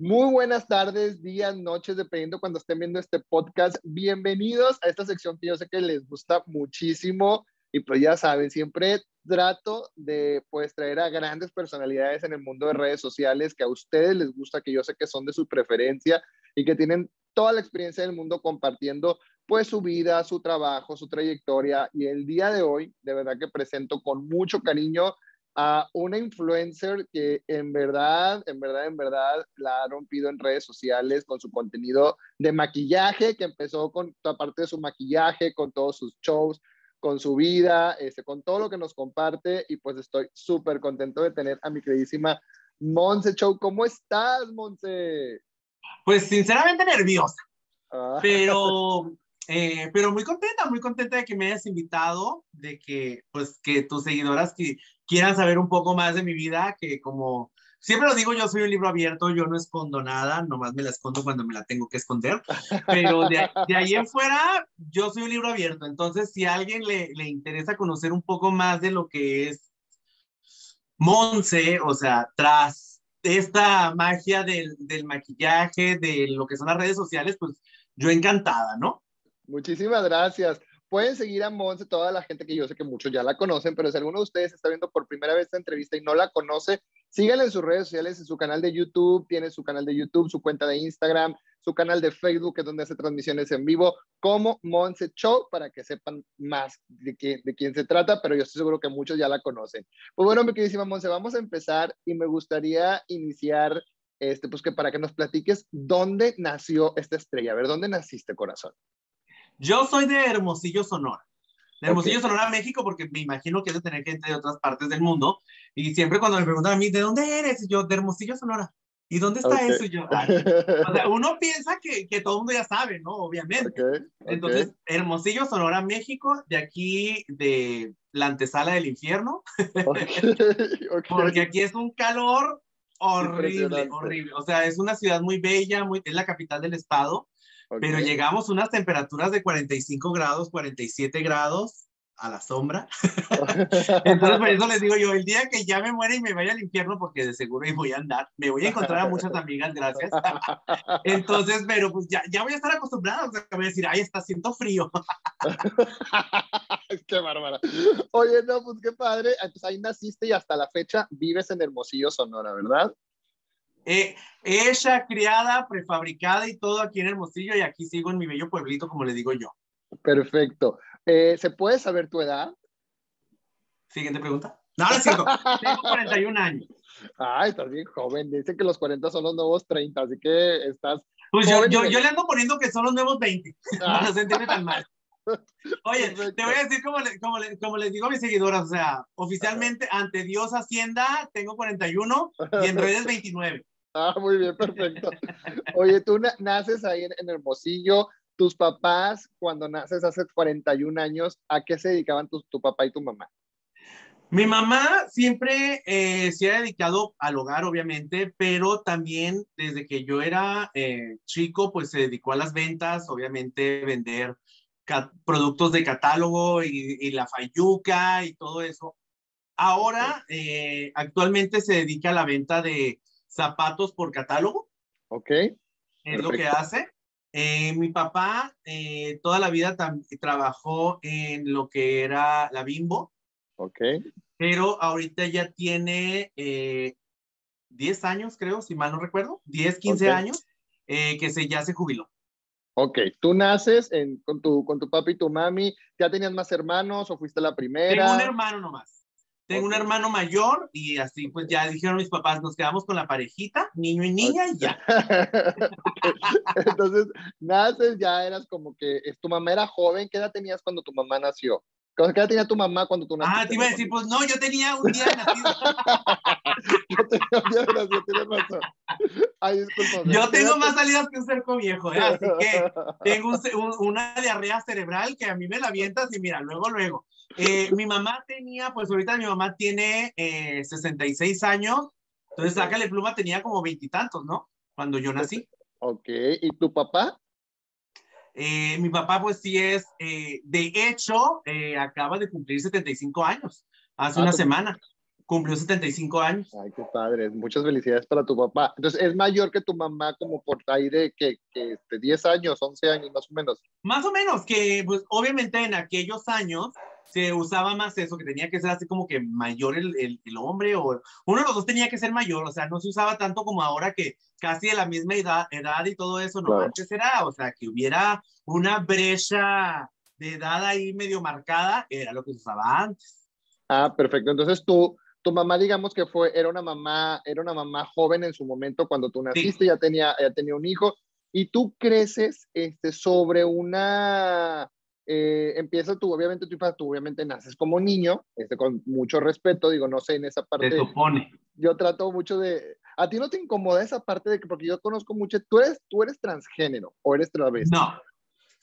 Muy buenas tardes, días, noches, dependiendo cuando estén viendo este podcast. Bienvenidos a esta sección que yo sé que les gusta muchísimo y pues ya saben, siempre trato de pues traer a grandes personalidades en el mundo de redes sociales que a ustedes les gusta, que yo sé que son de su preferencia y que tienen toda la experiencia del mundo compartiendo pues su vida, su trabajo, su trayectoria y el día de hoy de verdad que presento con mucho cariño a una influencer que en verdad, en verdad, en verdad la ha rompido en redes sociales con su contenido de maquillaje, que empezó con toda parte de su maquillaje, con todos sus shows, con su vida, este, con todo lo que nos comparte y pues estoy súper contento de tener a mi queridísima Monse Show. ¿Cómo estás, Monse? Pues sinceramente nerviosa, ah. pero eh, pero muy contenta, muy contenta de que me hayas invitado, de que, pues, que tus seguidoras que quieran saber un poco más de mi vida, que como siempre lo digo, yo soy un libro abierto, yo no escondo nada, nomás me la escondo cuando me la tengo que esconder, pero de, ahí en fuera, yo soy un libro abierto, entonces si a alguien le, le interesa conocer un poco más de lo que es Monse, o sea, tras esta magia del, del maquillaje, de lo que son las redes sociales, pues yo encantada, ¿no? Muchísimas gracias. Pueden seguir a Monse, toda la gente que yo sé que muchos ya la conocen, pero si alguno de ustedes está viendo por primera vez esta entrevista y no la conoce, síganla en sus redes sociales, en su canal de YouTube, tiene su canal de YouTube, su cuenta de Instagram, su canal de Facebook, que es donde hace transmisiones en vivo, como Monse Show, para que sepan más de, de quién se trata, pero yo estoy seguro que muchos ya la conocen. Pues bueno, mi queridísima Monse, vamos a empezar y me gustaría iniciar, este, pues que para que nos platiques dónde nació esta estrella, a ver, ¿dónde naciste, corazón? Yo soy de Hermosillo, Sonora. De Hermosillo, Sonora, México, porque me imagino que es de tener gente de otras partes del mundo. Y siempre cuando me preguntan a mí, ¿de dónde eres? yo, de Hermosillo, Sonora. ¿Y dónde está eso? yo, o sea, uno piensa que, que, todo el mundo ya sabe, ¿no? Obviamente. Entonces, Hermosillo, Sonora, México, de aquí, de la antesala del infierno. Porque aquí es un calor horrible, horrible. O sea, es una ciudad muy bella, muy, es la capital del estado. Pero llegamos a unas temperaturas de 45 grados, 47 grados a la sombra. Entonces, por eso les digo yo, el día que ya me muera y me vaya al infierno, porque de seguro ahí voy a andar, me voy a encontrar a muchas amigas, gracias. Entonces, pero pues ya, ya voy a estar acostumbrada, o sea, voy a decir, ay, está haciendo frío. qué bárbara. Oye, no, pues qué padre. Entonces ahí naciste y hasta la fecha vives en Hermosillo, Sonora, ¿verdad? Eh, hecha, criada, prefabricada y todo aquí en Hermosillo y aquí sigo en mi bello pueblito, como le digo yo. Perfecto. Eh, ¿Se puede saber tu edad? Siguiente pregunta. No, no es cierto. Tengo 41 años. Ay, estás bien joven. Dicen que los 40 son los nuevos 30, así que estás. Pues yo, yo, yo, le ando poniendo que son los nuevos 20. Ah. No se entiende tan mal. Oye, te voy a decir como, como, como, les digo a mis seguidoras, o sea, oficialmente ante Dios Hacienda tengo 41 y en redes 29. Ah, muy bien, perfecto. Oye, tú naces ahí en, Hermosillo. Tus papás, cuando naces hace 41 años, ¿a qué se dedicaban tu, tu papá y tu mamá? Mi mamá siempre eh, se ha dedicado al hogar, obviamente, pero también desde que yo era eh, chico, pues se dedicó a las ventas, obviamente vender productos de catálogo y, la fayuca y todo eso. Ahora, eh, actualmente se dedica a la venta de zapatos por catálogo. Ok. Es lo que hace. Eh, mi papá eh, toda la vida trabajó en lo que era la Bimbo. Ok. Pero ahorita ya tiene 10 eh, años, creo, si mal no recuerdo, 10, 15 años, que se, ya se jubiló. Ok, tú naces con, tu, con tu papi y tu mami, ¿ya tenías más hermanos o fuiste la primera? Tengo un hermano nomás. Tengo un hermano mayor y así pues ya dijeron mis papás, nos quedamos con la parejita, niño y niña y ya. Entonces, naces, ya eras como que tu mamá era joven, ¿qué edad tenías cuando tu mamá nació? ¿Qué edad tenía tu mamá cuando tú naciste? Ah, te iba a decir, pues no, yo tenía un día de nacido. yo tenía un día de nacido, tienes razón. Ay, disculpa. Yo tengo más salidas que un cerco viejo, ¿eh? así que tengo una diarrea cerebral que a mí me la avientas y mira, luego, luego. Eh, mi mamá tenía, pues ahorita mi mamá tiene eh, 66 años, entonces sácale pluma, tenía como veintitantos, ¿no? Cuando yo nací. Ok, ¿y tu papá? Eh, mi papá, pues sí es, eh, de hecho, acaba de cumplir 75 años, hace ah, una semana. Cumplió 75 años. Ay, qué padre. Muchas felicidades para tu papá. Entonces, ¿es mayor que tu mamá como por ahí de que, que 10 este, años, 11 años más o menos? Más o menos, que pues obviamente en aquellos años se usaba más eso, que tenía que ser así como que mayor el, el, el, hombre o uno de los dos tenía que ser mayor, o sea, no se usaba tanto como ahora que casi de la misma edad, edad y todo eso, no, antes era, o sea, que hubiera una brecha de edad ahí medio marcada, era lo que se usaba antes. Ah, perfecto. Entonces tú, tu mamá, digamos que fue, era una mamá, era una mamá joven en su momento cuando tú naciste, ya, tenía, ya tenía un hijo, y tú creces este, sobre una eh, empieza tú, obviamente tú, tú obviamente naces como niño, este, con mucho respeto, digo, no sé, en esa parte. Te supone. Yo trato mucho de, a ti no te incomoda esa parte de que, porque yo conozco mucho, tú eres, tú eres transgénero o eres travesti. No,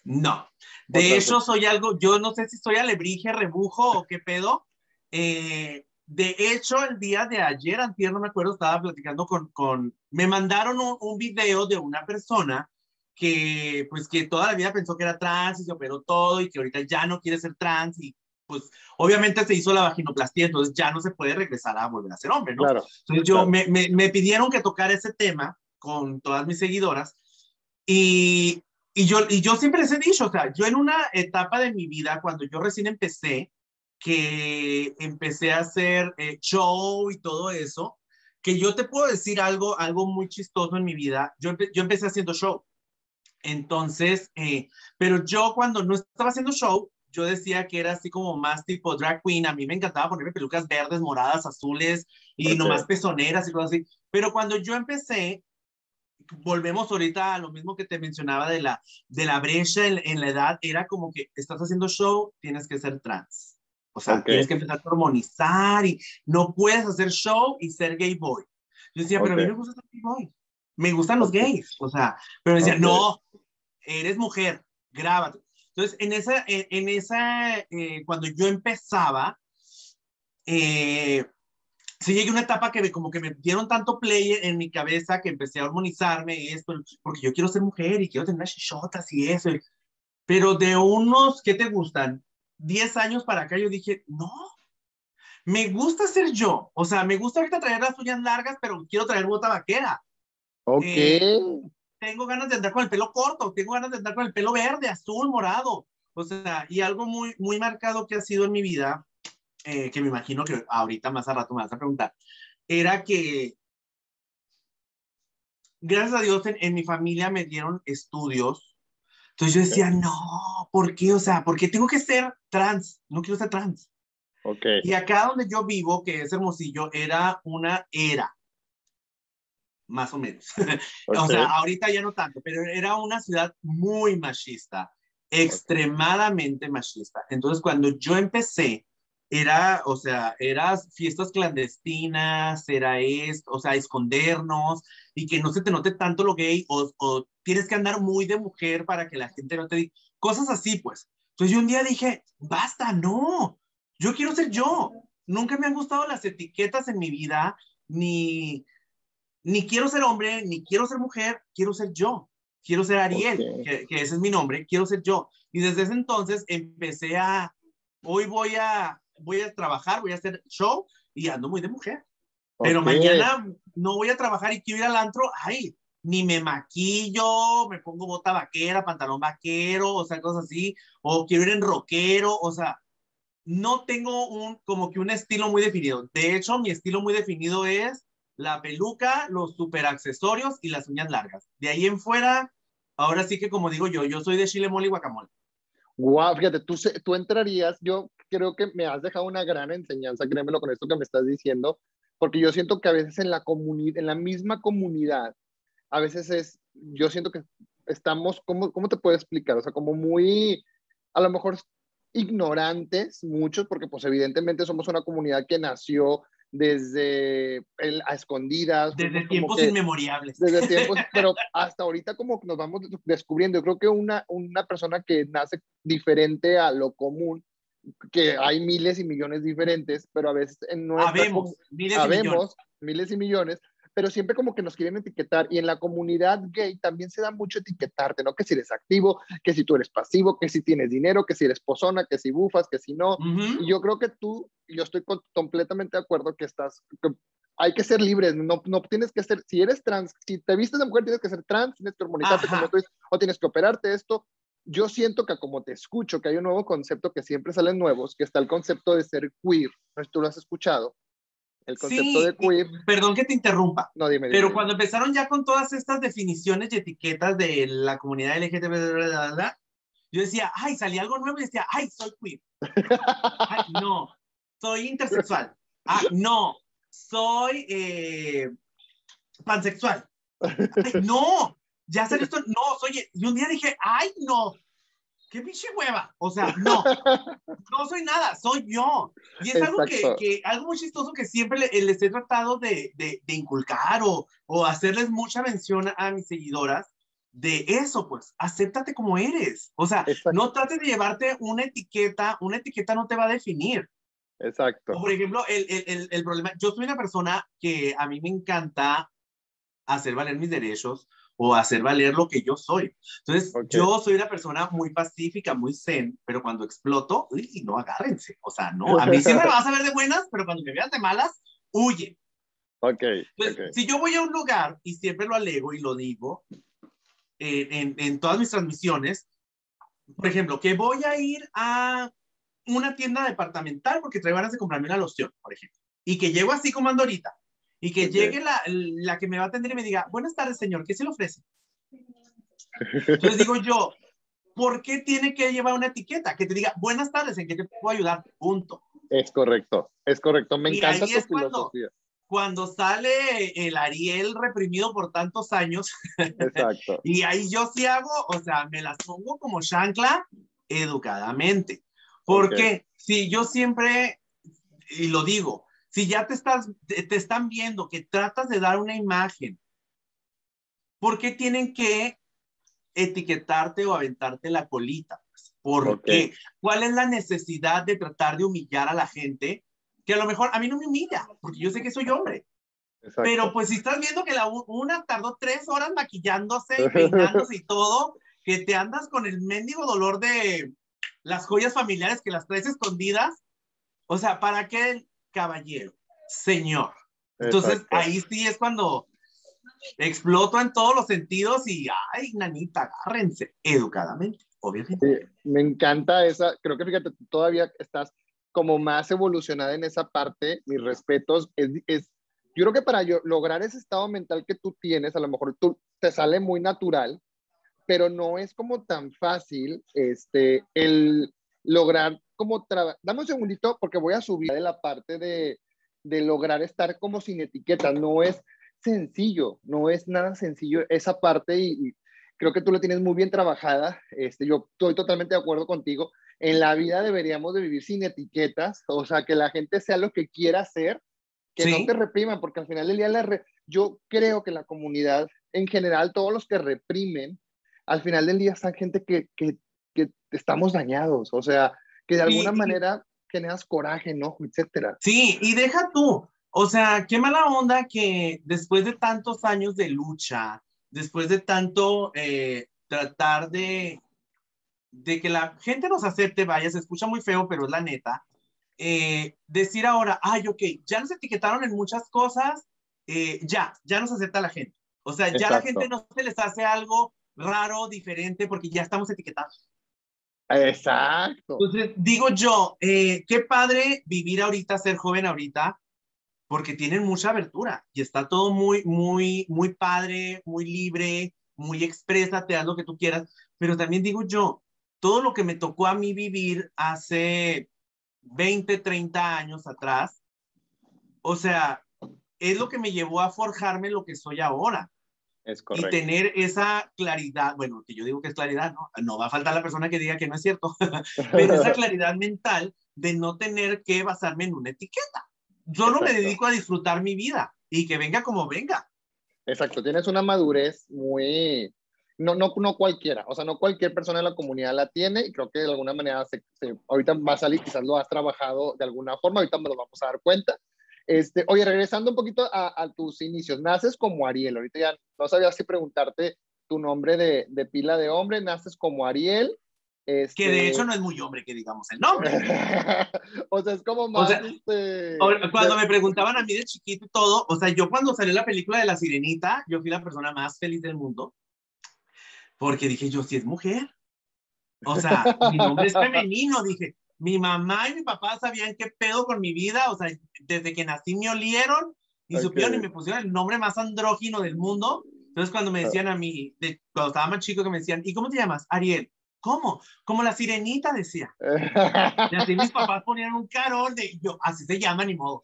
no. De hecho, soy algo, yo no sé si soy alebrije, rebujo o qué pedo. Eh, de hecho, el día de ayer, antier, no me acuerdo, estaba platicando con, con me mandaron un, un video de una persona que pues que toda la vida pensó que era trans y se operó todo y que ahorita ya no quiere ser trans y pues obviamente se hizo la vaginoplastia, entonces ya no se puede regresar a volver a ser hombre, ¿no? Claro, entonces yo me, me, me, pidieron que tocara ese tema con todas mis seguidoras y, y, yo, y yo siempre les he dicho, o sea, yo en una etapa de mi vida, cuando yo recién empecé, que empecé a hacer eh, show y todo eso, que yo te puedo decir algo, algo muy chistoso en mi vida, yo, yo empecé haciendo show entonces, eh, pero yo cuando no estaba haciendo show, yo decía que era así como más tipo drag queen. A mí me encantaba ponerme pelucas verdes, moradas, azules y nomás pezoneras y cosas así. Pero cuando yo empecé, volvemos ahorita a lo mismo que te mencionaba de la, de la brecha en, la edad, era como que estás haciendo show, tienes que ser trans. O sea, tienes que empezar a hormonizar y no puedes hacer show y ser gay boy. Yo decía, pero a mí me gusta ser gay boy me gustan los gays, o sea, pero me decían, no, eres mujer, grábate. Entonces, en esa, en, esa eh, cuando yo empezaba, eh, sí llegué a una etapa que me, como que me dieron tanto play en mi cabeza que empecé a hormonizarme y esto, porque yo quiero ser mujer y quiero tener chichotas y eso. Pero de unos, ¿qué te gustan? 10 años para acá yo dije, no, me gusta ser yo. O sea, me gusta ahorita traer las uñas largas, pero quiero traer bota vaquera. Ok. Eh, tengo ganas de andar con el pelo corto, tengo ganas de andar con el pelo verde, azul, morado. O sea, y algo muy, muy marcado que ha sido en mi vida, eh, que me imagino que ahorita más a rato me vas a preguntar, era que, gracias a Dios, en, mi familia me dieron estudios. Entonces yo decía, no, ¿por qué? O sea, ¿por qué tengo que ser trans? No quiero ser trans. Okay. Y acá donde yo vivo, que es Hermosillo, era una era más o menos. o sea, ahorita ya no tanto, pero era una ciudad muy machista, extremadamente machista. Entonces, cuando yo empecé, era, o sea, eran fiestas clandestinas, era esto, o sea, escondernos y que no se te note tanto lo gay o, o tienes que andar muy de mujer para que la gente no te diga, cosas así, pues. Entonces yo un día dije, basta, no, yo quiero ser yo. Nunca me han gustado las etiquetas en mi vida, ni, ni quiero ser hombre, ni quiero ser mujer, quiero ser yo. Quiero ser Ariel, que, ese es mi nombre, quiero ser yo. Y desde ese entonces empecé a, hoy voy a, voy a trabajar, voy a hacer show y ando muy de mujer. Pero mañana no voy a trabajar y quiero ir al antro, ay, ni me maquillo, me pongo bota vaquera, pantalón vaquero, o sea, cosas así, o quiero ir en rockero, o sea, no tengo un, como que un estilo muy definido. De hecho, mi estilo muy definido es la peluca, los super accesorios y las uñas largas. De ahí en fuera, ahora sí que como digo yo, yo soy de chile, mole y guacamole. Guau, fíjate, tú, tú entrarías, yo creo que me has dejado una gran enseñanza, créemelo con esto que me estás diciendo, porque yo siento que a veces en la comunidad, en la misma comunidad, a veces es, yo siento que estamos, ¿cómo, ¿cómo te puedo explicar? O sea, como muy, a lo mejor ignorantes, muchos, porque pues evidentemente somos una comunidad que nació desde el, a escondidas. Desde tiempos inmemoriales. Desde tiempos, pero hasta ahorita como nos vamos descubriendo. Yo creo que una, una persona que nace diferente a lo común, que hay miles y millones diferentes, pero a veces en nuestra... Habemos, miles y millones. miles y millones, pero siempre como que nos quieren etiquetar y en la comunidad gay también se da mucho etiquetarte, ¿no? Que si eres activo, que si tú eres pasivo, que si tienes dinero, que si eres pozona, que si bufas, que si no. Y yo creo que tú, yo estoy completamente de acuerdo que estás, hay que ser libres, no, no tienes que ser, si eres trans, si te vistes de mujer tienes que ser trans, tienes que hormonizarte como tú dices, o tienes que operarte esto. Yo siento que como te escucho, que hay un nuevo concepto que siempre salen nuevos, que está el concepto de ser queer, no sé si tú lo has escuchado, el concepto de queer. Perdón que te interrumpa. No, dime, Pero cuando empezaron ya con todas estas definiciones y etiquetas de la comunidad LGTB, yo decía, ay, salía algo nuevo y decía, ay, soy queer. ay, no, soy intersexual. Ah, no, soy eh, pansexual. no, ya salió esto, no, soy, y un día dije, ay, no, qué pinche hueva, o sea, no, no soy nada, soy yo. Y es algo que, que, algo muy chistoso que siempre les he tratado de, de, de inculcar o, o, hacerles mucha mención a mis seguidoras de eso, pues, acéptate como eres. O sea, no trates de llevarte una etiqueta, una etiqueta no te va a definir. Exacto. por ejemplo, el, el, el, problema, yo soy una persona que a mí me encanta hacer valer mis derechos o hacer valer lo que yo soy. Entonces, yo soy una persona muy pacífica, muy zen, pero cuando exploto, uy, no agárrense. O sea, no, a mí siempre me vas a ver de buenas, pero cuando me veas de malas, huye. Ok. Entonces, Si yo voy a un lugar y siempre lo alego y lo digo eh, en, en todas mis transmisiones, por ejemplo, que voy a ir a una tienda departamental porque traigo ganas de comprarme una loción, por ejemplo. Y que llego así como ando ahorita. Y que llegue la, la, que me va a atender y me diga, buenas tardes, señor, ¿qué se le ofrece? Entonces digo yo, ¿por qué tiene que llevar una etiqueta? Que te diga, buenas tardes, ¿en qué te puedo ayudar? Punto. Es correcto, es correcto. Me encanta tu filosofía. Cuando, sale el Ariel reprimido por tantos años, Exacto. y ahí yo sí hago, o sea, me las pongo como chancla educadamente. Porque si yo siempre, y lo digo, si ya te, estás, te están viendo que tratas de dar una imagen, ¿por qué tienen que etiquetarte o aventarte la colita? ¿Por qué? ¿Cuál es la necesidad de tratar de humillar a la gente? Que a lo mejor a mí no me humilla, porque yo sé que soy hombre. Pero pues si estás viendo que la una tardó tres horas maquillándose y peinándose y todo, que te andas con el mendigo dolor de, las joyas familiares que las traes escondidas. O sea, ¿para qué caballero? Señor. Entonces ahí sí es cuando exploto en todos los sentidos y, ay, nanita, agárrense educadamente, obviamente. me encanta esa, creo que fíjate, todavía estás como más evolucionada en esa parte, mis respetos, es, es yo creo que para yo, lograr ese estado mental que tú tienes, a lo mejor tú te sale muy natural, pero no es como tan fácil este, el lograr como. Dame un segundito porque voy a subir de la parte de, de lograr estar como sin etiqueta. No es sencillo, no es nada sencillo esa parte y, creo que tú la tienes muy bien trabajada. Este, yo estoy totalmente de acuerdo contigo. En la vida deberíamos de vivir sin etiquetas, o sea, que la gente sea lo que quiera ser, que no te repriman, porque al final del día la yo creo que la comunidad en general, todos los que reprimen, al final del día están gente que, que, que estamos dañados, o sea, que de alguna manera generas coraje, ¿no? Etcétera. Sí, y deja tú, o sea, qué mala onda que después de tantos años de lucha, después de tanto eh, tratar de, de que la gente nos acepte, vaya, se escucha muy feo, pero es la neta, eh, decir ahora, ay, ok, ya nos etiquetaron en muchas cosas, eh, ya, ya nos acepta la gente. O sea, ya la gente no se les hace algo raro, diferente, porque ya estamos etiquetados. Exacto. Entonces, digo yo, eh, qué padre vivir ahorita, ser joven ahorita, porque tienen mucha abertura y está todo muy, muy, muy padre, muy libre, muy expresa, te haz lo que tú quieras. Pero también digo yo, todo lo que me tocó a mí vivir hace 20, 30 años atrás, o sea, es lo que me llevó a forjarme lo que soy ahora. Es y tener esa claridad, bueno, que yo digo que es claridad, ¿no? No va a faltar la persona que diga que no es cierto, pero esa claridad mental de no tener que basarme en una etiqueta. Yo no me dedico a disfrutar mi vida y que venga como venga. Exacto, tienes una madurez muy, no, no, no cualquiera, o sea, no cualquier persona de la comunidad la tiene y creo que de alguna manera, se, ahorita va a salir, quizás lo has trabajado de alguna forma, ahorita me lo vamos a dar cuenta, Este, oye, regresando un poquito a, tus inicios, naces como Ariel, ahorita ya no sabía si preguntarte tu nombre de, de pila de hombre, naces como Ariel, este... Que de hecho no es muy hombre que digamos el nombre. o sea, es como más. este... Cuando me preguntaban a mí de chiquito y todo, o sea, yo cuando salió la película de La Sirenita, yo fui la persona más feliz del mundo. Porque dije, yo sí es mujer. O sea, mi nombre es femenino. Dije, mi mamá y mi papá sabían qué pedo con mi vida. O sea, desde que nací me olieron y supieron y me pusieron el nombre más andrógino del mundo. Entonces, cuando me ah. decían a mí, de, cuando estaba más chico, que me decían, ¿y cómo te llamas? Ariel. ¿Cómo? Como la sirenita decía. Y así mis papás ponían un carón de yo, así se llama ni modo.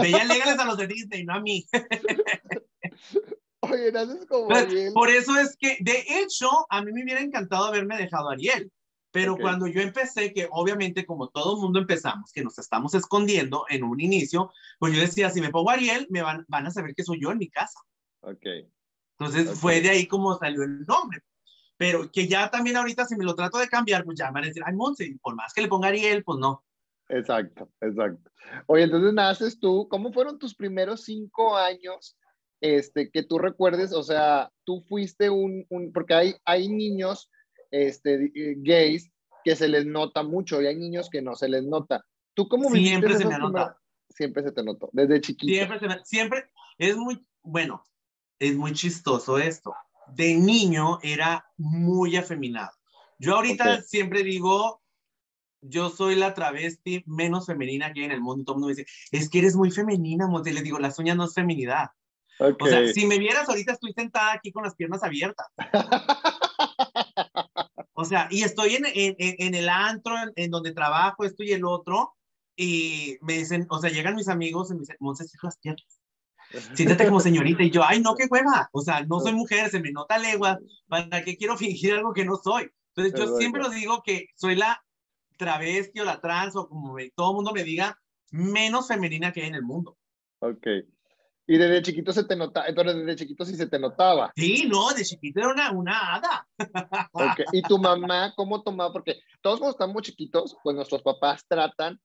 Veían legales a los de Disney, no a mí. Oye, naces como Ariel. Por eso es que, de hecho, a mí me hubiera encantado haberme dejado Ariel. Pero cuando yo empecé, que obviamente como todo mundo empezamos, que nos estamos escondiendo en un inicio, pues yo decía, si me pongo Ariel, me van, van a saber que soy yo en mi casa. Ok. Entonces fue de ahí como salió el nombre pero que ya también ahorita si me lo trato de cambiar, pues ya van a decir, ay, Monse, por más que le ponga Ariel, pues no. Exacto, exacto. Oye, entonces naces tú, ¿cómo fueron tus primeros cinco años este, que tú recuerdes? O sea, tú fuiste un, un porque hay, hay niños este, gays que se les nota mucho y hay niños que no se les nota. ¿Tú cómo Siempre se me nota. Siempre se te notó, desde chiquito. Siempre, se me, siempre, es muy, bueno, es muy chistoso esto de niño era muy afeminado. Yo ahorita siempre digo, yo soy la travesti menos femenina que hay en el mundo. Todo el mundo me dice, es que eres muy femenina, Monte. Le digo, las uñas no es feminidad. O sea, si me vieras ahorita estoy sentada aquí con las piernas abiertas. o sea, y estoy en, en, en el antro en, donde trabajo, esto y el otro, y me dicen, o sea, llegan mis amigos y me dicen, Monse, las piernas siéntate como señorita. Y yo, ay, no, qué hueva. O sea, no soy mujer, se me nota legua. ¿Para qué quiero fingir algo que no soy? Entonces, yo siempre lo digo que soy la travesti o la trans o como todo el mundo me diga, menos femenina que hay en el mundo. Ok. Y desde chiquito se te notaba, entonces desde chiquito sí se te notaba. Sí, no, de chiquito era una, una hada. Okay. ¿Y tu mamá cómo tomaba? Porque todos cuando estamos chiquitos, pues nuestros papás tratan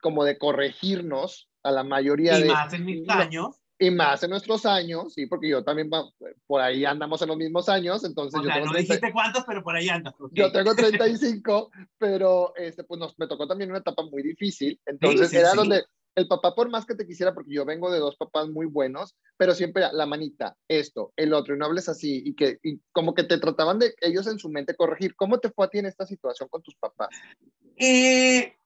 como de corregirnos a la mayoría y de... más en mis años. Y más en nuestros años, sí, porque yo también por ahí andamos en los mismos años, entonces... O sea, no dijiste cuántos, pero por ahí andas. Yo tengo 35, pero este, pues nos, me tocó también una etapa muy difícil, entonces era donde el papá, por más que te quisiera, porque yo vengo de dos papás muy buenos, pero siempre la manita, esto, el otro, y no hables así, y que y como que te trataban de ellos en su mente corregir. ¿Cómo te fue a ti en esta situación con tus papás? Eh,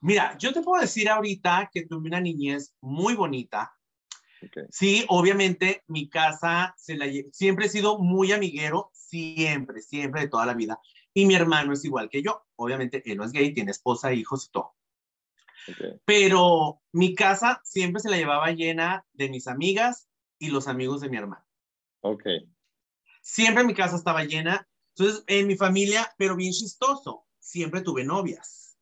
mira, yo te puedo decir ahorita que tuve una niñez muy bonita, Sí, obviamente mi casa se la, siempre he sido muy amiguero, siempre, siempre de toda la vida. Y mi hermano es igual que yo. Obviamente él no es gay, tiene esposa, hijos y todo. Pero mi casa siempre se la llevaba llena de mis amigas y los amigos de mi hermano. Ok. Siempre mi casa estaba llena. Entonces, en mi familia, pero bien chistoso, siempre tuve novias.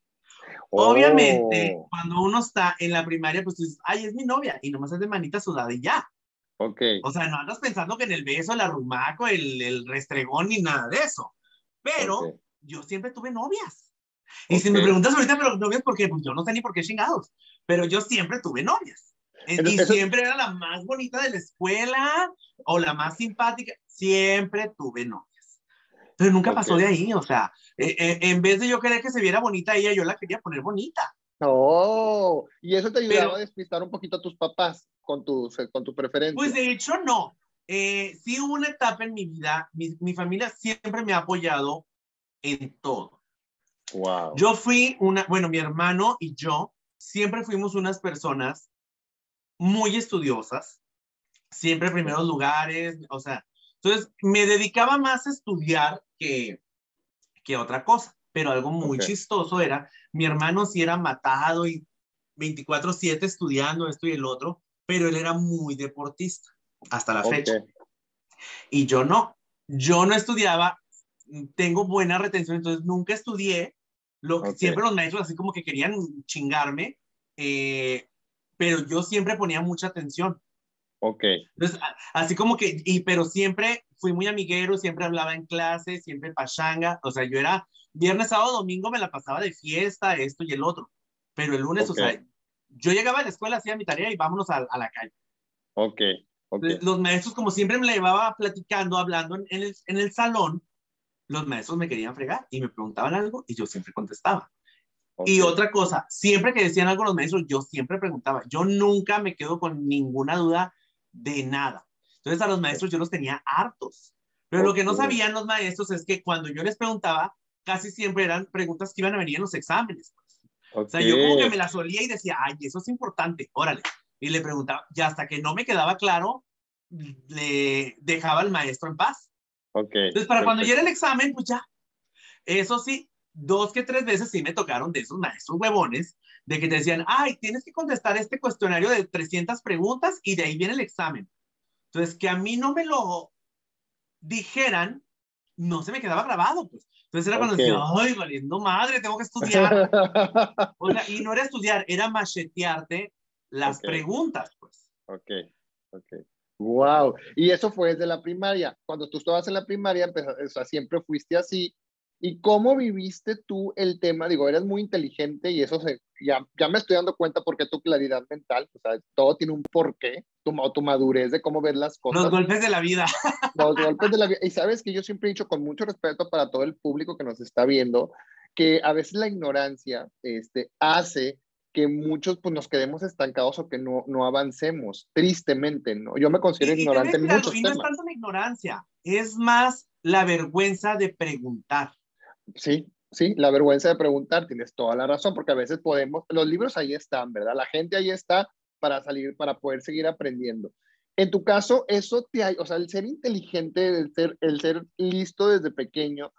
Obviamente, oh. cuando uno está en la primaria, pues tú dices, ay, es mi novia, y nomás es de manita sudada y ya. Ok. O sea, no andas pensando que en el beso, el arrumaco, el, el restregón, ni nada de eso. Pero yo siempre tuve novias. Y si me preguntas ahorita, pero novias, ¿por qué? Pues yo no sé ni por qué chingados. Pero yo siempre tuve novias. y siempre era la más bonita de la escuela o la más simpática. Siempre tuve novias pero nunca pasó de ahí, o sea, eh, eh, en vez de yo querer que se viera bonita ella, yo la quería poner bonita. Oh, y eso te ayudaba a despistar un poquito a tus papás con tu, con tu preferencia. Pues de hecho no. Eh, sí hubo una etapa en mi vida, mi, mi, familia siempre me ha apoyado en todo. Wow. Yo fui una, bueno, mi hermano y yo siempre fuimos unas personas muy estudiosas, siempre primeros lugares, o sea, entonces me dedicaba más a estudiar que, que otra cosa. Pero algo muy chistoso era, mi hermano sí era matado y 24/7 estudiando esto y el otro, pero él era muy deportista hasta la fecha. Y yo no, yo no estudiaba, tengo buena retención, entonces nunca estudié. Lo, Siempre los maestros así como que querían chingarme, eh, pero yo siempre ponía mucha atención. Ok. Entonces, así como que, y, pero siempre fui muy amiguero, siempre hablaba en clase, siempre pachanga, o sea, yo era viernes, sábado, domingo me la pasaba de fiesta, esto y el otro, pero el lunes, o sea, yo llegaba a la escuela, hacía mi tarea y vámonos a, a la calle. Ok, ok. Los maestros, como siempre me la llevaba platicando, hablando en, el, en el salón, los maestros me querían fregar y me preguntaban algo y yo siempre contestaba. okay. Y otra cosa, siempre que decían algo los maestros, yo siempre preguntaba. Yo nunca me quedo con ninguna duda de nada. Entonces a los maestros yo los tenía hartos. Pero lo que no sabían los maestros es que cuando yo les preguntaba, casi siempre eran preguntas que iban a venir en los exámenes. pues. O sea, yo como que me las olía y decía, ay, eso es importante, órale. Y le preguntaba, y hasta que no me quedaba claro, le dejaba al maestro en paz. Ok. Entonces, para cuando era el examen, pues ya. Eso sí, dos que tres veces sí me tocaron de esos maestros huevones, de que te decían, ay, tienes que contestar este cuestionario de 300 preguntas y de ahí viene el examen. Entonces, que a mí no me lo dijeran, no se me quedaba grabado, pues. Entonces era cuando Ok. decía, ay, valiendo madre, tengo que estudiar. O sea, y no era estudiar, era machetearte las Ok. preguntas, pues. Ok, ok. Wow. Y eso fue desde la primaria. Cuando tú estabas en la primaria, o sea, siempre fuiste así. ¿Y cómo viviste tú el tema? Digo, eres muy inteligente y eso se, ya, ya me estoy dando cuenta porque tu claridad mental, o sea, todo tiene un porqué, tu, tu madurez de cómo ver las cosas. Los golpes de la vida. los golpes de la vida. Y sabes que yo siempre he dicho con mucho respeto para todo el público que nos está viendo, que a veces la ignorancia este, hace que muchos pues, nos quedemos estancados o que no, no avancemos, tristemente, ¿no? Yo me Y, considero y ignorante en decir algo, muchos y no es tanto la ignorancia, es más la vergüenza de preguntar. Sí, sí, la vergüenza de preguntar, tienes toda la razón, porque a veces podemos, los libros ahí están, ¿verdad? La gente ahí está para salir, para poder seguir aprendiendo. En tu caso, eso te o sea, el ser inteligente, el ser, el ser listo desde pequeño,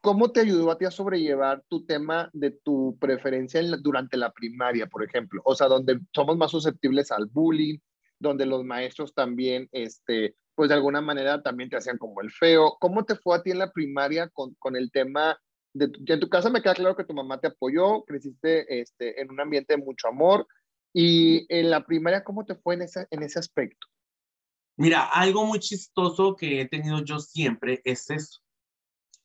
¿cómo te ayudó a ti a sobrellevar tu tema de tu preferencia en la- durante la primaria, por ejemplo? O sea, donde somos más susceptibles al bullying, donde los maestros también, este, pues de alguna manera también te hacían como el feo. ¿Cómo te fue a ti en la primaria con, con el tema de tu, en tu casa me queda claro que tu mamá te apoyó, creciste este, en un ambiente de mucho amor y en la primaria, ¿cómo te fue en ese, en ese aspecto? Mira, algo muy chistoso que he tenido yo siempre es eso.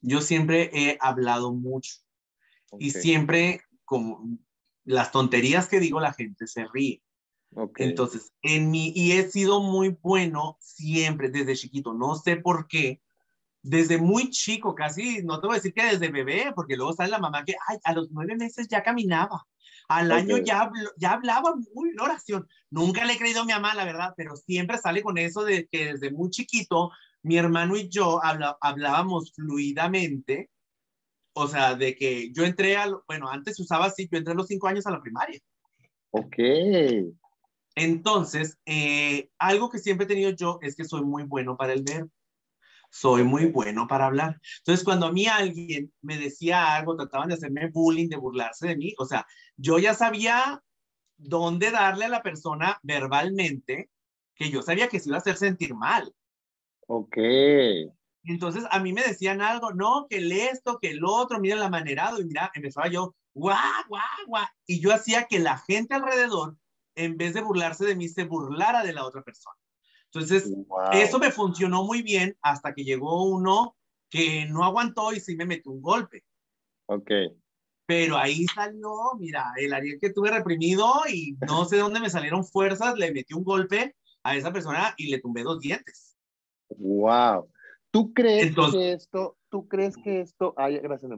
Yo siempre he hablado mucho y Ok, siempre, como las tonterías que digo, la gente se ríe. ok, Entonces, en mi, y he sido muy bueno siempre desde chiquito, no sé por qué, desde muy chico, casi, no te voy a decir que desde bebé, porque luego sale la mamá que, ay, a los nueve meses ya caminaba, al año Ok. ya, ya hablaba muy en oración. Nunca le he creído a mi mamá, la verdad, pero siempre sale con eso de que desde muy chiquito, mi hermano y yo habla- hablábamos fluidamente, o sea, de que yo entré a, lo- bueno, antes usaba así, yo entré a los cinco años a la primaria. ok, Entonces, eh, algo que siempre he tenido yo es que soy muy bueno para el verbo. Soy muy bueno para hablar. Entonces, cuando a mí alguien me decía algo, trataban de hacerme bullying, de burlarse de mí, o sea, yo ya sabía dónde darle a la persona verbalmente que yo sabía que se iba a hacer sentir mal. Ok, Entonces, a mí me decían algo, no, que el esto, que el otro, mira el amanerado, y mira, empezaba yo, guau, guau, guau, y yo hacía que la gente alrededor, en vez de burlarse de mí, se burlara de la otra persona. Entonces, wow. eso me funcionó muy bien hasta que llegó uno que no aguantó y sí me metió un golpe. Ok, Pero ahí salió, mira, el Ariel que tuve reprimido y no sé dónde me salieron fuerzas, le metí un golpe a esa persona y le tumbé dos dientes. Wow. ¿Tú crees Entonces- que esto, tú crees que esto haya, gracias.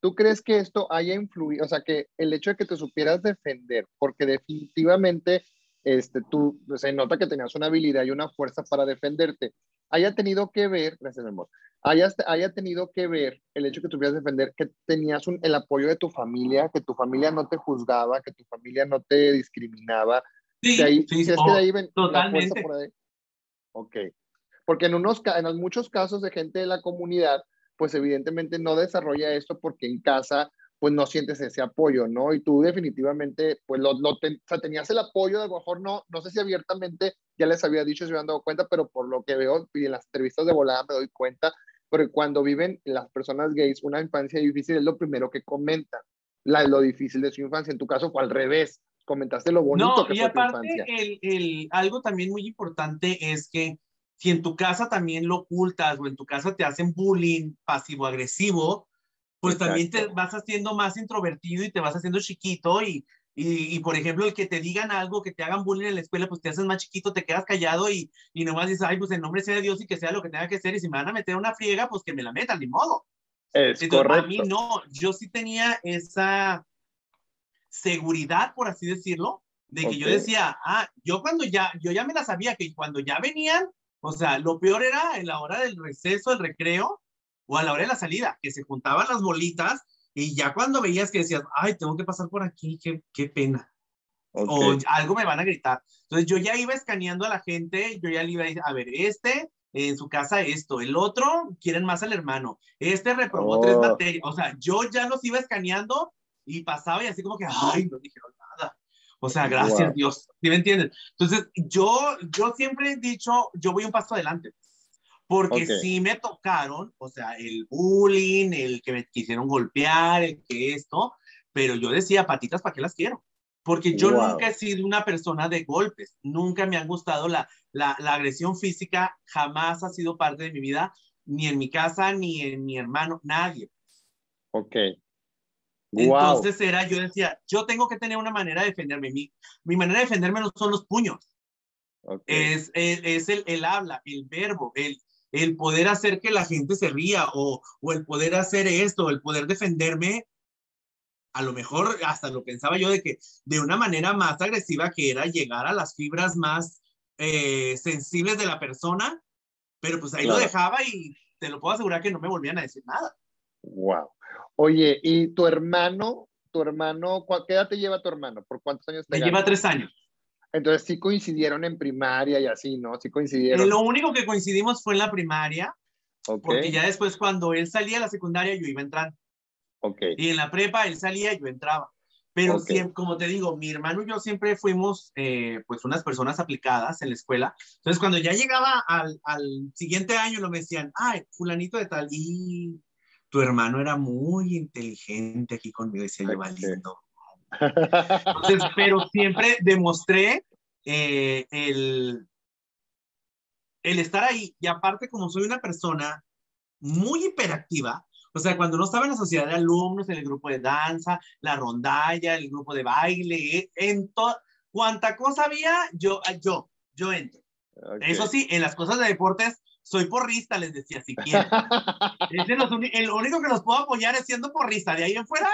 ¿Tú crees que esto haya influido, o sea, que el hecho de que te supieras defender, porque definitivamente este, tú, se nota que tenías una habilidad y una fuerza para defenderte, haya tenido que ver, gracias, amor, haya, haya tenido que ver el hecho de que tuvieras defender, que tenías un, el apoyo de tu familia, que tu familia no te juzgaba, que tu familia no te discriminaba, Sí, de ahí, sí, si es oh, que de ahí ven la totalmente. fuerza por ahí. Ok. Porque en, unos, en muchos casos de gente de la comunidad, pues evidentemente no desarrolla esto porque en casa pues no sientes ese apoyo, ¿no? Y tú definitivamente, pues lo, lo ten- o sea, tenías el apoyo, de lo mejor no, no sé si abiertamente ya les había dicho, se habían dado cuenta, pero por lo que veo y en las entrevistas de volada me doy cuenta, porque cuando viven las personas gays una infancia difícil es lo primero que comentan, la, lo difícil de su infancia. En tu caso fue al revés, comentaste lo bonito No, que y fue tu infancia. el, el, algo también muy importante es que si en tu casa también lo ocultas o en tu casa te hacen bullying pasivo-agresivo, pues también te Exacto. vas haciendo más introvertido y te vas haciendo chiquito y Y, y, por ejemplo, el que te digan algo, que te hagan bullying en la escuela, pues te haces más chiquito, te quedas callado y, y nomás dices, ay, pues en nombre sea de Dios y que sea lo que tenga que ser. Y si me van a meter una friega, pues que me la metan, ni modo. Es Entonces, correcto. A mí no, yo sí tenía esa seguridad, por así decirlo, de que okay. yo decía, ah, yo cuando ya, yo ya me la sabía que cuando ya venían, o sea, lo peor era en la hora del receso, el recreo, o a la hora de la salida, que se juntaban las bolitas y ya cuando veías que decías, ay, tengo que pasar por aquí, qué, qué pena. Okay. O algo me van a gritar. Entonces yo ya iba escaneando a la gente, yo ya le iba a decir, a ver, este en su casa esto, el otro quieren más al hermano, este reprobó oh. tres materias, o sea, yo ya los iba escaneando y pasaba y así como que, ay, no dijeron. O sea, gracias wow. Dios, ¿sí me entienden? Entonces, yo, yo siempre he dicho, yo voy un paso adelante. Porque okay. sí me tocaron, o sea, el bullying, el que me quisieron golpear, el que esto, pero yo decía, patitas, ¿para qué las quiero? Porque yo wow. nunca he sido una persona de golpes, nunca me han gustado la, la, la, agresión física, jamás ha sido parte de mi vida, ni en mi casa, ni en mi hermano, nadie. Ok. Entonces wow. era, yo decía, yo tengo que tener una manera de defenderme. Mi, mi manera de defenderme no son los puños. Okay. Es, es, es el, el, habla, el verbo, el, el poder hacer que la gente se ría o, o el poder hacer esto, el poder defenderme. A lo mejor hasta lo pensaba yo de que de una manera más agresiva que era llegar a las fibras más eh, sensibles de la persona, pero pues ahí claro. lo dejaba y te lo puedo asegurar que no me volvían a decir nada. Wow. Oye, ¿y tu hermano, tu hermano, qué edad te lleva tu hermano? ¿Por cuántos años te Me lleva tres años. Entonces sí coincidieron en primaria y así, ¿no? Sí coincidieron. Lo único que coincidimos fue en la primaria, okay. porque ya después cuando él salía a la secundaria yo iba entrando. Okay. Y en la prepa él salía y yo entraba. Pero okay. siempre, como te digo, mi hermano y yo siempre fuimos eh, pues unas personas aplicadas en la escuela. Entonces cuando ya llegaba al, al siguiente año lo me decían, ay, fulanito de tal, y tu hermano era muy inteligente aquí conmigo, decía yo, lindo. Entonces, pero siempre demostré eh, el, el estar ahí. Y aparte, como soy una persona muy hiperactiva, o sea, cuando no estaba en la sociedad de alumnos, en el grupo de danza, la rondalla, el grupo de baile, en todo, cuanta cosa había, yo, yo, yo entro. Okay. Eso sí, en las cosas de deportes, soy porrista, les decía, si quieren. es los, el único que los puedo apoyar es siendo porrista. De ahí en fuera,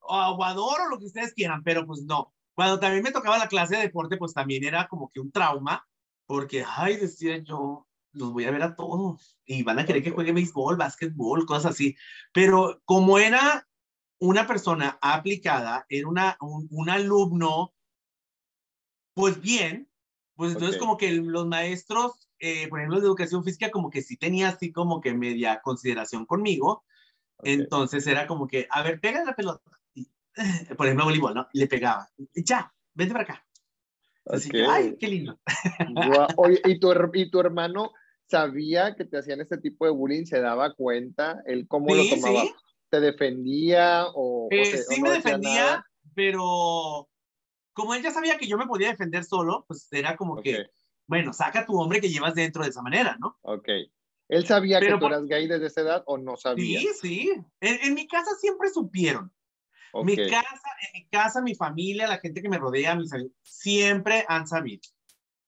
o aguador o lo que ustedes quieran, pero pues no. Cuando también me tocaba la clase de deporte, pues también era como que un trauma, porque, ay, decía yo, los voy a ver a todos y van a querer que juegue béisbol, básquetbol, cosas así. Pero como era una persona aplicada, era una, un, un alumno, pues bien, pues entonces okay. como que los maestros eh, por ejemplo, de educación física, como que sí tenía así como que media consideración conmigo. Okay. Entonces era como que, a ver, pega la pelota. Y, por ejemplo, voleibol, ¿no? Y le pegaba. Y ya, vente para acá. Así okay. que, ay, qué lindo. Wow. Oye, ¿y tu, ¿y tu hermano sabía que te hacían este tipo de bullying? ¿Se daba cuenta? ¿Él cómo sí, lo tomaba? Sí. ¿Te defendía o, eh, o te, Sí, o no me defendía, nada? pero como él ya sabía que yo me podía defender solo, pues era como okay. que bueno, saca a tu hombre que llevas dentro de esa manera, ¿no? Ok. ¿Él sabía Pero, que tú eras gay desde esa edad o no sabía? Sí, sí. En, en mi casa siempre supieron. Okay. Mi casa, en mi casa, mi familia, la gente que me rodea, mis amigos, siempre han sabido.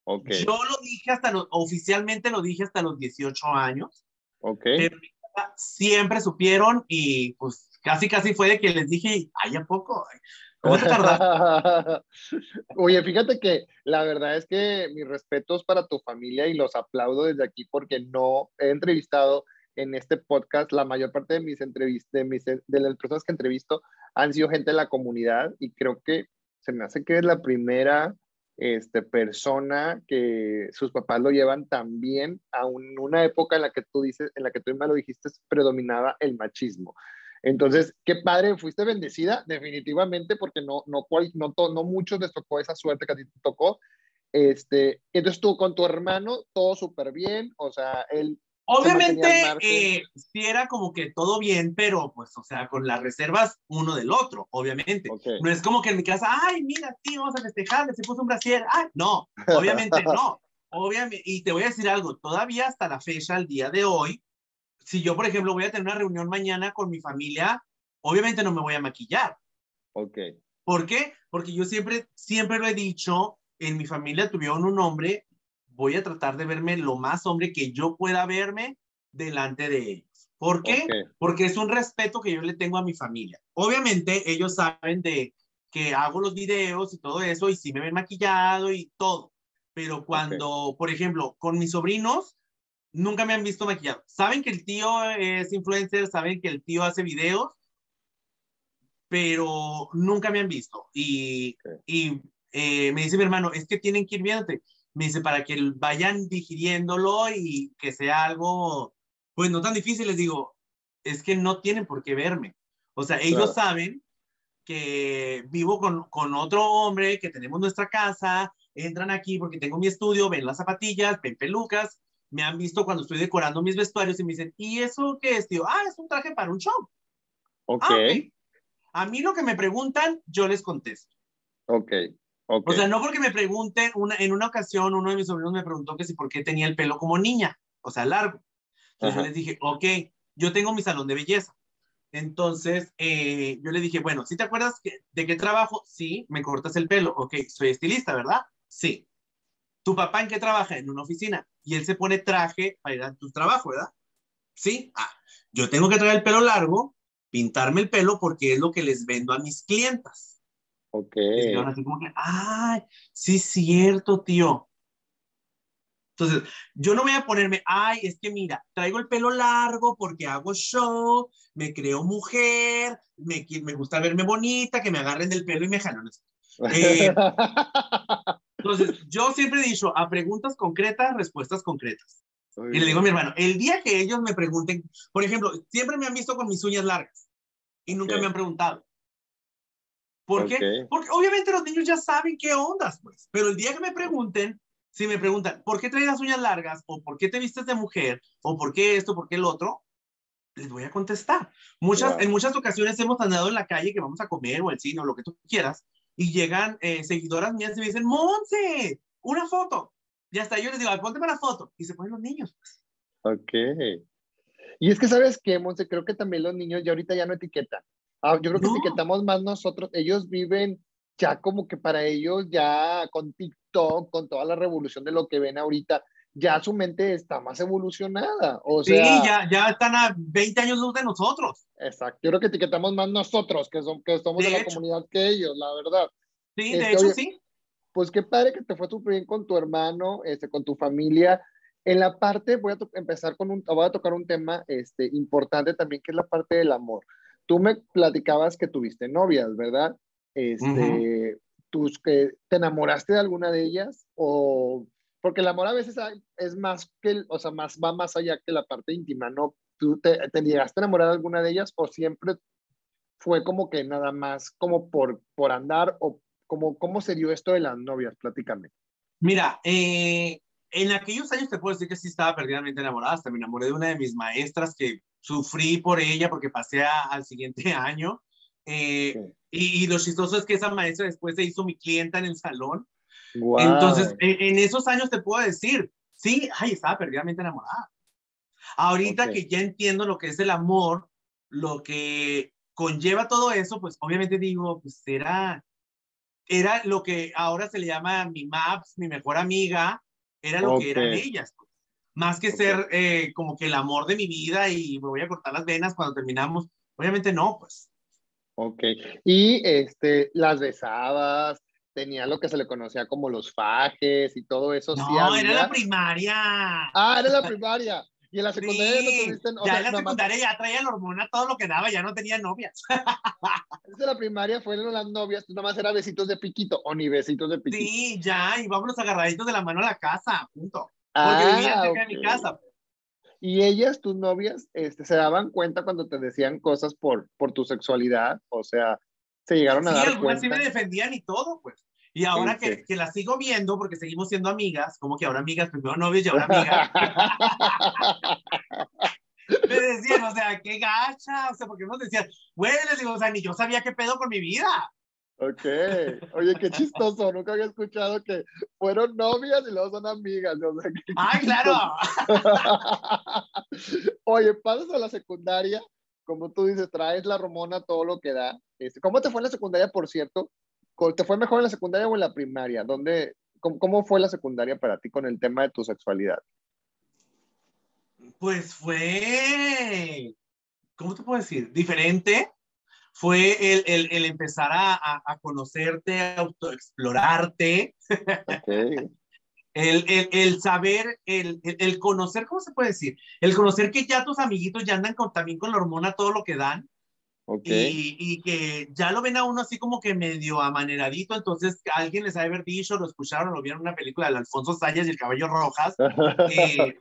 Okay. Yo lo dije hasta, los, oficialmente lo dije hasta los 18 años. Ok. Pero mi casa siempre supieron y pues casi, casi fue de que les dije, ay, ¿a poco? ¿Cómo te Oye, fíjate que la verdad es que mis respetos para tu familia y los aplaudo desde aquí porque no he entrevistado en este podcast, la mayor parte de mis entrevistas, de, mis, de las personas que entrevisto han sido gente de la comunidad y creo que se me hace que es la primera este, persona que sus papás lo llevan también a un, una época en la que tú dices, en la que tú me lo dijiste, predominaba el machismo. Entonces, qué padre, fuiste bendecida, definitivamente, porque no, no, cual, no, to, no muchos les tocó esa suerte que a ti te tocó. Este, entonces tú con tu hermano, todo súper bien, o sea, él... Obviamente, eh, sí era como que todo bien, pero pues, o sea, con las reservas uno del otro, obviamente. Okay. No es como que en mi casa, ay, mira, sí, vamos a festejar, se puso un brasier. Ay, no, obviamente no. Obviamente, y te voy a decir algo, todavía hasta la fecha, al día de hoy, si yo, por ejemplo, voy a tener una reunión mañana con mi familia, obviamente no me voy a maquillar. Ok. ¿Por qué? Porque yo siempre, siempre lo he dicho, en mi familia tuvieron un hombre, voy a tratar de verme lo más hombre que yo pueda verme delante de ellos. ¿Por qué? Porque es un respeto que yo le tengo a mi familia. Obviamente ellos saben de que hago los videos y todo eso y sí me ven maquillado y todo. Pero cuando, por ejemplo, con mis sobrinos, nunca me han visto maquillado. Saben que el tío es influencer, saben que el tío hace videos, pero nunca me han visto. Y, y eh, me dice mi hermano, es que tienen que ir viéndote. Me dice, para que vayan digiriéndolo y que sea algo, pues no tan difícil. Les digo, es que no tienen por qué verme. O sea, ellos saben que vivo con, con otro hombre, que tenemos nuestra casa, entran aquí porque tengo mi estudio, ven las zapatillas, ven pelucas, me han visto cuando estoy decorando mis vestuarios y me dicen, ¿y eso qué es, tío? Ah, es un traje para un show. Ok. Ah, okay. A mí lo que me preguntan, yo les contesto. Ok. Okay. O sea, no porque me pregunten, una, en una ocasión uno de mis sobrinos me preguntó que si por qué tenía el pelo como niña, o sea, largo. Entonces yo les dije, ok, yo tengo mi salón de belleza. Entonces eh, yo le dije, bueno, ¿sí te acuerdas que, de qué trabajo? Sí, me cortas el pelo. Ok, soy estilista, ¿verdad? Sí. ¿Tu papá en qué trabaja? En una oficina. Y él se pone traje para ir a tu trabajo, ¿verdad? Sí. Ah, yo tengo que traer el pelo largo, pintarme el pelo porque es lo que les vendo a mis clientas. Ok. Y así como que, ay, sí, cierto, tío. Entonces, yo no voy a ponerme, ay, es que mira, traigo el pelo largo porque hago show, me creo mujer, me, me gusta verme bonita, que me agarren del pelo y me jalan. Eh, entonces, yo siempre he dicho, a preguntas concretas, respuestas concretas. y le digo a mi hermano, el día que ellos me pregunten, por ejemplo, siempre me han visto con mis uñas largas y nunca okay. me han preguntado. ¿Por okay. qué? Porque obviamente los niños ya saben qué ondas, pues. Pero el día que me pregunten, si me preguntan, ¿por qué traes las uñas largas? ¿O por qué te vistes de mujer? ¿O por qué esto? ¿Por qué el otro? Les voy a contestar. Muchas, wow. En muchas ocasiones hemos andado en la calle que vamos a comer o al cine o lo que tú quieras y llegan eh, seguidoras mías y me dicen, Monse, una foto. Y hasta yo les digo, para la foto. Y se ponen los niños. Pues. Ok. Y es que, ¿sabes qué, Monse? Creo que también los niños ya ahorita ya no etiquetan. Ah, yo creo que no. etiquetamos más nosotros. Ellos viven ya como que para ellos, ya con TikTok, con toda la revolución de lo que ven ahorita, ya su mente está más evolucionada. O sea, sí, ya, ya están a 20 años luz de nosotros. Exacto. Yo creo que etiquetamos más nosotros, que, son, que somos de, de la comunidad, que ellos, la verdad. Sí, de este, hecho, oye, sí. Pues qué padre que te fue súper bien con tu hermano, este, con tu familia. En la parte, voy a empezar con un, voy a tocar un tema este, importante también, que es la parte del amor. Tú me platicabas que tuviste novias, ¿verdad? Este, uh -huh. tus, que, ¿Te enamoraste de alguna de ellas? O, porque el amor a veces es más que, o sea, más, va más allá que la parte íntima, ¿no? ¿Tú te, te llegaste a enamorar de alguna de ellas o siempre fue como que nada más como por, por andar o como, cómo se dio esto de las novias? Platícame. Mira, eh, en aquellos años te puedo decir que sí estaba perdidamente enamorada, hasta me enamoré de una de mis maestras que sufrí por ella porque pasé a, al siguiente año. Eh, sí. y, y, lo chistoso es que esa maestra después se hizo mi clienta en el salón. Wow. Entonces, en, en, esos años te puedo decir, sí, ay, estaba perdidamente enamorada. Ahorita okay. que ya entiendo lo que es el amor, lo que conlleva todo eso, pues obviamente digo, pues era, era lo que ahora se le llama mi maps, mi mejor amiga, era lo okay. que eran ellas. Pues. Más que okay. ser eh, como que el amor de mi vida y me voy a cortar las venas cuando terminamos, obviamente no, pues. Ok, y este, las besabas, tenía lo que se le conocía como los fajes y todo eso. No, ¿sí era la primaria. Ah, era la primaria. Y en la secundaria sí, no tuviste Ya sea, en la secundaria ya traía la hormona todo lo que daba, ya no tenía novias. Desde la primaria fueron las novias, nada más era besitos de piquito o ni besitos de piquito. Sí, ya, y vámonos agarraditos de la mano a la casa, punto. Porque ah, vivía cerca okay. de mi casa. Y ellas, tus novias, este, se daban cuenta cuando te decían cosas por, por tu sexualidad, o sea, se llegaron a sí, dar cuenta. cuenta. Sí, me defendían y todo, pues. Y ahora sí, que, sí. que la sigo viendo, porque seguimos siendo amigas, como que ahora amigas, primero novios y ahora amigas. me decían, o sea, qué gacha, o sea, porque nos decían, güey, les digo, o sea, ni yo sabía qué pedo con mi vida. Ok, oye, qué chistoso, nunca había escuchado que fueron novias y luego son amigas. O sea, ¡Ay, claro! oye, pasas a la secundaria como tú dices, traes la hormona todo lo que da. Este, ¿Cómo te fue en la secundaria, por cierto? ¿Te fue mejor en la secundaria o en la primaria? ¿Dónde, cómo, cómo fue la secundaria para ti con el tema de tu sexualidad? Pues fue, ¿cómo te puedo decir? Diferente. Fue el, el, el empezar a, a, a, conocerte, a autoexplorarte. Okay. El, el, el, saber, el, el, conocer, ¿cómo se puede decir? El conocer que ya tus amiguitos ya andan con, también con la hormona todo lo que dan. Okay. Y, y, que ya lo ven a uno así como que medio amaneradito, entonces alguien les ha haber dicho, lo escucharon, lo vieron en una película de Alfonso Sayas y el Caballo Rojas, eh,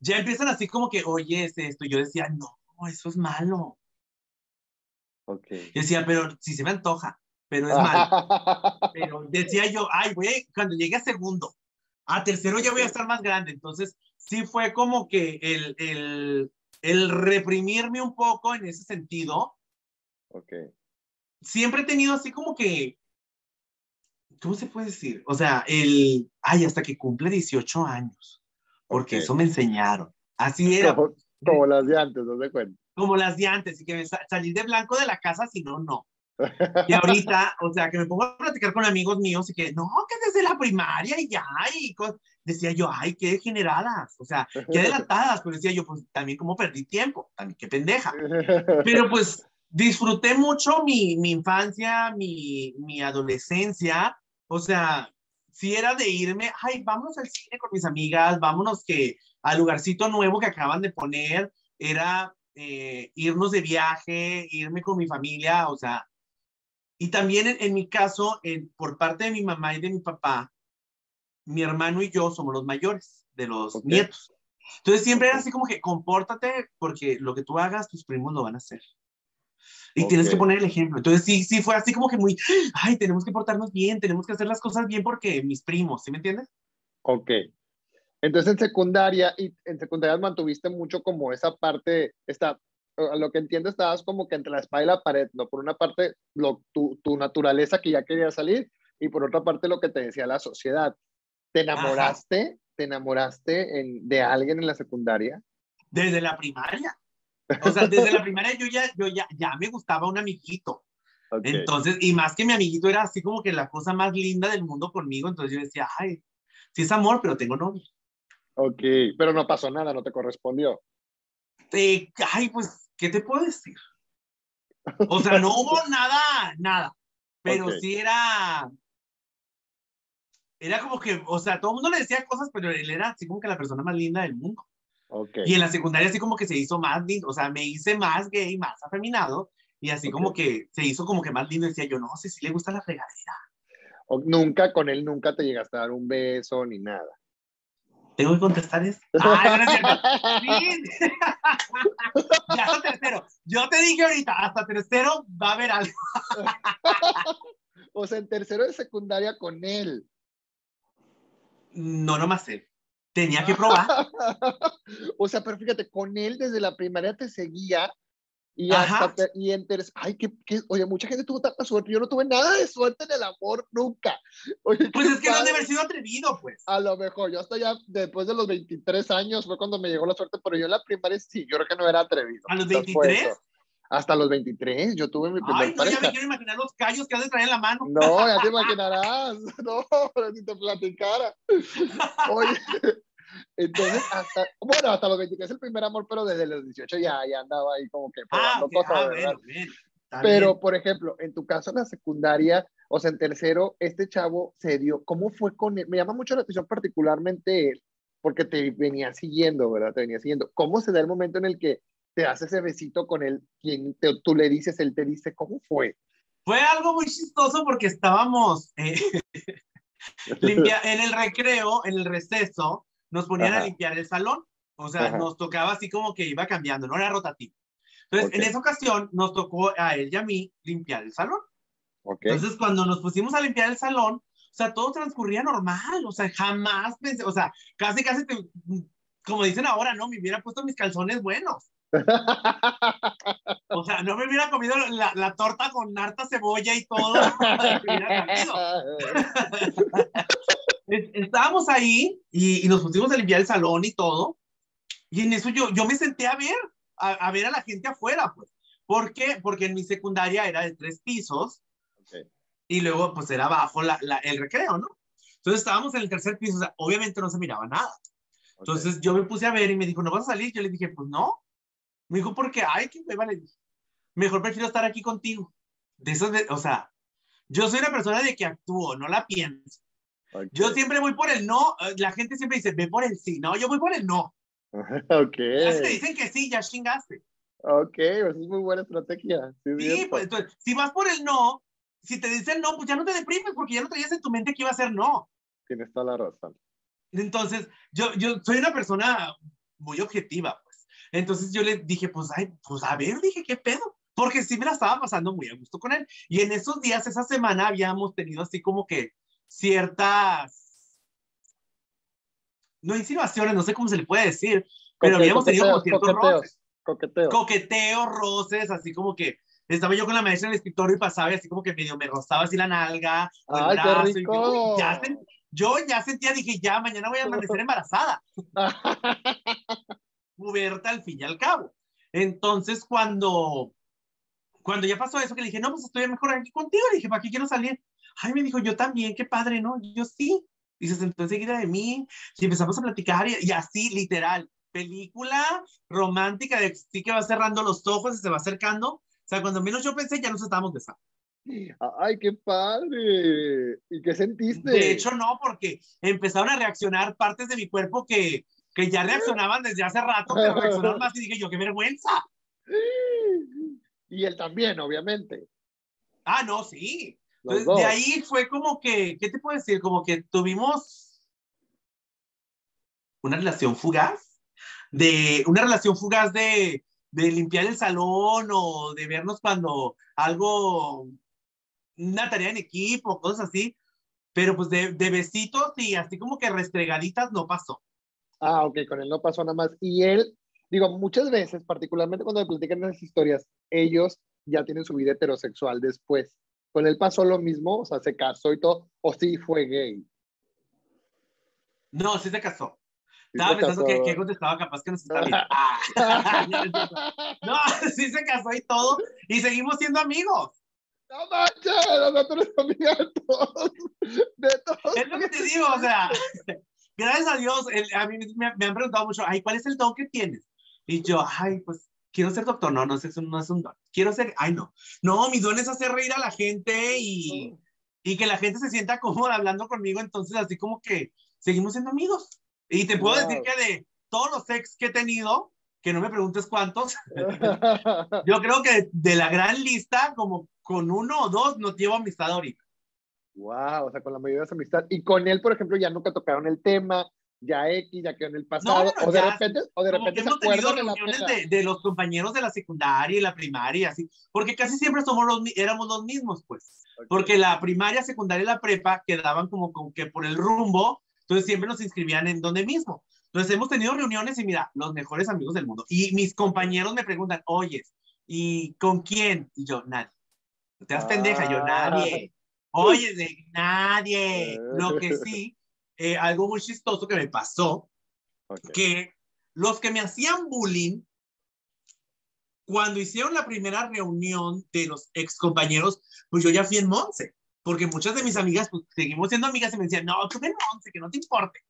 ya empiezan así como que, oye, es esto, yo decía, no, eso es malo. Okay. Yo decía, pero si se me antoja, pero es malo. pero decía yo, ay, a, cuando llegue a segundo, a tercero ya voy a estar más grande, entonces sí fue como que el, el, el reprimirme un poco en ese sentido. Ok. Siempre he tenido así como que, ¿cómo se puede decir? O sea, el, ay, hasta que cumple 18 años, porque eso me enseñaron. Así era. Como, como las de antes, no se cuenta. como las de antes, y que me sa- salí de blanco de la casa, si no, no. Y ahorita, o sea, que me pongo a platicar con amigos míos y que, no, que desde la primaria y ya, y decía yo, ay, qué degeneradas, o sea, qué adelantadas, pero decía yo, pues también como perdí tiempo, también qué pendeja. Pero pues disfruté mucho mi, mi infancia, mi, mi adolescencia, o sea, si era de irme, ay, vámonos al cine con mis amigas, vámonos que al lugarcito nuevo que acaban de poner, era eh, irnos de viaje, irme con mi familia, o sea, y también en, en mi caso, en, por parte de mi mamá y de mi papá, mi hermano y yo somos los mayores de los Ok. nietos. Entonces siempre era así como que compórtate porque lo que tú hagas, tus primos lo van a hacer. Y Ok. tienes que poner el ejemplo. Entonces sí, sí fue así como que muy, ay, tenemos que portarnos bien, tenemos que hacer las cosas bien porque mis primos, ¿sí me entiendes? Ok. Entonces en secundaria, y en secundaria mantuviste mucho como esa parte, esta, a lo que entiendo estabas como que entre la espada y la pared, ¿no? Por una parte, lo, tu, tu naturaleza que ya quería salir, y por otra parte lo que te decía la sociedad. ¿Te enamoraste? ¿Te enamoraste en- de alguien en la secundaria? Desde la primaria. O sea, desde la primaria yo ya, yo ya, ya me gustaba un amiguito. Ok. Entonces, y más que mi amiguito era así como que la cosa más linda del mundo conmigo, entonces yo decía, ay, sí es amor, pero tengo novio. Ok, pero no pasó nada, no te correspondió. Eh, ay, pues, ¿qué te puedo decir? O sea, no hubo nada, nada, pero sí era, era como que, o sea, todo el mundo le decía cosas, pero él era así como que la persona más linda del mundo. Ok. Y en la secundaria así como que se hizo más lindo, o sea, me hice más gay, más afeminado, y así como que se hizo como que más lindo, decía yo, no sé si le gusta la fregadera. O nunca, con él nunca te llegaste a dar un beso ni nada. ¿Tengo que contestar eso? Ay, no es cierto. Ya hasta tercero. Yo te dije ahorita, hasta tercero va a haber algo. o sea, en tercero de secundaria con él. No, no más él. Tenía que probar. o sea, pero fíjate, con él desde la primaria te seguía y hasta te- y en ay, qué, qué- oye, mucha gente tuvo tanta suerte, yo no tuve nada de suerte en el amor nunca. Oye, Pues es que no han de haber sido atrevido, pues. A lo mejor, yo hasta ya después de los 23 años fue cuando me llegó la suerte, pero yo en la primaria sí, yo creo que no era atrevido. ¿A los Quizás fue 23? eso. Hasta los 23, yo tuve mi primer Ay, no, ya me quiero imaginar los callos que has de traer en la mano. No, ya te imaginarás. No, pero si te platicara. Oye, entonces, hasta, bueno, hasta los 23 el primer amor, pero desde los 18 ya, ya andaba ahí como que Ah, probando ok. cosas, Ah, ¿verdad? bueno. Está Pero, bien. por ejemplo, en tu caso en la secundaria, o sea, en tercero, este chavo se dio, ¿cómo fue con él? Me llama mucho la atención particularmente él, porque te venía siguiendo, ¿verdad? Te venía siguiendo. ¿Cómo se da el momento en el que te haces ese besito con él? Quien te- tú le dices, él te dice, ¿cómo fue? Fue algo muy chistoso porque estábamos eh, limpia- en el recreo, en el receso, nos ponían a limpiar el salón. O sea, Ajá. nos tocaba así como que iba cambiando, no era rotativo. Entonces, en esa ocasión nos tocó a él y a mí limpiar el salón. ¿Ok? Entonces, cuando nos pusimos a limpiar el salón, o sea, todo transcurría normal, o sea, jamás pensé, o sea, casi, casi, te- como dicen ahora, ¿no? Me hubiera puesto mis calzones buenos. O sea, no me hubiera comido la, la torta con harta cebolla y todo. Estábamos ahí y, y nos pusimos a limpiar el salón y todo. Y en eso yo, yo me senté a ver. a, ver a la gente afuera, pues. ¿Por qué? Porque en mi secundaria era de tres pisos y luego pues era abajo la, el recreo, ¿no? Entonces estábamos en el tercer piso, o sea, obviamente no se miraba nada. Entonces yo me puse a ver y me dijo, ¿no vas a salir? Yo le dije, pues no. Me dijo, ¿por qué? Ay, qué hueva, le dije. Mejor prefiero estar aquí contigo. De esos, de, o sea, yo soy una persona de que actúo, no la pienso. Yo siempre voy por el no. Eh, la gente siempre dice, ve por el sí. No, yo voy por el no. ok. Ya te dicen que sí, ya chingaste. Ok, pues es muy buena estrategia. Sí, pues entonces, si vas por el no, si te dicen no, pues ya no te deprimes porque ya no traías en tu mente que iba a ser no. Tienes toda la razón. Entonces, yo, yo soy una persona muy objetiva. Entonces yo le dije, pues, ay, pues a ver, dije, ¿qué pedo? Porque sí me la estaba pasando muy a gusto con él. Y en esos días, esa semana, habíamos tenido así como que ciertas, no insinuaciones, no sé cómo se le puede decir, pero habíamos tenido como ciertos roces. Coqueteo. Coqueteo, roces, así como que estaba yo con la maestra en el escritorio y pasaba y así como que medio me rozaba así la nalga. ¡Ay, qué rico! Y yo, ya yo ya sentía, dije, ya, mañana voy a amanecer embarazada. Puberta al fin y al cabo. Entonces, cuando, cuando ya pasó eso, que le dije, no, pues estoy mejor aquí contigo, le dije, ¿para qué quiero salir? Ay, me dijo, yo también, qué padre, ¿no? Y yo sí. Y se sentó enseguida de mí y empezamos a platicar y, así, literal, película romántica de sí que va cerrando los ojos y se va acercando. O sea, cuando menos yo pensé, ya nos estábamos besando. ¡Ay, qué padre! ¿Y qué sentiste? De hecho, no, porque empezaron a reaccionar partes de mi cuerpo que, que ya reaccionaban desde hace rato, pero reaccionaron más y dije yo, ¡qué vergüenza! Y él también, obviamente. Ah, no, sí. Entonces, de ahí fue como que, ¿qué te puedo decir? Como que tuvimos una relación fugaz, de una relación fugaz de, de limpiar el salón o de vernos cuando algo una tarea en equipo, cosas así, pero pues de, de besitos y así como que restregaditas no pasó. Ah, ok, con él no pasó nada más. Y él, digo, muchas veces, particularmente cuando me platican esas historias, ellos ya tienen su vida heterosexual después. Con él pasó lo mismo, o sea, se casó y todo, o sí fue gay. No, sí se casó. Estaba pensando que, que, contestaba, capaz que no se está viendo. no, sí se casó y todo, y seguimos siendo amigos. No manches, nosotros somos de todos. De todos. Es lo que te digo, o sea, gracias a Dios, a mí me, han preguntado mucho, ay, ¿cuál es el don que tienes? Y yo, ay, pues quiero ser doctor. No, no, eso no es un don. Quiero ser, ay, no. No, mi don es hacer reír a la gente y, y que la gente se sienta cómoda hablando conmigo. Entonces, así como que seguimos siendo amigos. Y te puedo decir que de todos los ex que he tenido, que no me preguntes cuántos, yo creo que de la gran lista, como con uno o dos nos llevo amistad ahorita. Wow, o sea, con la mayoría de su amistad. Y con él, por ejemplo, ya nunca tocaron el tema, ya X, ya quedó en el pasado, o, de repente, o de repente, hemos tenido reuniones de, de, los compañeros de la secundaria y la primaria, así, porque casi siempre somos los, éramos los mismos, pues, porque la primaria, secundaria y la prepa quedaban como, como que por el rumbo, entonces siempre nos inscribían en donde mismo. Entonces hemos tenido reuniones y mira, los mejores amigos del mundo. Y mis compañeros me preguntan, oye, ¿y con quién? Y yo, nadie te das pendeja, yo nadie. Oye, de nadie. Lo que sí, eh, algo muy chistoso que me pasó, que los que me hacían bullying, cuando hicieron la primera reunión de los ex compañeros, pues yo ya fui en Monse, porque muchas de mis amigas, pues seguimos siendo amigas y me decían, no, tú ven Monse, que no te importe.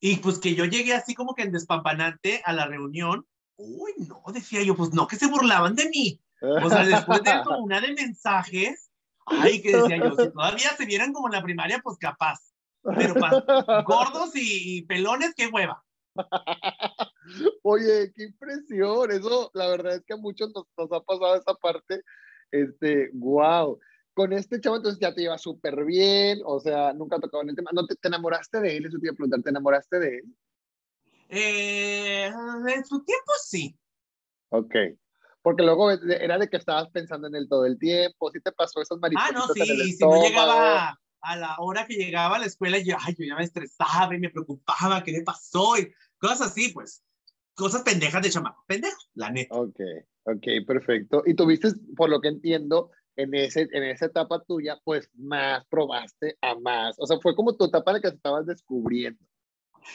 Y pues que yo llegué así como que en despampanante a la reunión, uy, no, decía yo, pues no, que se burlaban de mí. O sea, después de como una de mensajes, ay, que decía yo, si todavía se vieran como en la primaria, pues capaz. Pero para gordos y, pelones, qué hueva. Oye, qué impresión. Eso, la verdad es que a muchos nos, ha pasado esa parte. Este, wow. Con este chavo, entonces ya te lleva súper bien. O sea, nunca tocado en el tema. ¿No te, enamoraste de él? Eso te iba a preguntar, ¿te enamoraste de él? Eh, en su tiempo sí. Ok. Porque luego era de que estabas pensando en él todo el tiempo, si te pasó esas mariposas. Ah, no, sí, y si no llegaba a la hora que llegaba a la escuela, yo, ay, yo ya me estresaba y me preocupaba, ¿qué le pasó? Y cosas así, pues, cosas pendejas de chamaco, pendejo, la neta. Ok, ok, perfecto. Y tuviste, por lo que entiendo, en, ese, en esa etapa tuya, pues más probaste a más. O sea, fue como tu etapa en la que estabas descubriendo.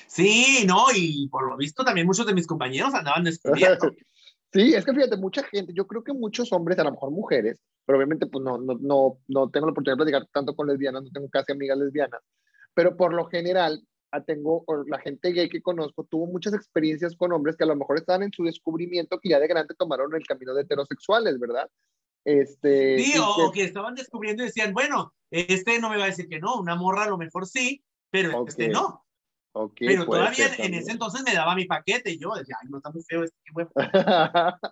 Sí, no, y por lo visto también muchos de mis compañeros andaban descubriendo. sí, es que fíjate, mucha gente, yo creo que muchos hombres, a lo mejor mujeres, pero obviamente pues no, no, no, no tengo la oportunidad de platicar tanto con lesbianas, no tengo casi amigas lesbianas, pero por lo general tengo, la gente gay que conozco tuvo muchas experiencias con hombres que a lo mejor estaban en su descubrimiento que ya de grande tomaron el camino de heterosexuales, ¿verdad? Este, sí, o que, estaban descubriendo y decían, bueno, este no me va a decir que no, una morra a lo mejor sí, pero este no. Pero todavía en ese entonces me daba mi paquete y yo decía, ay, no está muy feo este huevo.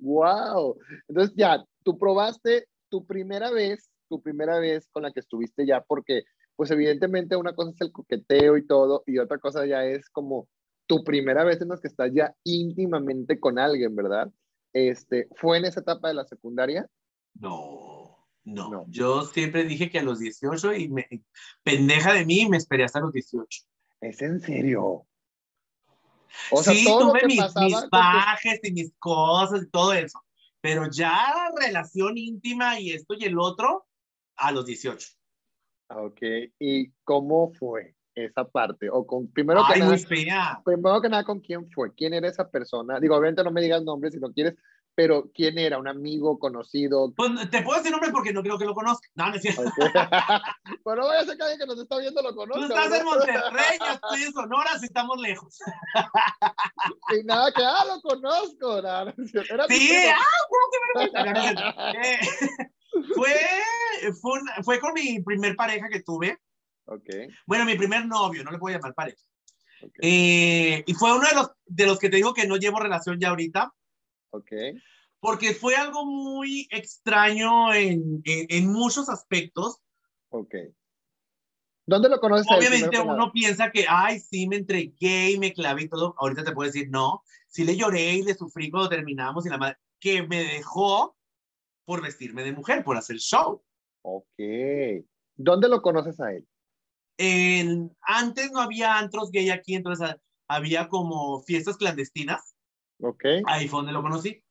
wow. Entonces ya, tú probaste tu primera vez, tu primera vez con la que estuviste ya, porque pues evidentemente una cosa es el coqueteo y todo, y otra cosa ya es como tu primera vez en la que estás ya íntimamente con alguien, ¿verdad? Este, ¿Fue en esa etapa de la secundaria? No, no, Yo siempre dije que a los 18 y me, pendeja de mí me esperé hasta los 18. ¿Es en serio? O sea, sí, tuve mis, mis bajes y mis cosas y todo eso, pero ya relación íntima y esto y el otro a los 18. Ok, ¿y cómo fue esa parte? O con, primero que nada, Primero que nada, ¿con quién fue? ¿Quién era esa persona? Digo, obviamente no me digas nombre si no quieres, pero ¿quién era? ¿Un amigo, conocido? Pues te puedo decir nombre porque no creo que lo conozca. No, no es cierto. Okay. pero no voy a ser que alguien que nos está viendo lo conozca. Tú estás en Monterrey, yo estoy en Sonora, si estamos lejos. y nada, que, ah, lo conozco. No, era sí, ah, qué vergüenza. Eh, fue, fue, fue, con mi primer pareja que tuve. Okay. Bueno, mi primer novio, no le puedo llamar pareja. Okay. Eh, y fue uno de los, de los que te digo que no llevo relación ya ahorita. Ok. Porque fue algo muy extraño en, en, muchos aspectos. Ok. ¿Dónde lo conoces? Obviamente uno piensa que, ay, sí, me entregué y me clavé y todo. Ahorita te puedo decir, no. Sí le lloré y le sufrí cuando terminamos y la madre que me dejó por vestirme de mujer, por hacer show. Ok. ¿Dónde lo conoces a él? En, antes no había antros gay aquí, entonces había como fiestas clandestinas. Ok. Ahí fue donde lo conocí.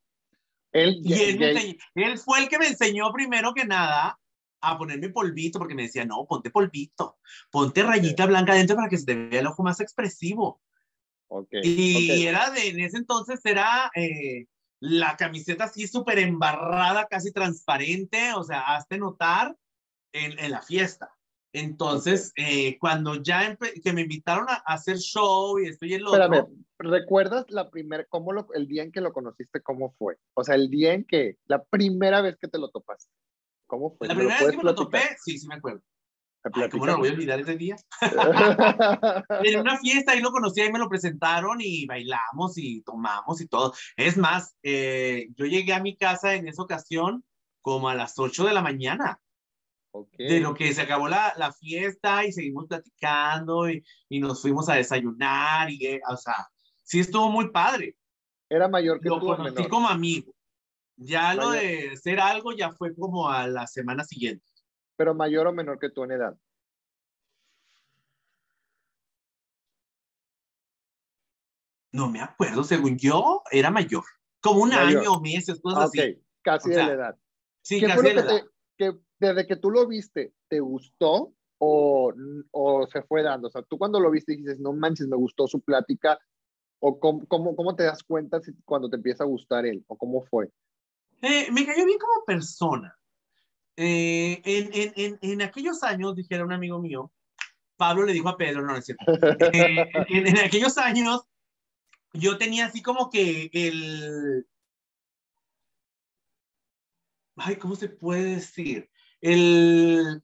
Él, y él, él fue el que me enseñó primero que nada a ponerme polvito, porque me decía, no, ponte polvito, ponte rayita blanca adentro para que se te vea el ojo más expresivo. Okay, y era de, en ese entonces era eh, la camiseta así súper embarrada, casi transparente, o sea, hazte notar en, en la fiesta. Entonces, eh, cuando ya que me invitaron a, hacer show y estoy en otro... Espérame, ¿recuerdas la primera, cómo lo, el día en que lo conociste, cómo fue? O sea, el día en que, la primera vez que te lo topaste, ¿cómo fue? La primera vez que me lo topé, sí, sí me acuerdo. ¿Cómo no voy a olvidar ese día? en una fiesta, ahí lo conocí, ahí me lo presentaron y bailamos y tomamos y todo. Es más, eh, yo llegué a mi casa en esa ocasión como a las 8 de la mañana. De lo que se acabó la, la fiesta y seguimos platicando y, y, nos fuimos a desayunar y, eh, o sea, sí estuvo muy padre. Era mayor que lo tú. Lo conocí como amigo. Ya lo de ser algo ya fue como a la semana siguiente pero mayor o menor que tú en edad. No me acuerdo, según yo, era mayor. Como un año, meses, cosas así. casi de la edad. Sí, casi de la edad. que desde que tú lo viste, ¿te gustó o, o, se fue dando? O sea, tú cuando lo viste dices, no manches, me gustó su plática. ¿O cómo, cómo, cómo te das cuenta si, cuando te empieza a gustar él? ¿O cómo fue? Eh, me cayó bien como persona. Eh, en, en, en, en, aquellos años, dijera un amigo mío, Pablo le dijo a Pedro, no, no es cierto. Eh, en, aquellos años, yo tenía así como que el. Ay, ¿cómo se puede decir? El.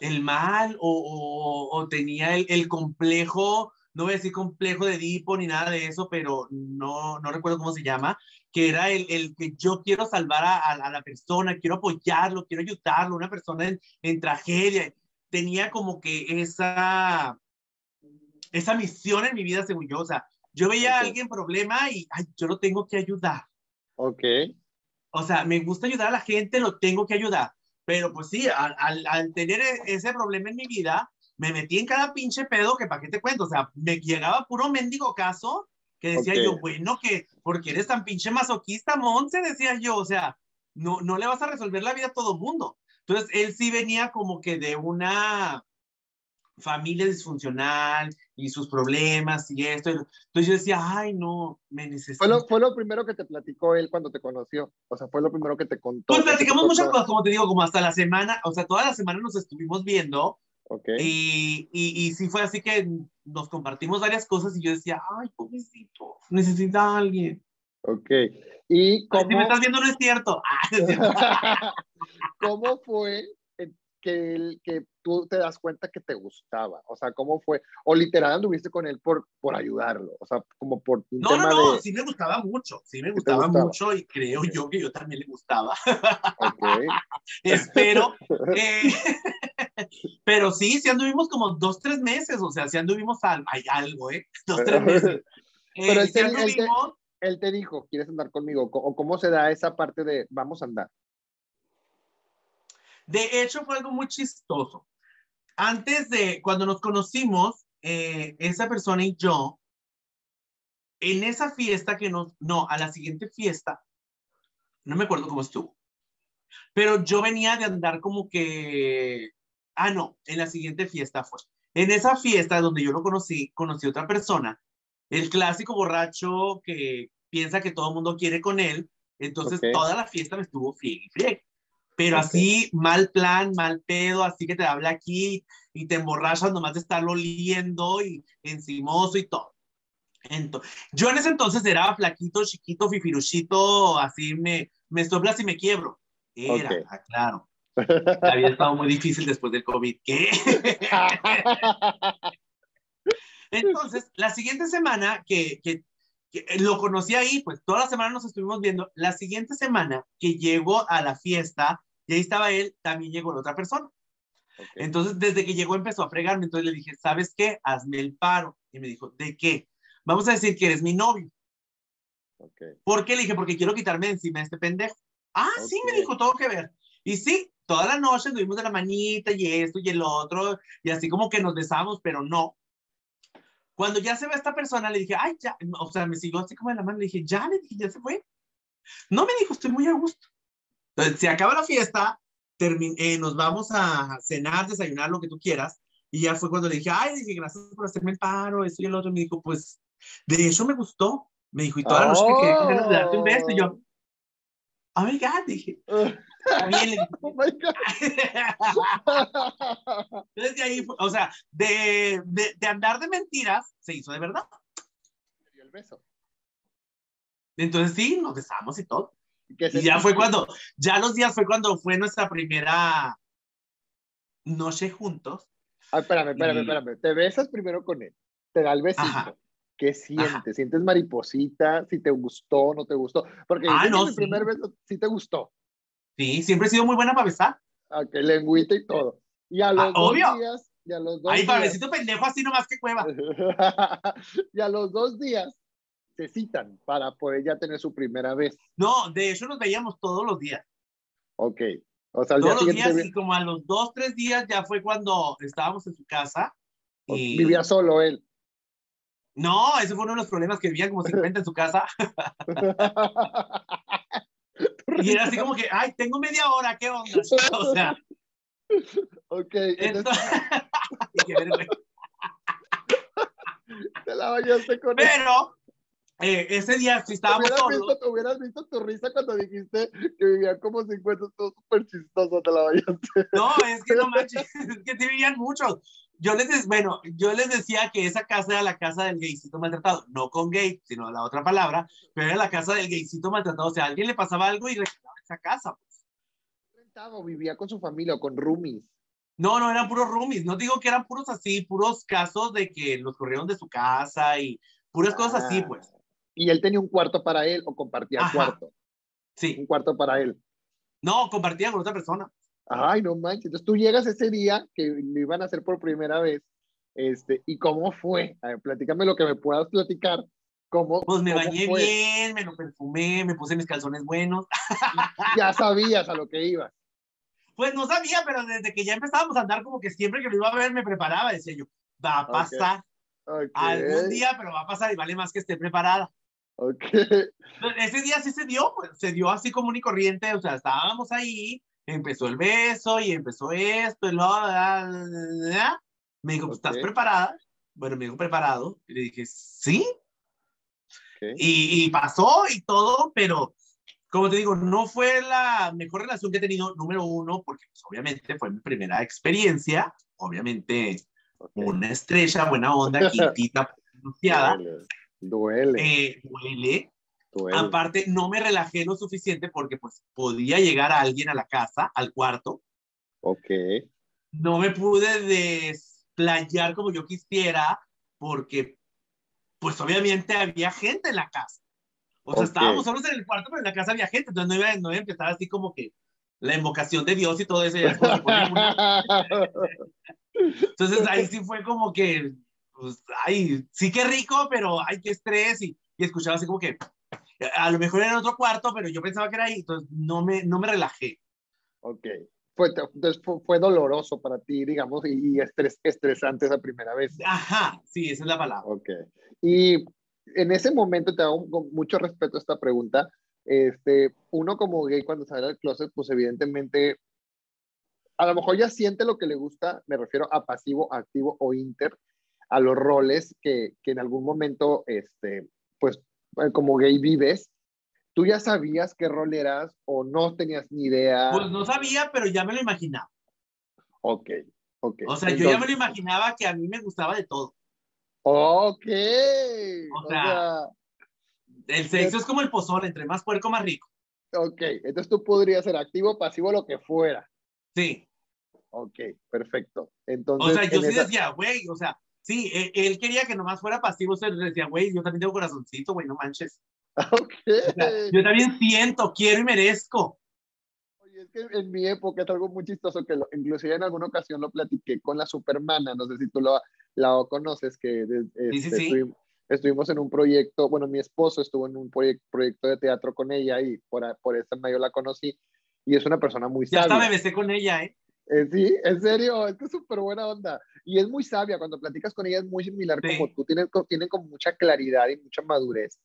El mal o, o, o tenía el, el complejo no voy a decir complejo de Edipo ni nada de eso, pero no, no recuerdo cómo se llama, que era el, el que yo quiero salvar a, a, la persona, quiero apoyarlo, quiero ayudarlo, una persona en, en tragedia. Tenía como que esa, esa misión en mi vida, según yo. O sea, yo veía a alguien en problema y ay, yo lo tengo que ayudar. Ok. O sea, me gusta ayudar a la gente, lo tengo que ayudar. Pero pues sí, al, al, al tener e, ese problema en mi vida, me metí en cada pinche pedo que para qué te cuento, o sea, me llegaba puro mendigo caso que decía yo, bueno, que porque eres tan pinche masoquista, Monse, decía yo, o sea, no, no le vas a resolver la vida a todo mundo. Entonces, él sí venía como que de una, familia disfuncional y sus problemas y esto. Entonces yo decía, ay, no, me necesito. Fue lo, fue lo primero que te platicó él cuando te conoció. O sea, fue lo primero que te contó. Pues platicamos muchas cosas, como te digo, como hasta la semana, o sea, toda la semana nos estuvimos viendo. Okay. Y, y, y sí fue así que nos compartimos varias cosas y yo decía, ay, pobrecito, necesita a alguien. Ok. ¿Y cómo... Ay, si me estás viendo no es cierto. ¿Cómo fue que, tú te das cuenta que te gustaba? O sea, ¿cómo fue? O literal anduviste con él por, por ayudarlo, o sea, como por un No, tema no, no, de... sí me gustaba mucho, sí me gustaba, gustaba? mucho y creo yo que yo también le gustaba. Ok. Espero. eh, pero sí, sí anduvimos como dos, tres meses, o sea, sí anduvimos al, hay algo, ¿eh? Dos, tres meses. Eh, Pero él sí te- él te- anduvimos, Él te dijo, ¿quieres andar conmigo? Co- ¿O cómo se da esa parte de vamos a andar? De hecho, fue algo muy chistoso. Antes de, cuando nos conocimos, eh, esa persona y yo, en esa fiesta que nos, no, a la siguiente fiesta, no me acuerdo cómo estuvo, pero yo venía de andar como que, ah, no, en la siguiente fiesta fue. En esa fiesta donde yo lo conocí, conocí a otra persona, el clásico borracho que piensa que todo el mundo quiere con él, entonces toda la fiesta me estuvo friegue y friegue. Pero Ok. así, mal plan, mal pedo, así que te habla aquí y te emborrachas nomás de estarlo oliendo y encimoso y todo. Entonces, yo en ese entonces era flaquito, chiquito, fifiruchito, así me, me soplas y me quiebro. Era, Ok. ah, claro. Había estado muy difícil después del COVID. ¿Qué? Entonces, la siguiente semana que, que lo conocí ahí, pues toda la semana nos estuvimos viendo. La siguiente semana que llegó a la fiesta, y ahí estaba él, también llegó la otra persona. Ok. Entonces, desde que llegó empezó a fregarme. Entonces le dije, ¿sabes qué? Hazme el paro. Y me dijo, ¿de qué? Vamos a decir que eres mi novio. Ok. ¿Por qué? Le dije, porque quiero quitarme de encima a este pendejo. Ah, sí, me dijo, todo que ver. Y sí, toda la noche estuvimos de la manita y esto y el otro, y así como que nos besamos, pero no. Cuando ya se ve esta persona, le dije, ay, ya, o sea, me siguió así como de la mano, le dije, ya, le dije, ya se fue. No me dijo, estoy muy a gusto. Entonces, se acaba la fiesta, eh, nos vamos a cenar, desayunar, lo que tú quieras, y ya fue cuando le dije, ay, dije, gracias por hacerme el paro, eso y el otro, y me dijo, pues, de eso me gustó. Me dijo, y toda la noche me quedé con de darte un beso, y yo, oh my God, dije, dije. Oh my God. Entonces de ahí, o sea, de, de, de andar de mentiras, se hizo de verdad. Me dio el beso. Entonces sí, nos besamos y todo. ¿Qué Y ya fue cuando, ya los días fue cuando fue nuestra primera noche juntos. Ah, espérame, espérame, Y- espérame. Te besas primero con él. Te da el besito. Ajá. ¿Qué sientes? ¿Sientes mariposita? ¿Si te gustó no te gustó? Porque Ah, no, el sí. primer beso sí te gustó. Sí, siempre he sido muy buena para besar. Ok, lengüita y todo. Y a los Ah, dos obvio. días, y a los dos Ay, pablecito pendejo, así nomás que cueva. y a los dos días se citan para poder ya tener su primera vez. No, de hecho nos veíamos todos los días. Ok. O sea, al día Todos los días vi- y como a los dos, tres días ya fue cuando estábamos en su casa. Y... vivía solo él. No, ese fue uno de los problemas que vivían como 50 en su casa. Y era así como que, ay, tengo media hora, ¿qué onda? O sea, ok, entonces te la bañaste con él. pero eh, ese día sí estábamos Hubieras solos. visto, hubieras visto tu risa cuando dijiste que vivían como 50, todo súper chistoso, te la bañaste. No, es que no manches, es que sí vivían muchos. Yo les, des- bueno, yo les decía que esa casa era la casa del gaycito maltratado, no con gay, sino la otra palabra, pero era la casa del gaycito maltratado. O sea, a alguien le pasaba algo y reclamaba esa casa. Rentado, vivía con su familia o con roomies. No, no, eran puros roomies. No digo que eran puros así, puros casos de que los corrieron de su casa y puras cosas así, Ah. pues. Y él tenía un cuarto para él o compartía Ajá. cuarto. Sí. Un cuarto para él. No, compartía con otra persona. Ay, no manches. Entonces tú llegas ese día que lo iban a hacer por primera vez. Este, ¿y cómo fue? A ver, platícame lo que me puedas platicar. ¿Cómo, Pues me cómo bañé fue? bien, me lo perfumé, me puse mis calzones buenos. Ya sabías a lo que ibas. Pues no sabía, pero desde que ya empezábamos a andar, como que siempre que lo iba a ver me preparaba, decía yo, va a pasar Ok. algún día, pero va a pasar y vale más que esté preparada. Ok. Ese día sí se dio, pues se dio así común y corriente, o sea, estábamos ahí, empezó el beso y empezó esto y lo, Me dijo, pues, ¿estás preparada? Bueno, me dijo, preparado. Y le dije, sí. Y, y, pasó y todo, pero como te digo, no fue la mejor relación que he tenido, número uno, porque pues, obviamente fue mi primera experiencia, obviamente una estrella, buena onda, quintita, pronunciada. Duele. Eh, duele. Aparte, no me relajé lo suficiente porque pues podía llegar a alguien a la casa, al cuarto. Ok. No me pude desplayar como yo quisiera porque pues obviamente había gente en la casa. O sea, estábamos solos en el cuarto, pero en la casa había gente, entonces no iba, no iba a empezar así como que la invocación de Dios y todo eso. entonces ahí sí fue como que, pues, ay, sí que rico, pero hay que estrés y, y escuchaba así como que, a lo mejor era en otro cuarto, pero yo pensaba que era ahí, entonces no me, no me relajé. Ok. Fue, entonces fue, doloroso para ti, digamos, y, estres, estresante esa primera vez. Ajá, sí, esa es la palabra. Ok. Y en ese momento te hago con mucho respeto a esta pregunta. Este, uno como gay cuando sale del closet, pues evidentemente, a lo mejor ya siente lo que le gusta, me refiero a pasivo, activo o inter, a los roles que, que en algún momento, este, pues como gay vives. ¿Tú ya sabías qué rol eras o no tenías ni idea? Pues no sabía, pero ya me lo imaginaba. Ok, ok. O sea, yo ya me lo imaginaba que a mí me gustaba de todo. Ok. O sea, el sexo es como el pozole, entre más puerco, más rico. Ok, entonces tú podrías ser activo, pasivo, lo que fuera. Sí. Ok, perfecto. Entonces, o sea, yo sí decía, güey, o sea, sí, él, él, quería que nomás fuera pasivo, se decía, güey, yo también tengo corazoncito, güey, no manches. Ok. O sea, yo también siento, quiero y merezco. Oye, es que en mi época es algo muy chistoso que lo, inclusive en alguna ocasión lo platiqué con la Supermana, no sé si tú lo, la conoces, que este, sí, sí, sí. Estuvimos, estuvimos, en un proyecto, bueno, mi esposo estuvo en un proyecto, proyecto de teatro con ella y por, por ese medio la conocí y es una persona muy sabia. Ya hasta me besé con ella, ¿eh? Eh, sí, en serio, es que es súper buena onda. Y es muy sabia, cuando platicas con ella es muy similar Sí. como tú, tienen, tienen como mucha claridad y mucha madurez.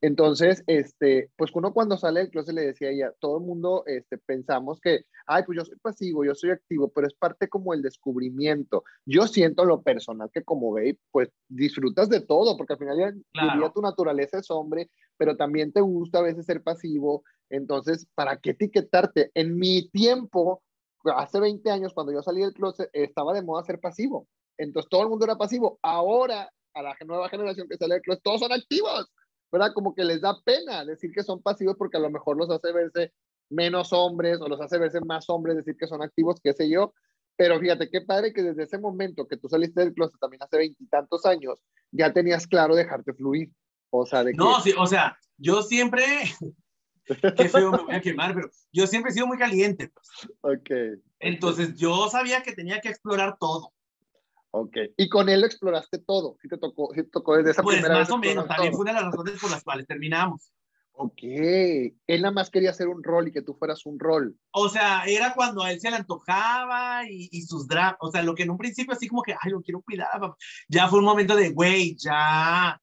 Entonces, este, pues uno cuando sale del closet le decía a ella, todo el mundo este, pensamos que, ay, pues yo soy pasivo, yo soy activo, pero es parte como el descubrimiento. Yo siento lo personal que como gay, pues disfrutas de todo, porque al final ya, Claro. tu naturaleza es hombre, pero también te gusta a veces ser pasivo. Entonces, ¿para qué etiquetarte? En mi tiempo, hace 20 años, cuando yo salí del closet, estaba de moda ser pasivo. Entonces todo el mundo era pasivo. Ahora, a la nueva generación que sale del closet, todos son activos. ¿verdad? Como que les da pena decir que son pasivos porque a lo mejor los hace verse menos hombres o los hace verse más hombres, decir que son activos, qué sé yo. Pero fíjate qué padre que desde ese momento que tú saliste del closet también hace veintitantos años, ya tenías claro dejarte fluir. O sea, de que... No, sí, o sea, yo siempre, qué feo me voy a quemar, pero yo siempre he sido muy caliente. Pues. Ok. Entonces yo sabía que tenía que explorar todo. Ok. Y con él lo exploraste todo. Sí te tocó, sí te tocó desde esa Pues primera más vez o menos, también todo. fue una de las razones por las cuales terminamos. Ok. Él nada más quería hacer un rol y que tú fueras un rol. O sea, era cuando a él se le antojaba y, y sus dramas, o sea, lo que en un principio así como que, ay, lo quiero cuidar, papá. ya fue un momento de, güey, ya.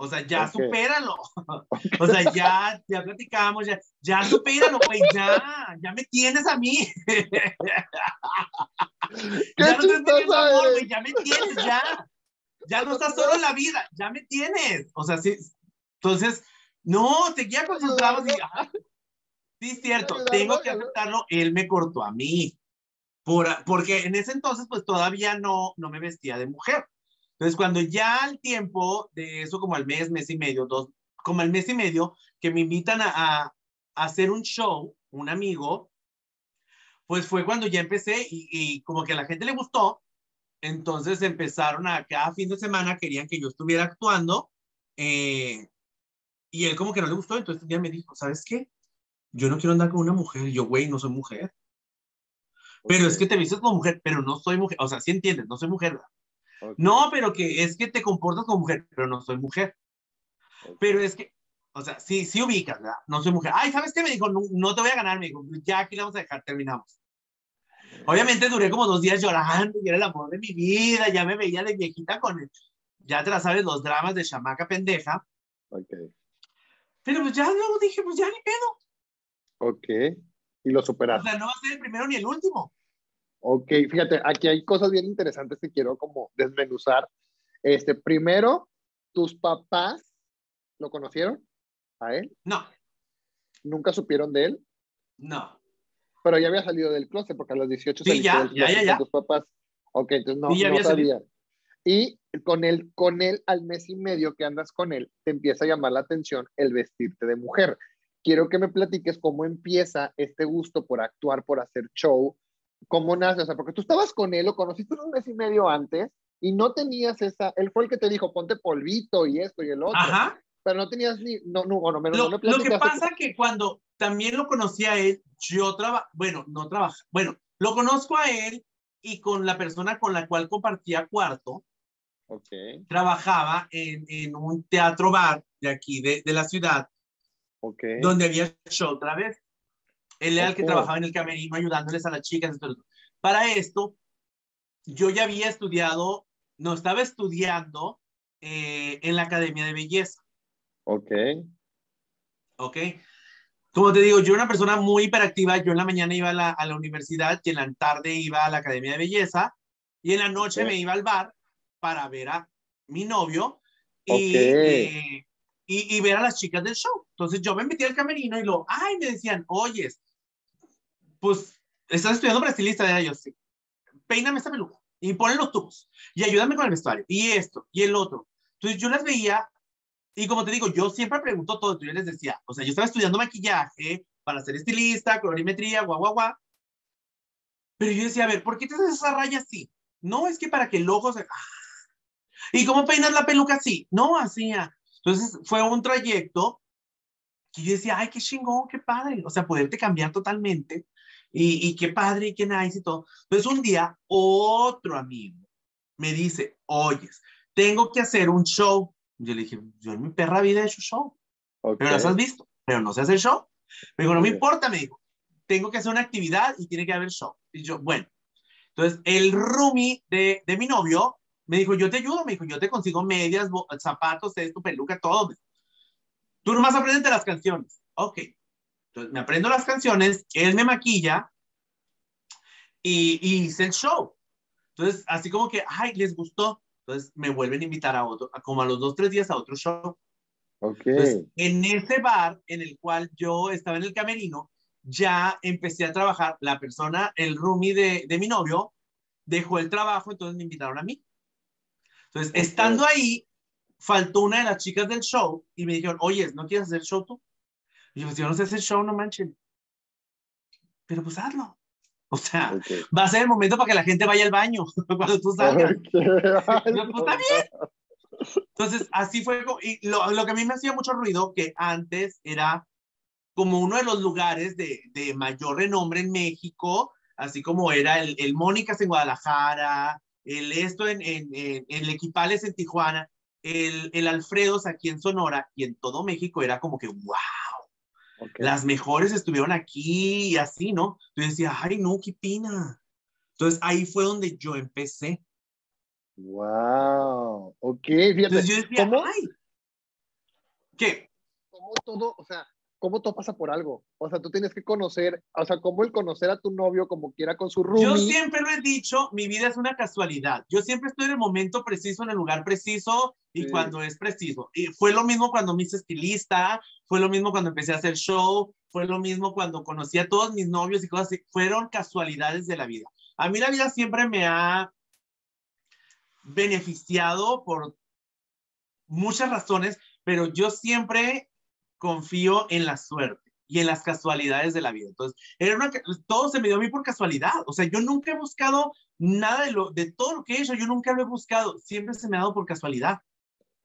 O sea, ya Ok. supéralo. O sea, ya, ya platicamos, ya, ya supéralo, güey, ya, ya me tienes a mí. ¡Qué ya no te chistosa amor, güey, ya me tienes, ya. Ya no estás solo en la vida, ya me tienes. O sea, sí. Entonces, no, seguía con sus y, ah, sí, es cierto, tengo que aceptarlo, él me cortó a mí. Por, porque en ese entonces, pues todavía no, no me vestía de mujer. Entonces, cuando ya al tiempo de eso, como al mes, mes y medio, dos, como al mes y medio, que me invitan a, a, a hacer un show, un amigo, pues fue cuando ya empecé y, y como que a la gente le gustó, entonces empezaron a cada fin de semana querían que yo estuviera actuando eh, y él como que no le gustó, entonces un día me dijo, ¿sabes qué? Yo no quiero andar con una mujer. Yo, güey, no soy mujer. Pero es que te vistes como mujer, pero no soy mujer. O sea, sí entiendes, no soy mujer. ¿verdad? Ok, No, pero que es que te comportas como mujer, pero no soy mujer. ok. Pero es que, o sea, sí, sí ubicas, ¿verdad? No soy mujer. Ay, ¿sabes qué? Me dijo, no, no te voy a ganar. Me dijo, ya aquí la vamos a dejar, terminamos. Obviamente duré como dos días llorando y era el amor de mi vida. Ya me veía de viejita con el, ya te la sabes, los dramas de chamaca pendeja. Ok. Pero pues ya luego dije, pues ya ni pedo. Ok. Y lo O superaste. sea, no va a ser el primero ni el último. Ok, fíjate, aquí hay cosas bien interesantes que quiero como desmenuzar. Este, primero, ¿tus papás lo conocieron a él? No, ¿Nunca supieron de él? no. Pero ya había salido del closet porque a los 18 Sí, ya, del ya, ya, con ya. tus papás. Ok, entonces no, Sí, ya no sabía. Y con él, con él, al mes y medio que andas con él, te empieza a llamar la atención el vestirte de mujer. Quiero que me platiques cómo empieza este gusto por actuar, por hacer show, cómo nace, o sea, porque tú estabas con él, lo conociste un mes y medio antes y no tenías esa, él fue el que te dijo, ponte polvito y esto y el otro, Ajá. pero no tenías ni, no, no, bueno, menos Lo, no lo que pasa que cuando también lo conocí a él, yo trabajo, bueno, no trabaja, bueno, lo conozco a él y con la persona con la cual compartía cuarto, trabajaba en, en un teatro bar de aquí, de, de la ciudad, donde había show otra vez. Él era el que trabajaba en el camerino ayudándoles a las chicas. eso. Para esto, yo ya había estudiado, no, estaba estudiando eh, en la Academia de Belleza, Ok, ¿ok? Como te digo, yo era una persona muy hiperactiva. Yo en la mañana iba a la, a la universidad y en la tarde iba a la Academia de Belleza y en la noche Ok. me iba al bar para ver a mi novio y, Ok. eh, y, y ver a las chicas del show. Entonces yo me metí al camerino y lo, ay, me decían, oyes, pues estás estudiando para estilista de ellos, sí. Peíname esta peluca y ponle los tubos y ayúdame con el vestuario y esto y el otro. Entonces yo las veía y como te digo, yo siempre pregunto todo. Yo les decía, o sea, yo estaba estudiando maquillaje para ser estilista, colorimetría, guau, guau, guau. Pero yo decía, a ver, ¿por qué te haces esa raya así? No, es que para que el ojo se... Ah. ¿Y cómo peinas la peluca así? No, así. ah. Entonces fue un trayecto que yo decía, ay, qué chingón, qué padre. O sea, poderte cambiar totalmente. Y, y qué padre y qué nice y todo. Entonces un día, otro amigo me dice, oyes, tengo que hacer un show. Yo le dije, yo en mi perra vida he hecho show, ok. pero las has visto, pero no se hace show. Me dijo, no me importa, me dijo, tengo que hacer una actividad y tiene que haber show. Y yo, bueno. Entonces, el roomie de, de mi novio me dijo, yo te ayudo, me dijo, yo te consigo medias, zapatos, esto, peluca, todo. Tú nomás aprendete las canciones. Ok. Entonces, me aprendo las canciones, él me maquilla y, y hice el show. Entonces, así como que, ay, les gustó. Entonces, me vuelven a invitar a otro, como a los dos, tres días a otro show. Ok, Entonces, en ese bar en el cual yo estaba en el camerino, ya empecé a trabajar. La persona, el roomie de, de mi novio, dejó el trabajo, entonces me invitaron a mí. Entonces, Ok. estando ahí, faltó una de las chicas del show y me dijeron, oye, ¿no quieres hacer show tú? Y yo, pues, yo no sé hacer show, no manchen. Pero pues hazlo. O sea, va a ser el momento para que la gente vaya al baño cuando tú salgas. Ok. Ay, Yo, pues, está bien. Entonces, así fue. Y lo, lo que a mí me hacía mucho ruido, que antes era como uno de los lugares de, de mayor renombre en México, así como era el, el Mónicas en Guadalajara, el esto en, en, en, el Equipales en Tijuana, el, el Alfredos aquí en Sonora y en todo México era como que, wow, Las mejores estuvieron aquí y así, ¿no? Yo decía, ay, no, qué pina. Entonces ahí fue donde yo empecé. Wow. Ok, fíjate. Entonces yo decía, ¿Cómo? ay, ¿qué? cómo todo, o sea, cómo todo pasa por algo. O sea, tú tienes que conocer, o sea, cómo el conocer a tu novio como quiera con su roomie. Yo siempre lo he dicho, mi vida es una casualidad. Yo siempre estoy en el momento preciso, en el lugar preciso y Sí. cuando es preciso. Y fue lo mismo cuando me hice estilista, fue lo mismo cuando empecé a hacer show, fue lo mismo cuando conocí a todos mis novios y cosas así. Fueron casualidades de la vida. A mí la vida siempre me ha beneficiado por muchas razones, pero yo siempre confío en la suerte y en las casualidades de la vida. Entonces, era una, todo se me dio a mí por casualidad. O sea, yo nunca he buscado nada de, lo, de todo lo que he hecho, yo nunca lo he buscado, siempre se me ha dado por casualidad.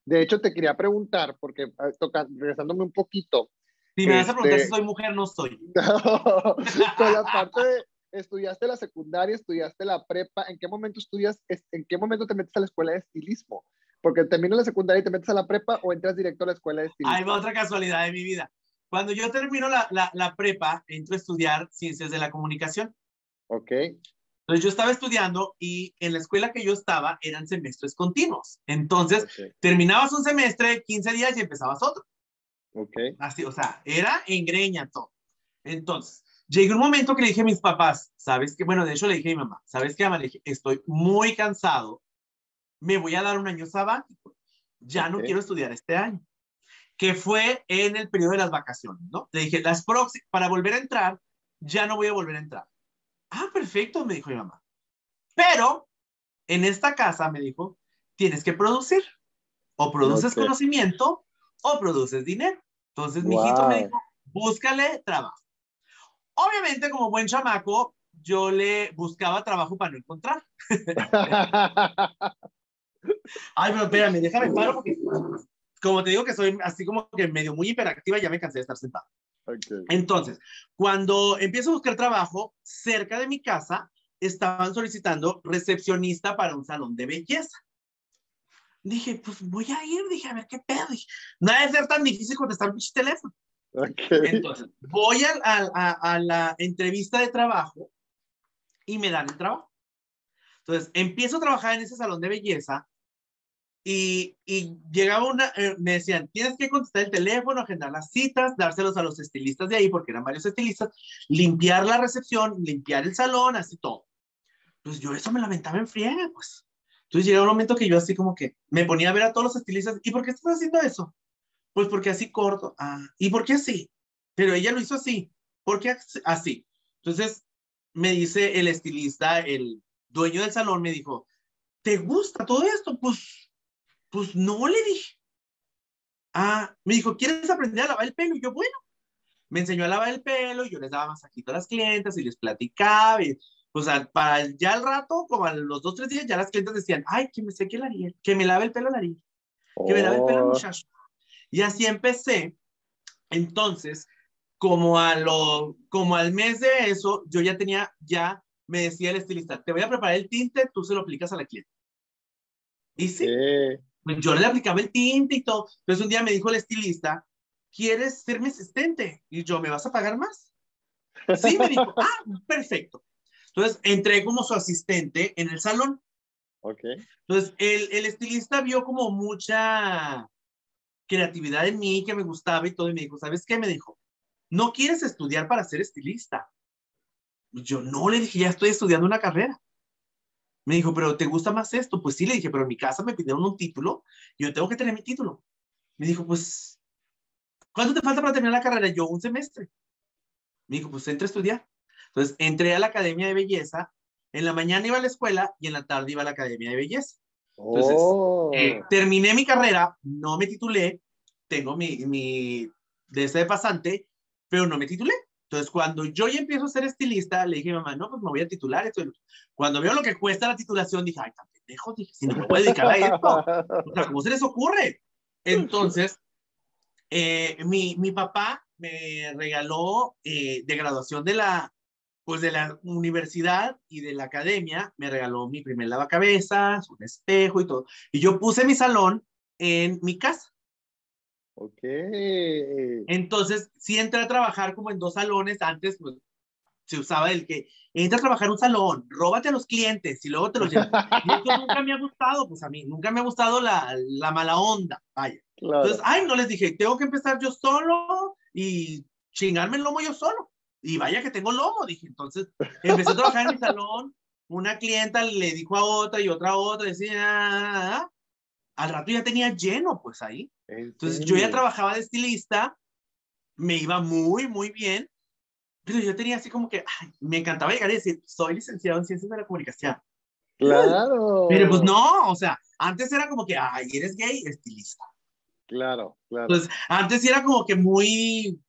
De hecho, te quería preguntar, porque ah, toca, regresándome un poquito, Si me vas a preguntar Este- si soy mujer, no soy. con la parte de, estudiaste la secundaria, estudiaste la prepa, ¿en qué momento estudias, es- en qué momento te metes a la escuela de estilismo? Porque terminas la secundaria y te metes a la prepa o entras directo a la escuela de estilismo. Ahí va otra casualidad de mi vida. Cuando yo termino la, la, la prepa, entro a estudiar ciencias de la comunicación. Ok, Entonces yo estaba estudiando y en la escuela que yo estaba eran semestres continuos. Entonces ok, terminabas un semestre, 15 días y empezabas otro. ok, Así, o sea, era en greña todo. Entonces, Llegué un momento que le dije a mis papás, ¿sabes qué? Bueno, de hecho le dije a mi mamá, ¿sabes qué, mamá? Le dije, estoy muy cansado, me voy a dar un año sabático, ya no quiero estudiar este año, que fue en el periodo de las vacaciones, ¿no? Le dije, las próximas, para volver a entrar, ya no voy a volver a entrar. Ah, perfecto, me dijo mi mamá. Pero en esta casa, me dijo, tienes que producir. O produces conocimiento o produces dinero. Entonces, mi hijito me dijo, búscale trabajo. Obviamente, como buen chamaco, yo le buscaba trabajo para no encontrar. Ay, pero espérame, déjame paro porque, como te digo que soy así como que medio muy hiperactiva, ya me cansé de estar sentado. Entonces, cuando empiezo a buscar trabajo, cerca de mi casa estaban solicitando recepcionista para un salón de belleza. Dije, pues voy a ir, dije, a ver qué pedo. Dije, no debe ser tan difícil contestar un teléfono. Entonces, voy a, a, la entrevista de trabajo y me dan el trabajo. Entonces, empiezo a trabajar en ese salón de belleza y, y llegaba una, eh, me decían, tienes que contestar el teléfono, agendar las citas, dárselos a los estilistas de ahí, porque eran varios estilistas, limpiar la recepción, limpiar el salón, así todo. Pues yo eso me lamentaba en friega, pues. Entonces llegaba un momento que yo así como que me ponía a ver a todos los estilistas, ¿y por qué estás haciendo eso? Pues porque así corto. Ah, ¿y por qué así? Pero ella lo hizo así. ¿Por qué así? Entonces me dice el estilista, el dueño del salón, me dijo, ¿te gusta todo esto? Pues, pues no le dije. Ah, me dijo, ¿quieres aprender a lavar el pelo? Y yo, bueno, me enseñó a lavar el pelo, y yo les daba masajito a las clientes y les platicaba. Y, pues para ya al rato, como a los dos, tres días, ya las clientes decían, ay, que me seque el Ariel, que me lave el pelo el Ariel, que me lave el pelo el oh. muchacho. Y así empecé. Entonces, como, a lo, como al mes de eso, yo ya tenía, ya me decía el estilista, te voy a preparar el tinte, tú se lo aplicas a la cliente. Y sí, pues yo le aplicaba el tinte y todo. Entonces un día me dijo el estilista, ¿quieres ser mi asistente? Y yo, ¿me vas a pagar más? Sí, me dijo, ah, perfecto. Entonces entré como su asistente en el salón. Ok. Entonces el, el estilista vio como mucha creatividad en mí, que me gustaba y todo, y me dijo, ¿sabes qué? Me dijo, ¿no quieres estudiar para ser estilista? Yo no, le dije, ya estoy estudiando una carrera. Me dijo, ¿pero te gusta más esto? Pues sí, le dije, pero en mi casa me pidieron un título y yo tengo que tener mi título. Me dijo, pues, ¿cuánto te falta para terminar la carrera? Yo, un semestre. Me dijo, pues entra a estudiar. Entonces, entré a la academia de belleza. En la mañana iba a la escuela y en la tarde iba a la academia de belleza. Entonces, oh. eh, terminé mi carrera, no me titulé, tengo mi, mi de ese de pasante, pero no me titulé. Entonces, cuando yo ya empiezo a ser estilista, le dije a mi mamá, no, pues me voy a titular. Esto. Cuando veo lo que cuesta la titulación, dije, ay, tan pendejo, dije, si no me puedo dedicar a esto. O sea, ¿cómo se les ocurre? Entonces, eh, mi, mi papá me regaló eh, de graduación de la, pues de la universidad y de la academia, me regaló mi primer lavacabezas, un espejo y todo. Y yo puse mi salón en mi casa. Ok. Entonces, sí entré a trabajar como en dos salones. Antes, pues, se usaba el que entra a trabajar un salón, róbate a los clientes y luego te los llevas. y eso nunca me ha gustado, pues a mí nunca me ha gustado la, la mala onda, vaya. Entonces, ay, no les dije, tengo que empezar yo solo y chingarme el lomo yo solo. Y vaya que tengo lomo, dije. Entonces, empecé a trabajar en mi salón. Una clienta le dijo a otra y otra a otra, decía, ah, ah, ah". Al rato ya tenía lleno, pues ahí. Entonces, yo ya trabajaba de estilista, me iba muy, muy bien, pero yo tenía así como que, me encantaba llegar y decir, soy licenciado en Ciencias de la Comunicación. Claro. Pero pues no, o sea, antes era como que, ay, eres gay, estilista. Claro, claro. Pues antes era como que muy,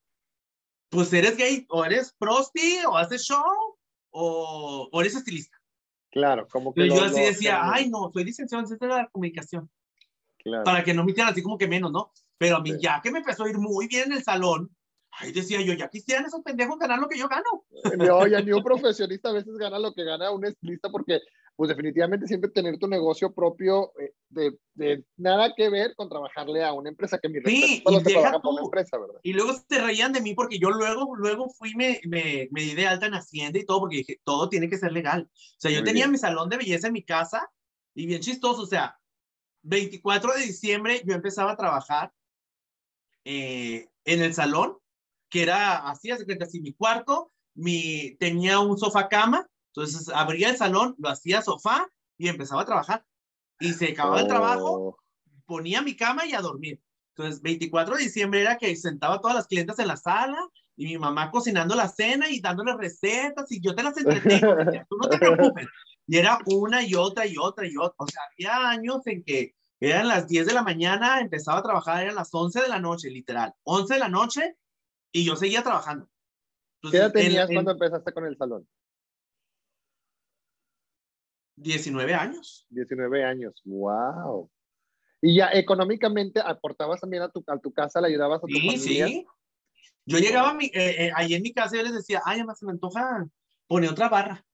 pues eres gay, o eres prosti, o haces show, o, o eres estilista. Claro, como que. yo así decía, ay, no, soy licenciado en ciencia de la comunicación. Claro. Para que no me hicieran así como que menos, ¿no? Pero a mí, ya que me empezó a ir muy bien en el salón, Ay, decía yo, ya quisieran esos pendejos ganar lo que yo gano. No, ya ni un profesionista a veces gana lo que gana un estilista porque, pues definitivamente siempre tener tu negocio propio eh, de, de, nada que ver con trabajarle a una empresa que mi sí, y deja tú. empresa, ¿verdad? Y luego se reían de mí porque yo luego, luego fui, me, me, me di de alta en Hacienda y todo porque dije, todo tiene que ser legal. O sea, yo tenía mi salón de belleza en mi casa y bien chistoso, o sea, 24 de diciembre yo empezaba a trabajar eh, en el salón que era así, así mi cuarto, mi, tenía un sofá cama, entonces abría el salón, lo hacía sofá y empezaba a trabajar. Y se acababa el trabajo, Oh, ponía mi cama y a dormir. Entonces, 24 de diciembre era que sentaba a todas las clientes en la sala y mi mamá cocinando la cena y dándoles recetas y yo te las entretengo, tú no te preocupes. Y era una y otra y otra y otra. O sea, había años en que eran las 10 de la mañana, empezaba a trabajar, eran las 11 de la noche, literal. 11 de la noche y yo seguía trabajando. ¿Qué edad en- tenías en cuando empezaste con el salón? 19 años. 19 años. ¡Wow! Y ya económicamente aportabas también a tu, a tu casa, le ayudabas a tu Sí, familia. sí. Yo llegaba a mi, eh, eh, ahí en mi casa y yo les decía, ay, además se me antoja poner otra barra.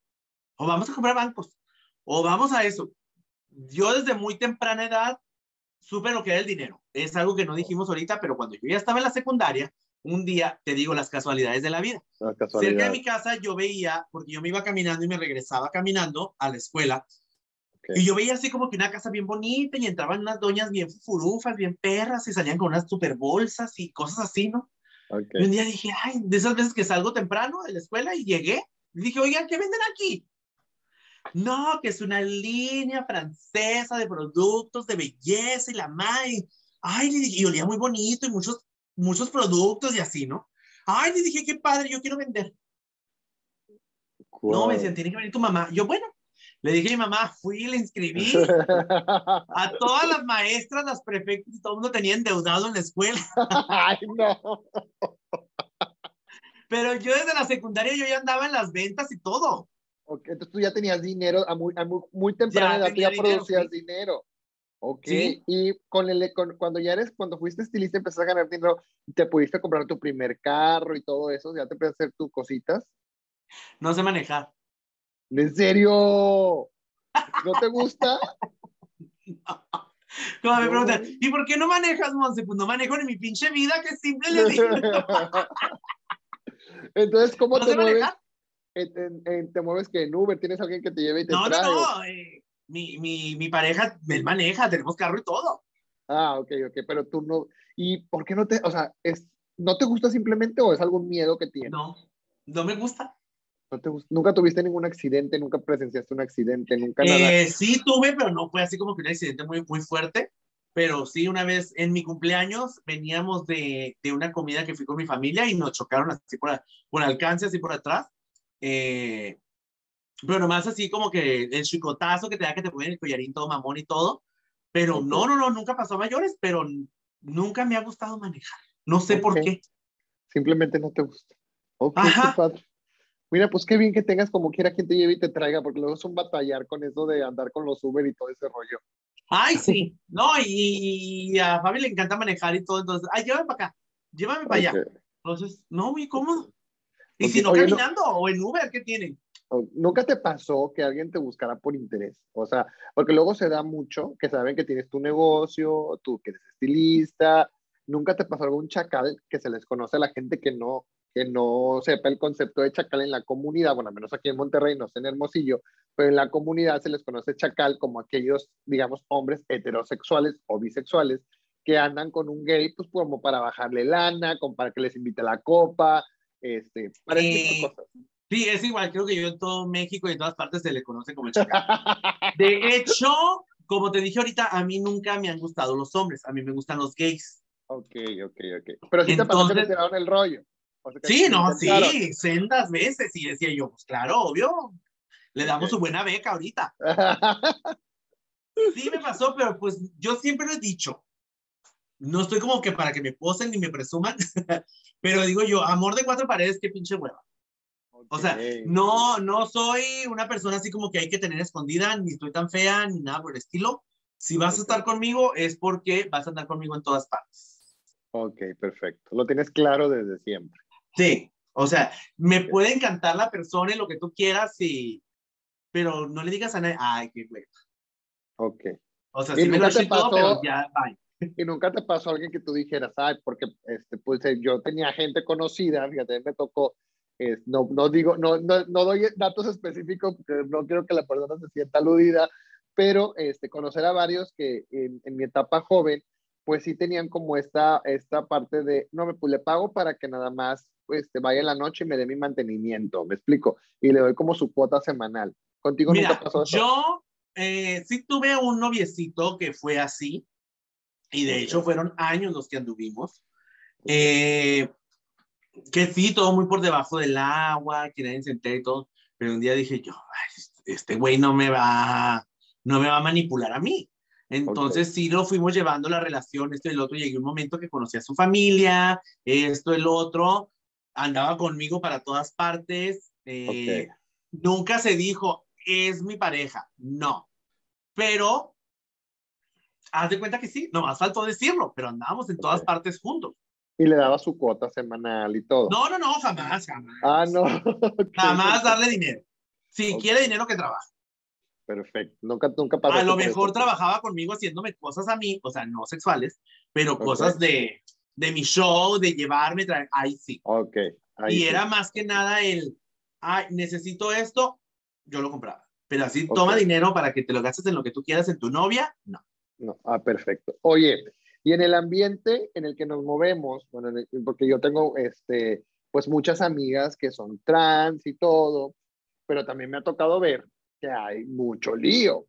O vamos a comprar bancos. O vamos a eso. Yo desde muy temprana edad supe lo que era el dinero. Es algo que no dijimos ahorita, pero cuando yo ya estaba en la secundaria, un día, te digo, las casualidades de la vida. No, Cerca de mi casa yo veía, porque yo me iba caminando y me regresaba caminando a la escuela, Ok. y yo veía así como que una casa bien bonita y entraban unas doñas bien furufas, bien perras y salían con unas super bolsas y cosas así, ¿no? Ok. Y un día dije, ay, de esas veces que salgo temprano de la escuela y llegué, y dije, oigan, ¿qué venden aquí? No, que es una línea francesa de productos de belleza y la madre. Ay, le dije, y olía muy bonito y muchos, muchos productos y así, ¿no? Ay, le dije, qué padre, yo quiero vender. No, me decían, tiene que venir tu mamá. Yo, bueno, le dije a mi mamá, fui y le inscribí. A todas las maestras, las prefectas, todo el mundo tenía endeudado en la escuela. Ay, no. Pero yo desde la secundaria yo ya andaba en las ventas y todo. Entonces tú ya tenías dinero a muy, a muy, muy temprana edad, tú ya dinero, producías sí. dinero. Ok, Sí. y con el, con- cuando ya eres, cuando fuiste estilista, empezaste a ganar dinero, te pudiste comprar tu primer carro y todo eso, ya te empezaste a hacer tus cositas. No sé manejar. ¿En serio? ¿No te gusta? Como me No. preguntan, ¿y por qué no manejas, Monse? Pues no manejo ni mi pinche vida, que simple le digo. Entonces, ¿cómo ¿No te mueves? manejar? En- en- en- ¿Te mueves que en Uber? ¿Tienes alguien que te lleve y te No, trae? no, o- no. eh, mi, mi, mi pareja, él maneja, tenemos carro y todo. Ah, ok, ok, pero tú no. ¿Y por qué no te, o sea, es, no te gusta simplemente o es algún miedo que tienes? No, no me gusta. No te gust- nunca tuviste ningún accidente, nunca presenciaste un accidente, nunca nada. Eh, sí tuve, pero no fue así como que un accidente muy, muy fuerte. Pero sí, una vez en mi cumpleaños veníamos de, de una comida que fui con mi familia y nos chocaron así por, por alcance, así por atrás. Eh, pero nomás así como que el chicotazo que te da que te ponen el collarín todo mamón y todo. Pero no, no, no, nunca pasó a mayores, pero nunca me ha gustado manejar. No sé por Ok. qué. Simplemente no te gusta. Ok, Ajá. padre. Mira, pues qué bien que tengas como quiera quien te lleve y te traiga, porque luego es un batallar con eso de andar con los Uber y todo ese rollo. Ay, sí. No, y, y a Fabi le encanta manejar y todo. Entonces, ay, llévame para acá, llévame para allá. Ok. Entonces, no, muy cómodo. Y si no oye, no- caminando o en Uber, ¿qué tienen? ¿Nunca te pasó que alguien te buscara por interés? O sea, porque luego se da mucho que saben que tienes tu negocio, tú que eres estilista. ¿Nunca te pasó algún chacal que se les conoce a la gente que no, que no sepa el concepto de chacal en la comunidad? Bueno, al menos aquí en Monterrey, no sé en Hermosillo, pero en la comunidad se les conoce chacal como aquellos, digamos, hombres heterosexuales o bisexuales que andan con un gay, pues como para bajarle lana, como para que les invite a la copa, este, para ese tipo de Eh, cosas. Sí, es igual, creo que yo en todo México y en todas partes se le conoce como el chacal. De hecho, como te dije ahorita, a mí nunca me han gustado los hombres, a mí me gustan los gays. Ok, ok, ok. Pero sí te pasó que te Entonces- tiraron el rollo. O sea, que Sí, no, sí, sendas veces. Y decía yo, pues claro, obvio, le damos Ok. su buena beca ahorita. Sí me pasó, pero pues yo siempre lo he dicho. No estoy como que para que me posen ni me presuman, pero digo yo, amor de cuatro paredes, qué pinche hueva. O sea, no, no soy una persona así como que hay que tener escondida, ni estoy tan fea, ni nada por el estilo. Si vas a estar conmigo es porque vas a andar conmigo en todas partes. Ok, perfecto. Lo tienes claro desde siempre. Sí, o sea, me puede encantar la persona y lo que tú quieras, y, pero no le digas a nadie, ay, qué hueva. Ok. O sea, ¿Y sí me lo todo, pasó? pero ya, bye. ¿Y nunca te pasó alguien que tú dijeras, ay, porque este, pues eh, yo tenía gente conocida, fíjate, me tocó, eh, no, no digo, no, no, no doy datos específicos porque no quiero que la persona se sienta aludida, pero este, conocer a varios que en, en mi etapa joven pues sí tenían como esta, esta parte de, no, me pues le pago para que nada más pues, te vaya en la noche y me dé mi mantenimiento, me explico, y le doy como su cuota semanal. ¿Contigo Mira, nunca pasó eso? yo eh, sí tuve un noviecito que fue así, y de hecho fueron años los que anduvimos. Eh, que sí, todo muy por debajo del agua, que nadie se entere y todo, pero un día dije yo, "Ay, este güey no me va, no me va a manipular a mí. Entonces sí lo fuimos llevando la relación, esto y el otro, llegué un momento que conocí a su familia, esto, el otro, andaba conmigo para todas partes, eh, Ok. nunca se dijo, es mi pareja, no, pero haz de cuenta que sí, nomás faltó decirlo, pero andábamos en todas partes juntos. Y le daba su cuota semanal y todo. No, no, no, jamás, jamás. Ah, no. Jamás darle dinero. Si quiere dinero, que trabaje. Perfecto. Nunca, nunca pasó. A lo mejor trabajaba conmigo haciéndome cosas a mí, o sea, no sexuales, pero cosas de, de mi show, de llevarme, traer, ahí sí. Ok. ahí y sí. era más que nada el, ay, necesito esto, yo lo compraba. Pero así, toma dinero para que te lo gastes en lo que tú quieras en tu novia, no. No, ah, perfecto. Oye, y en el ambiente en el que nos movemos, bueno, el- porque yo tengo, este, pues muchas amigas que son trans y todo, pero también me ha tocado ver que hay mucho lío.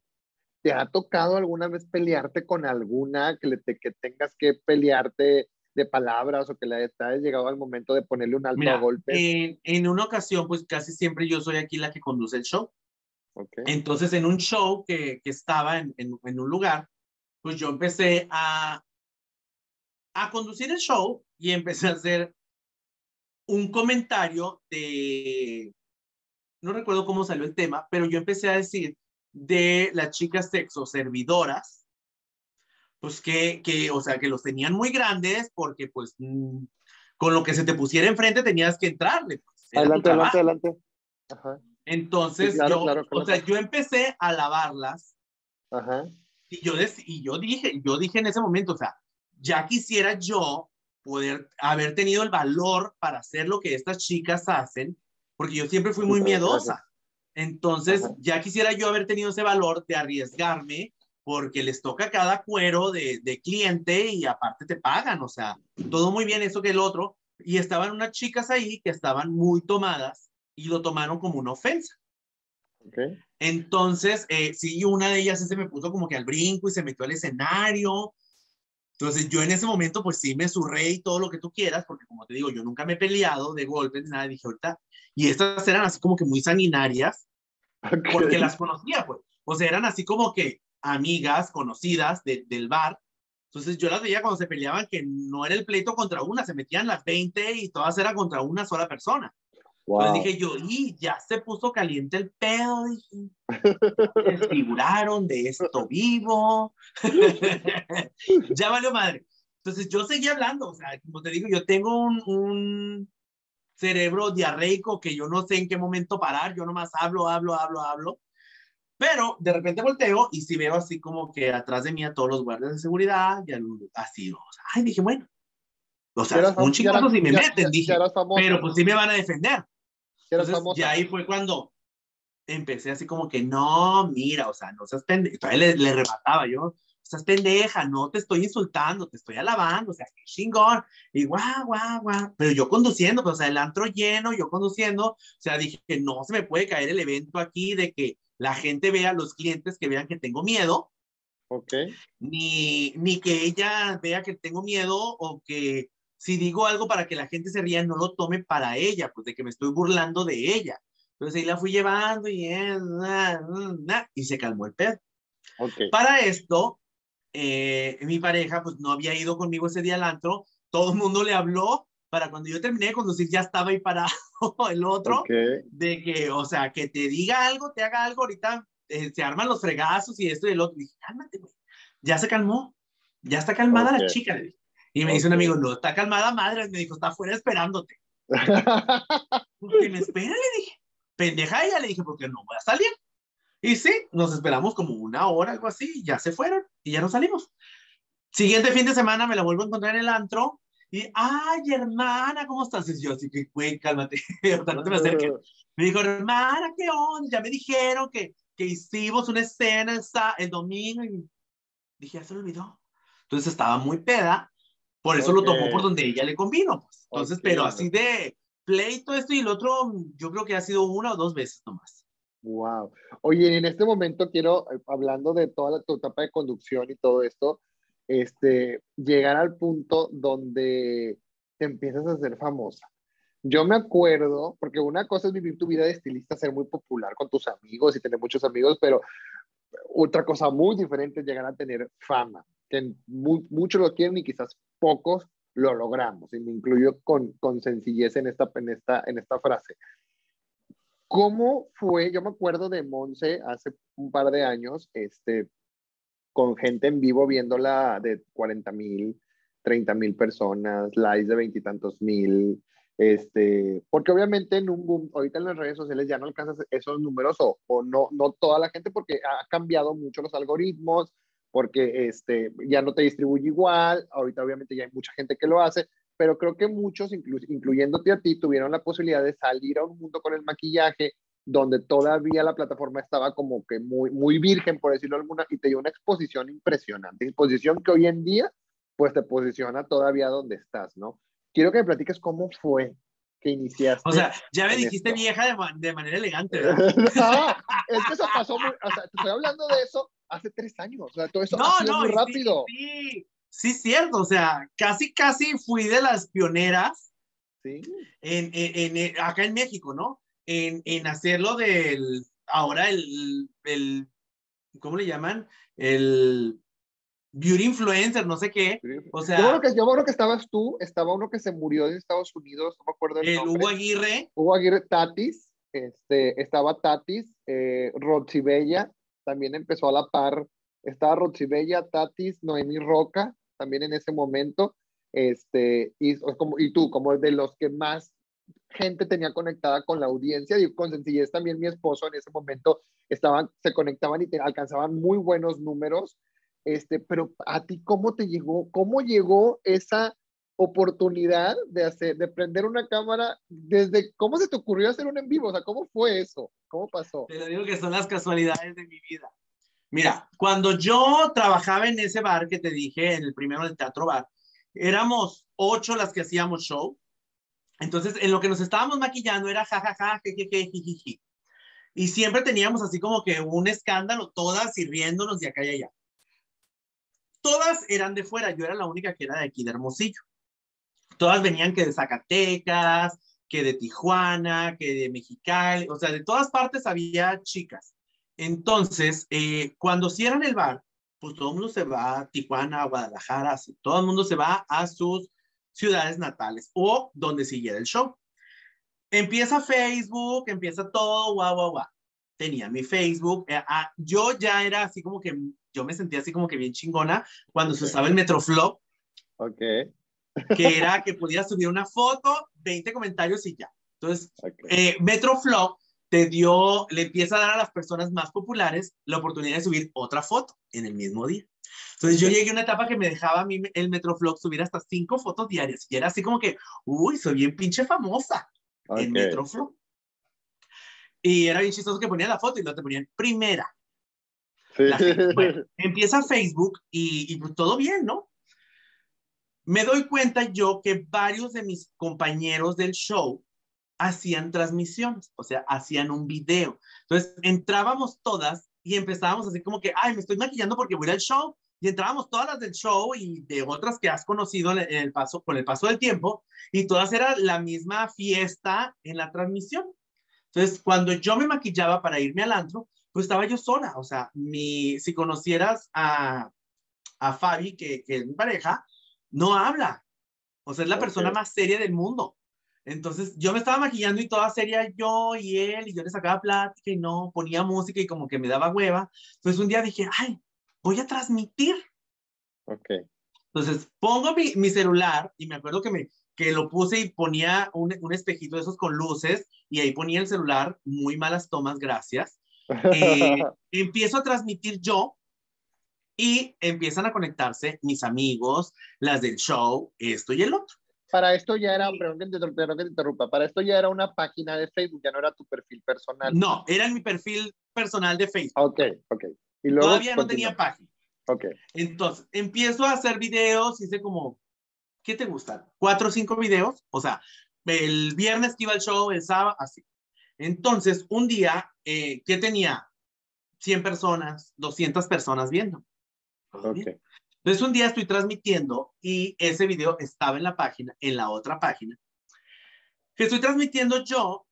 ¿Te ha tocado alguna vez pelearte con alguna que, le te- que tengas que pelearte de palabras o que le hayas llegado al momento de ponerle un alto Mira, a golpes? en, en una ocasión, pues casi siempre yo soy aquí la que conduce el show. Entonces, en un show que, que estaba en, en, en un lugar, pues yo empecé a, a conducir el show y empecé a hacer un comentario de, no recuerdo cómo salió el tema, pero yo empecé a decir de las chicas sexo servidoras, pues que, que, o sea, que los tenían muy grandes porque pues mm, con lo que se te pusiera enfrente tenías que entrarle. Pues, Adelante, adelante, adelante. Ajá, Entonces, Sí, claro, yo, claro, o claro. sea, yo empecé a lavarlas ajá. Y yo, dec- y yo dije, yo dije en ese momento, o sea, ya quisiera yo poder haber tenido el valor para hacer lo que estas chicas hacen, porque yo siempre fui muy miedosa. Entonces, ya quisiera yo haber tenido ese valor de arriesgarme, porque les toca cada cuero de, de cliente y aparte te pagan, o sea, todo muy bien eso que el otro. Y estaban unas chicas ahí que estaban muy tomadas y lo tomaron como una ofensa. Ok. Entonces, eh, sí, una de ellas se me puso como que al brinco y se metió al escenario. Entonces, yo en ese momento, pues sí me surré y todo lo que tú quieras, porque como te digo, yo nunca me he peleado de golpes, ni nada, dije ahorita. Y estas eran así como que muy sanguinarias, Ok. porque las conocía, pues. O sea, eran así como que amigas, conocidas de- del bar. Entonces, yo las veía cuando se peleaban que no era el pleito contra una, se metían las 20 y todas eran contra una sola persona. Wow. Entonces dije yo, y ya se puso caliente el pedo, dije. Desfiguraron de esto vivo. ya valió madre. Entonces yo seguí hablando, o sea, como te digo, yo tengo un, un cerebro diarreico que yo no sé en qué momento parar, yo nomás hablo, hablo, hablo, hablo. Pero de repente volteo y si veo así como que atrás de mí a todos los guardias de seguridad, lo- así, o sea, ay, dije, bueno. O sea, eras un chingazo si me ya- meten, ya- dije. ya. Pero pues sí me van a defender. Entonces, ya ahí fue cuando empecé así como que, no, mira, o sea, no seas pendeja. Todavía le, le remataba yo, estás pendeja, no te estoy insultando, te estoy alabando, o sea, qué chingón. Y guau, guau, guau. Pero yo conduciendo, pues, o sea, el antro lleno, yo conduciendo, o sea, dije que no se me puede caer el evento aquí de que la gente vea, los clientes que vean que tengo miedo, Ok. ni, ni que ella vea que tengo miedo o que si digo algo para que la gente se ría, no lo tome para ella, pues de que me estoy burlando de ella. Entonces ahí la fui llevando y, eh, na, na, y se calmó el pedo. Ok. Para esto, eh, mi pareja pues no había ido conmigo ese día al antro, todo el mundo le habló, para cuando yo terminé de conducir ya estaba ahí parado el otro, Ok. de que, o sea, que te diga algo, te haga algo, ahorita eh, se arman los fregazos y esto y el otro. Y dije, cálmate, güey. Ya se calmó. Ya está calmada la chica. dije. Y me dice un amigo, no, está calmada madre. Me dijo, está afuera esperándote. Pues que me espera, le dije. Pendeja ella, le dije, porque no voy a salir. Y sí, nos esperamos como una hora, algo así, y ya se fueron y ya no salimos. Siguiente fin de semana me la vuelvo a encontrar en el antro y, ay, hermana, ¿cómo estás? Y yo así que, güey, cálmate, no te me acerques. Me dijo, hermana, ¿qué onda? Ya me dijeron que, que hicimos una escena el, el domingo y dije, ya se me olvidó. Entonces estaba muy peda, por eso lo tomó por donde ella le convino. Pues. Entonces, pero así de pleito, esto y el otro, yo creo que ha sido una o dos veces nomás. Wow. Oye, en este momento quiero, eh, hablando de toda la, tu etapa de conducción y todo esto, este, llegar al punto donde te empiezas a hacer famosa. Yo me acuerdo, porque una cosa es vivir tu vida de estilista, ser muy popular con tus amigos y tener muchos amigos, pero otra cosa muy diferente es llegar a tener fama, que muchos lo quieren y quizás pocos lo logramos, y me incluyo con, con sencillez en esta, en, esta, en esta frase. ¿Cómo fue? Yo me acuerdo de Monse hace un par de años, este, con gente en vivo viéndola de 40 mil, 30 mil personas, likes de veintitantos mil, este, porque obviamente en un boom, ahorita en las redes sociales ya no alcanzas esos números o, o, no, no toda la gente porque ha cambiado mucho los algoritmos, porque este, ya no te distribuye igual, ahorita obviamente ya hay mucha gente que lo hace, pero creo que muchos, incluyéndote a ti, tuvieron la posibilidad de salir a un mundo con el maquillaje donde todavía la plataforma estaba como que muy, muy virgen, por decirlo alguna, y te dio una exposición impresionante, exposición que hoy en día, pues te posiciona todavía donde estás, ¿no? Quiero que me platiques cómo fue que iniciaste. O sea, ya me dijiste vieja de, de, manera elegante, ¿verdad? no, es que eso pasó muy, o sea, te estoy hablando de eso hace tres años, o sea, todo eso ha sido muy rápido. Sí, sí, cierto, o sea, casi, casi fui de las pioneras ¿Sí? en, en, en, acá en México, ¿no? En, en hacerlo del, ahora el, el, ¿cómo le llaman? El beauty influencer, no sé qué. O sea, yo creo que, yo creo que estabas tú, estaba uno que se murió en Estados Unidos, no me acuerdo el, el nombre. Hugo Aguirre. Hugo Aguirre, Tatis, este, estaba Tatis, eh, Roxy Bella, también empezó a la par, estaba Roxy Bella, Tatis, Noemi Roca, también en ese momento, este, y, como, y tú, como de los que más gente tenía conectada con la audiencia, y con sencillez también mi esposo en ese momento estaban, se conectaban y te, alcanzaban muy buenos números, este, pero a ti, ¿cómo te llegó, cómo llegó esa oportunidad de hacer, de prender una cámara, desde, ¿cómo se te ocurrió hacer un en vivo? O sea, ¿cómo fue eso? ¿Cómo pasó? Te lo digo que son las casualidades de mi vida. Mira, cuando yo trabajaba en ese bar que te dije, en el primero del Teatro Bar, éramos ocho las que hacíamos show. Entonces, en lo que nos estábamos maquillando era jajaja, jejeje, jijiji. Y siempre teníamos así como que un escándalo, todas sirviéndonos de acá y allá. Todas eran de fuera, yo era la única que era de aquí, de Hermosillo. Todas venían que de Zacatecas, que de Tijuana, que de Mexicali, o sea, de todas partes había chicas. Entonces, eh, cuando cierran el bar, pues todo el mundo se va a Tijuana, a Guadalajara, así, todo el mundo se va a sus ciudades natales o donde siguiera el show. Empieza Facebook, empieza todo, guau, guau, guau. Tenía mi Facebook, eh, ah, yo ya era así como que, yo me sentía así como que bien chingona cuando se usaba el Metroflop. Ok. Que era que podías subir una foto, 20 comentarios y ya. Entonces, okay. eh, Metroflop te dio, le empieza a dar a las personas más populares la oportunidad de subir otra foto en el mismo día. Entonces yo llegué a una etapa que me dejaba a mí el Metroflog subir hasta cinco fotos diarias y era así como que, uy, soy bien pinche famosa Okay. en Metroflog. Y era bien chistoso que ponían la foto y no te ponían primera. Sí. Gente, bueno, empieza Facebook y, y pues todo bien, ¿no? Me doy cuenta yo que varios de mis compañeros del show hacían transmisiones, o sea, hacían un video. Entonces, entrábamos todas y empezábamos así como que, ay, me estoy maquillando porque voy al show. Y entrábamos todas las del show y de otras que has conocido en el paso, con el paso del tiempo, y todas eran la misma fiesta en la transmisión. Entonces, cuando yo me maquillaba para irme al antro, pues estaba yo sola. O sea, mi, si conocieras a, a Fabi, que, que es mi pareja, no habla. O sea, es la Okay. persona más seria del mundo. Entonces yo me estaba maquillando y toda seria yo y él, y yo le sacaba plática y no, ponía música y como que me daba hueva. Entonces un día dije, ay, voy a transmitir. Ok. Entonces pongo mi, mi celular y me acuerdo que, me, que lo puse y ponía un, un espejito de esos con luces y ahí ponía el celular, muy malas tomas, gracias. Eh, empiezo a transmitir yo y empiezan a conectarse mis amigos, las del show, esto y el otro. Para esto ya era, perdón que, te, perdón que te interrumpa, para esto ya era una página de Facebook, ya no era tu perfil personal. No, era mi perfil personal de Facebook. Ok, ok. Y luego Todavía no tenía página. Ok. Entonces, empiezo a hacer videos, hice como, ¿qué te gustan? Cuatro o cinco videos, o sea, el viernes que iba al show, el sábado, así. Entonces, un día, eh, ¿qué tenía? 100 personas, 200 personas viendo. Entonces, un día estoy transmitiendo y ese video estaba en la página, en la otra página, que estoy transmitiendo yo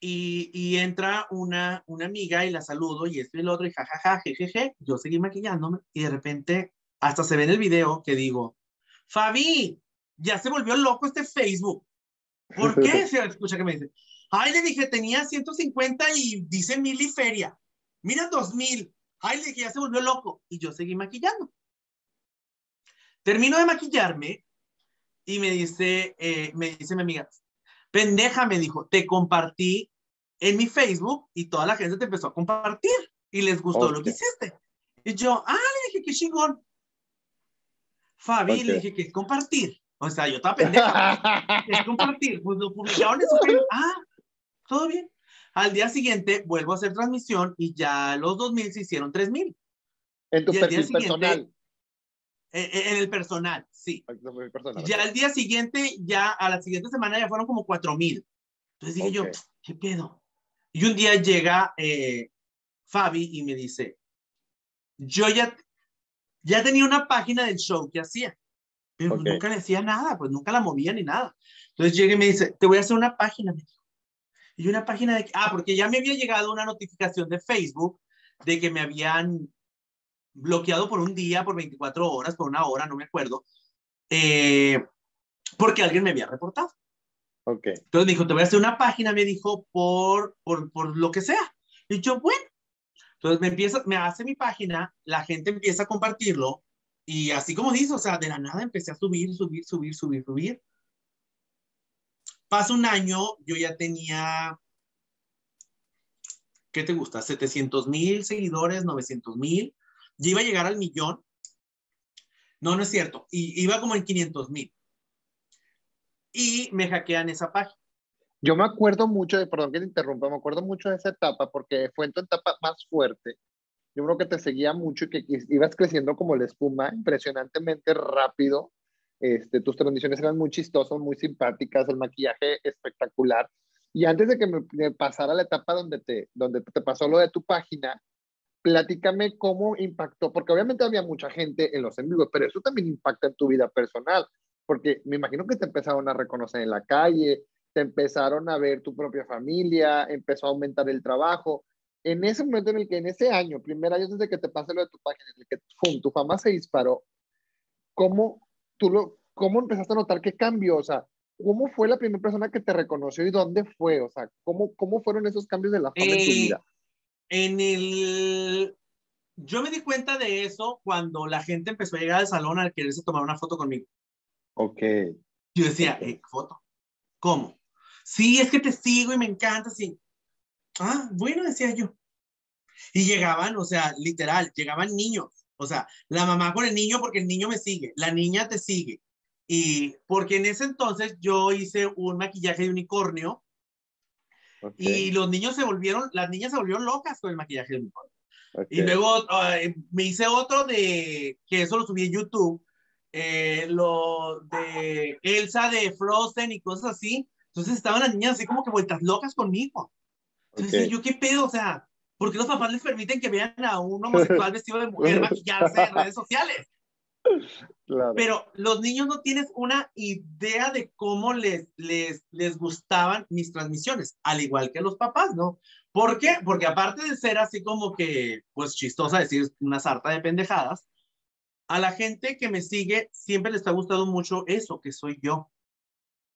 y, y entra una, una amiga y la saludo y esto y el otro y jajaja, jejeje, yo seguí maquillándome y de repente hasta se ve en el video que digo, Fabi, ya se volvió loco este Facebook. ¿Por qué? Se escucha que me dice, ay, le dije, tenía 150 y dice mil y feria. Mira, 2000. Ay, le dije, ya se volvió loco. Y yo seguí maquillando. Termino de maquillarme y me dice, eh, me dice mi amiga, pendeja, me dijo, te compartí en mi Facebook y toda la gente te empezó a compartir y les gustó lo que hiciste. Y yo, ah, le dije, qué chingón. Fabi, le dije, que es compartir. O sea, yo estaba pendeja. ¿Qué es compartir? Pues lo publicaron en su Facebook. Ah, todo bien. Al día siguiente vuelvo a hacer transmisión y ya los 2000 se hicieron 3000. en tu Y perfil personal. Eh, eh, en el personal, sí. Personal. Ya al día siguiente, ya a la siguiente semana ya fueron como 4000. Entonces dije yo, Ok. ¿qué pedo? Y un día llega eh, Fabi y me dice, yo ya, ya tenía una página del show que hacía, pero pues Ok. nunca le hacía nada, pues nunca la movía ni nada. Entonces llega y me dice, te voy a hacer una página. Y una página de, ah, porque ya me había llegado una notificación de Facebook de que me habían bloqueado por un día, por 24 horas, por una hora, no me acuerdo, eh, porque alguien me había reportado. Ok. Entonces me dijo, te voy a hacer una página, me dijo, por, por, por lo que sea. Y yo, bueno. Entonces me empieza, me hace mi página, la gente empieza a compartirlo y así como dice, o sea, de la nada empecé a subir, subir, subir, subir, subir. Pasa un año, yo ya tenía, ¿qué te gusta? 700 mil seguidores, 900 mil. Ya iba a llegar al millón. No, no es cierto. Iba como en 500 mil. Y me hackean esa página. Yo me acuerdo mucho de, perdón que te interrumpa, me acuerdo mucho de esa etapa porque fue en tu etapa más fuerte. Yo creo que te seguía mucho y que ibas creciendo como la espuma, impresionantemente rápido. Este, tus transmisiones eran muy chistosas, muy simpáticas, el maquillaje espectacular. Y antes de que me, me pasara la etapa donde te, donde te pasó lo de tu página, platícame cómo impactó, porque obviamente había mucha gente en los en vivos, pero eso también impacta en tu vida personal, porque me imagino que te empezaron a reconocer en la calle, te empezaron a ver tu propia familia, empezó a aumentar el trabajo. En ese momento en el que en ese año, primer año desde que te pase lo de tu página, en el que ¡fum! tu fama se disparó, ¿cómo, tú lo, ¿cómo empezaste a notar qué cambió? O sea, ¿cómo fue la primera persona que te reconoció y dónde fue? O sea, ¿cómo, cómo fueron esos cambios de la fama en tu Eh, vida? En el... Yo me di cuenta de eso cuando la gente empezó a llegar al salón a quererse tomar una foto conmigo. Ok, Yo decía, Ok. eh, foto. ¿Cómo? Sí, es que te sigo y me encanta, sí. Ah, bueno, decía yo. Y llegaban, o sea, literal, llegaban niños. O sea, la mamá con el niño porque el niño me sigue, la niña te sigue. Y porque en ese entonces yo hice un maquillaje de unicornio y los niños se volvieron, las niñas se volvieron locas con el maquillaje de unicornio. ok. Y luego me hice otro de, que eso lo subí en YouTube, eh, lo de Elsa de Frozen y cosas así. Entonces estaban las niñas así como que vueltas locas conmigo. Entonces yo, ¿qué pedo? O sea, ¿por qué los papás les permiten que vean a un homosexual vestido de mujer maquillarse en redes sociales? Claro. Pero los niños no tienes una idea de cómo les, les, les gustaban mis transmisiones, al igual que los papás, ¿no? ¿Por qué? Porque aparte de ser así como que, pues chistosa decir una sarta de pendejadas, a la gente que me sigue siempre les ha gustado mucho eso, que soy yo,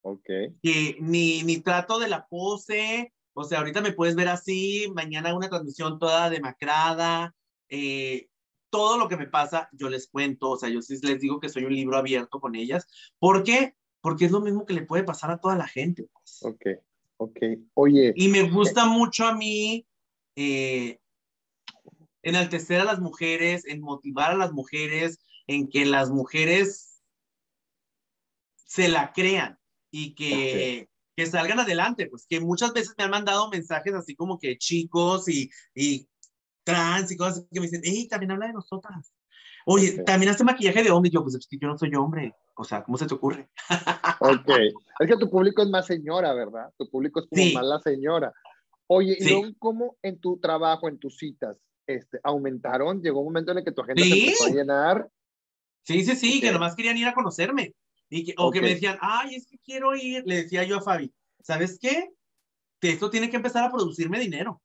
Ok, que ni, ni trato de la pose, o sea, ahorita me puedes ver así, mañana una transmisión toda demacrada, eh, todo lo que me pasa, yo les cuento, o sea, yo sí les digo que soy un libro abierto con ellas. ¿Por qué? Porque es lo mismo que le puede pasar a toda la gente. pues. ok, ok. Oye, Y me gusta mucho a mí eh, enaltecer a las mujeres, en motivar a las mujeres, en que las mujeres se la crean y que, que salgan adelante, pues que muchas veces me han mandado mensajes así como que chicos y, y trans y cosas que me dicen, hey, también habla de nosotras. Oye, también hace maquillaje de hombre. Y yo, pues yo no soy hombre. O sea, ¿cómo se te ocurre? ok. Es que tu público es más señora, ¿verdad? Tu público es como más la señora. Oye, ¿y cómo en tu trabajo, en tus citas, este, aumentaron? Llegó un momento en el que tu agenda se empezó a llenar. Sí, sí, sí, que nomás querían ir a conocerme. Y que, o que me decían, ay, es que quiero ir. Le decía yo a Fabi, ¿sabes qué? Que esto tiene que empezar a producirme dinero.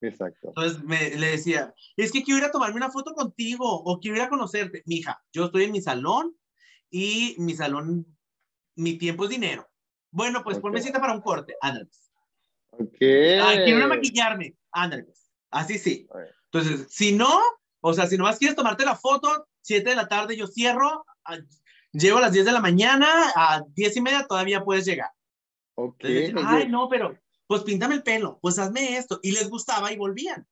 Exacto. Entonces me, le decía, es que quiero ir a tomarme una foto contigo o quiero ir a conocerte. Mija, yo estoy en mi salón y mi salón, mi tiempo es dinero. Bueno, pues ponme cita para un corte, ándale. Ok. quiero maquillarme, ándale. Pues. Así sí. Entonces, si no, o sea, si nomás quieres tomarte la foto, 7 de la tarde yo cierro, llego a las 10 de la mañana, a 10 y media todavía puedes llegar. Ok. Ay, no, pero pues píntame el pelo, pues hazme esto. Y les gustaba y volvían.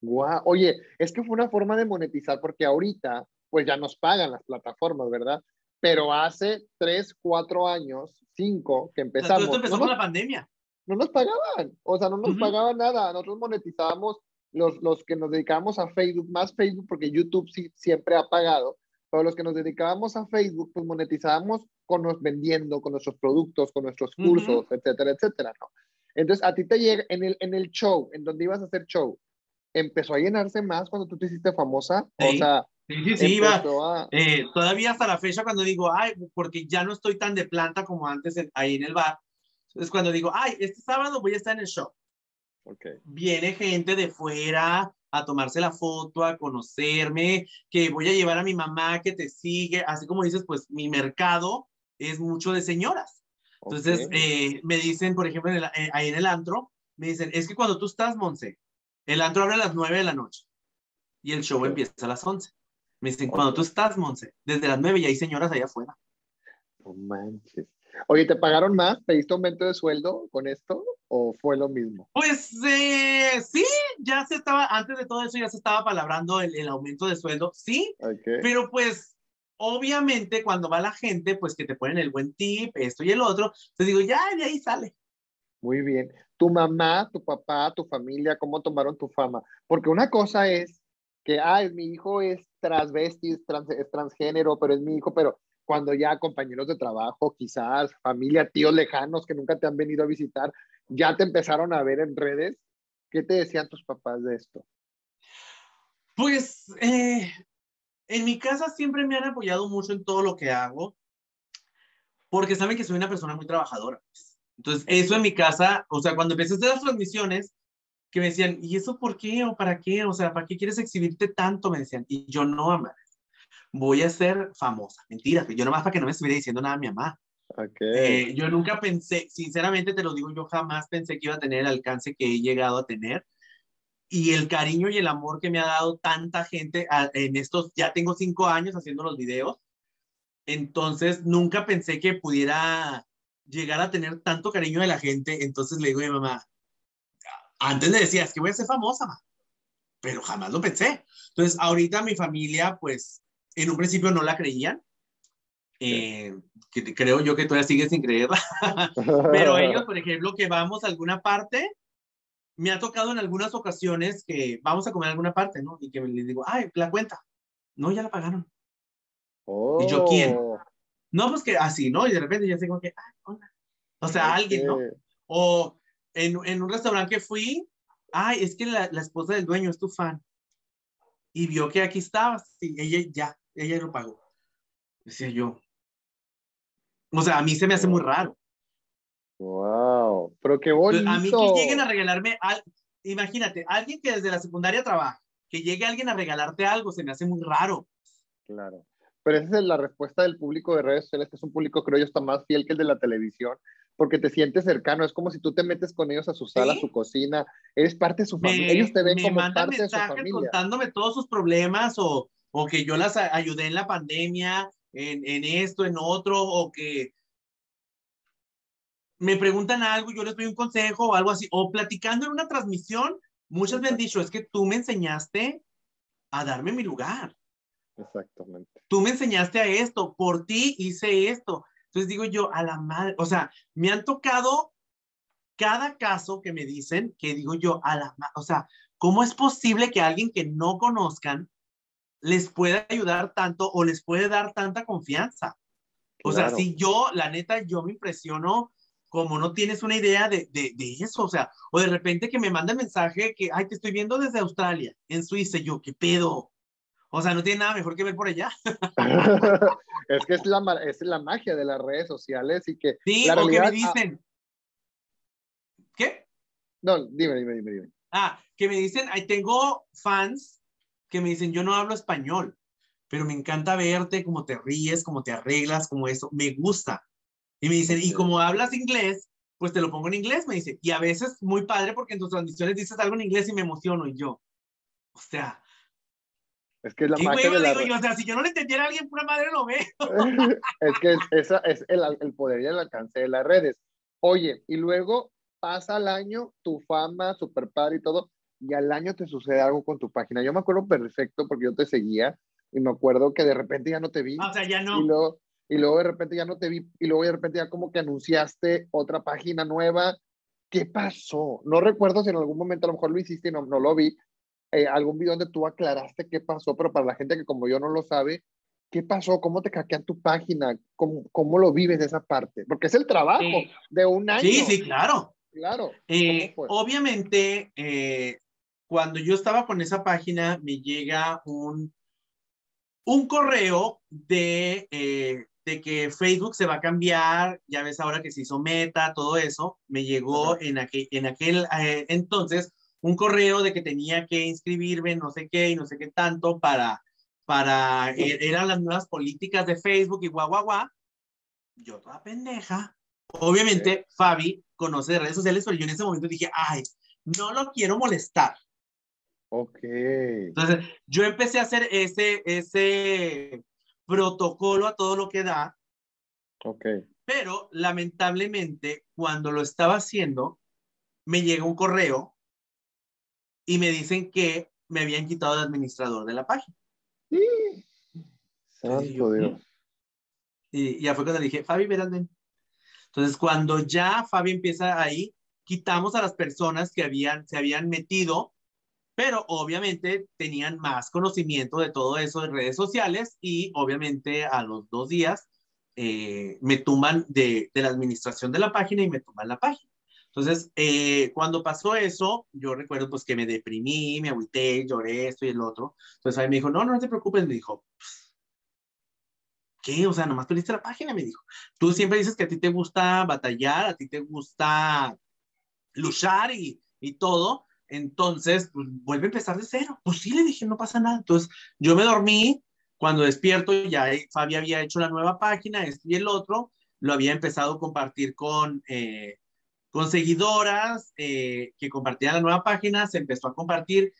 Guau, oye, es que fue una forma de monetizar porque ahorita, pues ya nos pagan las plataformas, ¿verdad? Pero hace tres, cuatro años, cinco, que empezamos. esto empezó con la pandemia. No nos pagaban, o sea, no nos pagaban nada. Nosotros monetizábamos los, los que nos dedicábamos a Facebook, más Facebook, porque YouTube sí, siempre ha pagado, pero los que nos dedicábamos a Facebook, pues monetizábamos con nos vendiendo, con nuestros productos, con nuestros cursos, etcétera, etcétera, ¿no? Entonces, a ti te llega en el, en el show, en donde ibas a hacer show, ¿empezó a llenarse más cuando tú te hiciste famosa? Sí. O sea, sí, sí, iba. Eh, todavía hasta la fecha cuando digo, ay, porque ya no estoy tan de planta como antes ahí en el bar, es cuando digo, ay, este sábado voy a estar en el show. Okay. Viene gente de fuera a tomarse la foto, a conocerme, que voy a llevar a mi mamá que te sigue, así como dices, pues mi mercado es mucho de señoras. Entonces, eh, me dicen, por ejemplo, eh, ahí en el antro, me dicen, es que cuando tú estás, Monse, el antro abre a las 9 de la noche y el show empieza a las 11. Me dicen, cuando tú estás, Monse, desde las 9 y hay señoras allá afuera. No manches. Oye, ¿te pagaron más? ¿Pediste aumento de sueldo con esto o fue lo mismo? Pues eh, sí, ya se estaba, antes de todo eso ya se estaba palabrando el, el aumento de sueldo, sí, pero pues obviamente cuando va la gente, pues que te ponen el buen tip, esto y el otro, te digo, ya, de ahí sale. Muy bien. Tu mamá, tu papá, tu familia, ¿cómo tomaron tu fama? Porque una cosa es que, ay, mi hijo es transvesti, es, es transgénero, pero es mi hijo, pero cuando ya compañeros de trabajo, quizás familia, tíos lejanos que nunca te han venido a visitar, ya te empezaron a ver en redes, ¿qué te decían tus papás de esto? Pues eh, en mi casa siempre me han apoyado mucho en todo lo que hago, porque saben que soy una persona muy trabajadora. Entonces, eso en mi casa, o sea, cuando empecé a hacer las transmisiones, que me decían, ¿y eso por qué o para qué? O sea, ¿para qué quieres exhibirte tanto? Me decían, y yo no, mamá, voy a ser famosa. Mentira, yo nomás para que no me estuviera diciendo nada a mi mamá. Okay. Eh, yo nunca pensé, sinceramente te lo digo, yo jamás pensé que iba a tener el alcance que he llegado a tener. Y el cariño y el amor que me ha dado tanta gente en estos, ya tengo cinco años haciendo los videos, entonces nunca pensé que pudiera llegar a tener tanto cariño de la gente, entonces le digo a mi mamá, antes le decía, es que voy a ser famosa, pero jamás lo pensé. Entonces, ahorita mi familia, pues, en un principio no la creían, eh, que creo yo que todavía sigue sin creerla, pero ellos, por ejemplo, que vamos a alguna parte, me ha tocado en algunas ocasiones que vamos a comer alguna parte, ¿no? Y que les digo, ay, la cuenta. No, ya la pagaron. ¿Y yo quién? Oh. No, pues que así, ¿no? Y de repente ya sé como que, ay, hola. O sea, alguien, ¿no? O en, en, un restaurante que fui, ay, es que la, la, esposa del dueño es tu fan. Y vio que aquí estaba, sí, ella ya, ella lo pagó. Decía yo. O sea, a mí se me hace muy raro. Wow, pero qué bonito. A mí que lleguen a regalarme, imagínate, alguien que desde la secundaria trabaja, que llegue alguien a regalarte algo, se me hace muy raro. Claro, pero esa es la respuesta del público de redes sociales, que es un público, creo yo, está más fiel que el de la televisión, porque te sientes cercano, es como si tú te metes con ellos a su sala, a su cocina, eres parte de su familia, ellos te ven como parte de su familia. contándome todos sus problemas o, o que yo las ayudé en la pandemia, en, en esto, en otro, o que me preguntan algo, yo les doy un consejo o algo así, o platicando en una transmisión, muchas me han dicho, es que tú me enseñaste a darme mi lugar. Exactamente. Tú me enseñaste a esto, por ti hice esto. Entonces digo yo, a la madre, o sea, me han tocado cada caso que me dicen, que digo yo, a la o sea, ¿cómo es posible que alguien que no conozcan les puede ayudar tanto o les puede dar tanta confianza. O sea, si yo, la neta, yo me impresiono como no tienes una idea de, de, de, eso, o sea, o de repente que me manda mensaje que, ay, te estoy viendo desde Australia, en Suiza, yo, ¿qué pedo? O sea, no tiene nada mejor que ver por allá. es que es la, es la magia de las redes sociales y que... Sí, la o que me dicen... ¿Qué? No, dime, dime, dime, dime. Ah, que me dicen, ahí tengo fans que me dicen, yo no hablo español, pero me encanta verte, cómo te ríes, cómo te arreglas, como eso, me gusta. Y me dicen, y como hablas inglés, pues te lo pongo en inglés, me dice. Y a veces muy padre porque en tus transmisiones dices algo en inglés y me emociono y yo. O sea. Es que es la magia de la... digo yo, o sea, si yo no le entendiera a alguien, pura madre lo ve. es que es, esa es el, el poder y el alcance de las redes. Oye, y luego pasa el año, tu fama, super padre y todo, y al año te sucede algo con tu página. Yo me acuerdo perfecto porque yo te seguía y me acuerdo que de repente ya no te vi. Ah, o sea, ya no. Y luego, y luego de repente ya no te vi y luego de repente ya como que anunciaste otra página nueva. ¿Qué pasó? No recuerdo si en algún momento a lo mejor lo hiciste y no, no lo vi. Eh, algún video donde tú aclaraste qué pasó, pero para la gente que como yo no lo sabe, ¿qué pasó? ¿Cómo te hackean tu página? ¿Cómo, cómo lo vives esa parte? Porque es el trabajo de un año. Sí, sí, claro. Claro. Eh, obviamente, eh, cuando yo estaba con esa página, me llega un, un correo de de que Facebook se va a cambiar, ya ves ahora que se hizo meta, todo eso, me llegó en aquel, en aquel eh, entonces un correo de que tenía que inscribirme, no sé qué y no sé qué tanto para, para, e, eran las nuevas políticas de Facebook y guau, guau, guau. Yo toda pendeja. Obviamente, Fabi conoce de redes sociales, pero yo en ese momento dije, ay, no lo quiero molestar. Ok. Entonces, yo empecé a hacer ese, ese, protocolo a todo lo que da. Ok. Pero lamentablemente, cuando lo estaba haciendo, me llega un correo y me dicen que me habían quitado el administrador de la página. Santo Dios. Y ya fue cuando le dije, Fabi, verás, Entonces, cuando ya Fabi empieza ahí, quitamos a las personas que habían, se habían metido pero obviamente tenían más conocimiento de todo eso de redes sociales y obviamente a los dos días eh, me tumban de, de, la administración de la página y me tumban la página. Entonces, eh, cuando pasó eso, yo recuerdo pues que me deprimí, me agüité, lloré, esto y el otro. Entonces ahí me dijo, no, no, te preocupes, me dijo, ¿qué? O sea, nomás perdiste la página, me dijo. Tú siempre dices que a ti te gusta batallar, a ti te gusta luchar y, y todo, entonces, pues, vuelve a empezar de cero. Pues sí, le dije, no pasa nada. Entonces, yo me dormí, cuando despierto ya Fabi había hecho la nueva página, este y el otro, lo había empezado a compartir con, eh, seguidoras eh, que compartían la nueva página, se empezó a compartir.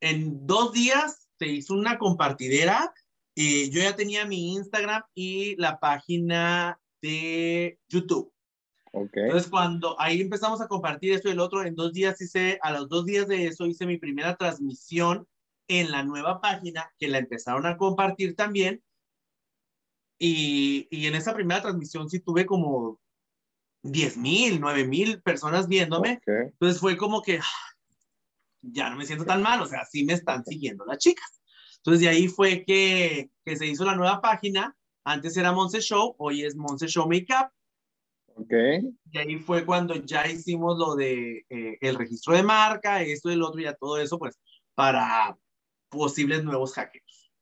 En dos días se hizo una compartidera y yo ya tenía mi Instagram y la página de YouTube. Entonces, cuando ahí empezamos a compartir esto y el otro, en dos días hice, a los dos días de eso, hice mi primera transmisión en la nueva página que la empezaron a compartir también. Y, y en esa primera transmisión sí tuve como 10 mil, 9 mil personas viéndome. Entonces fue como que ah, ya no me siento tan mal, o sea, sí me están siguiendo las chicas. Entonces de ahí fue que, que se hizo la nueva página. Antes era Monse Show, hoy es Monse Show Makeup. Okay. Y ahí fue cuando ya hicimos lo de eh, el registro de marca, esto y el otro, y ya todo eso, pues, para posibles nuevos hackeos.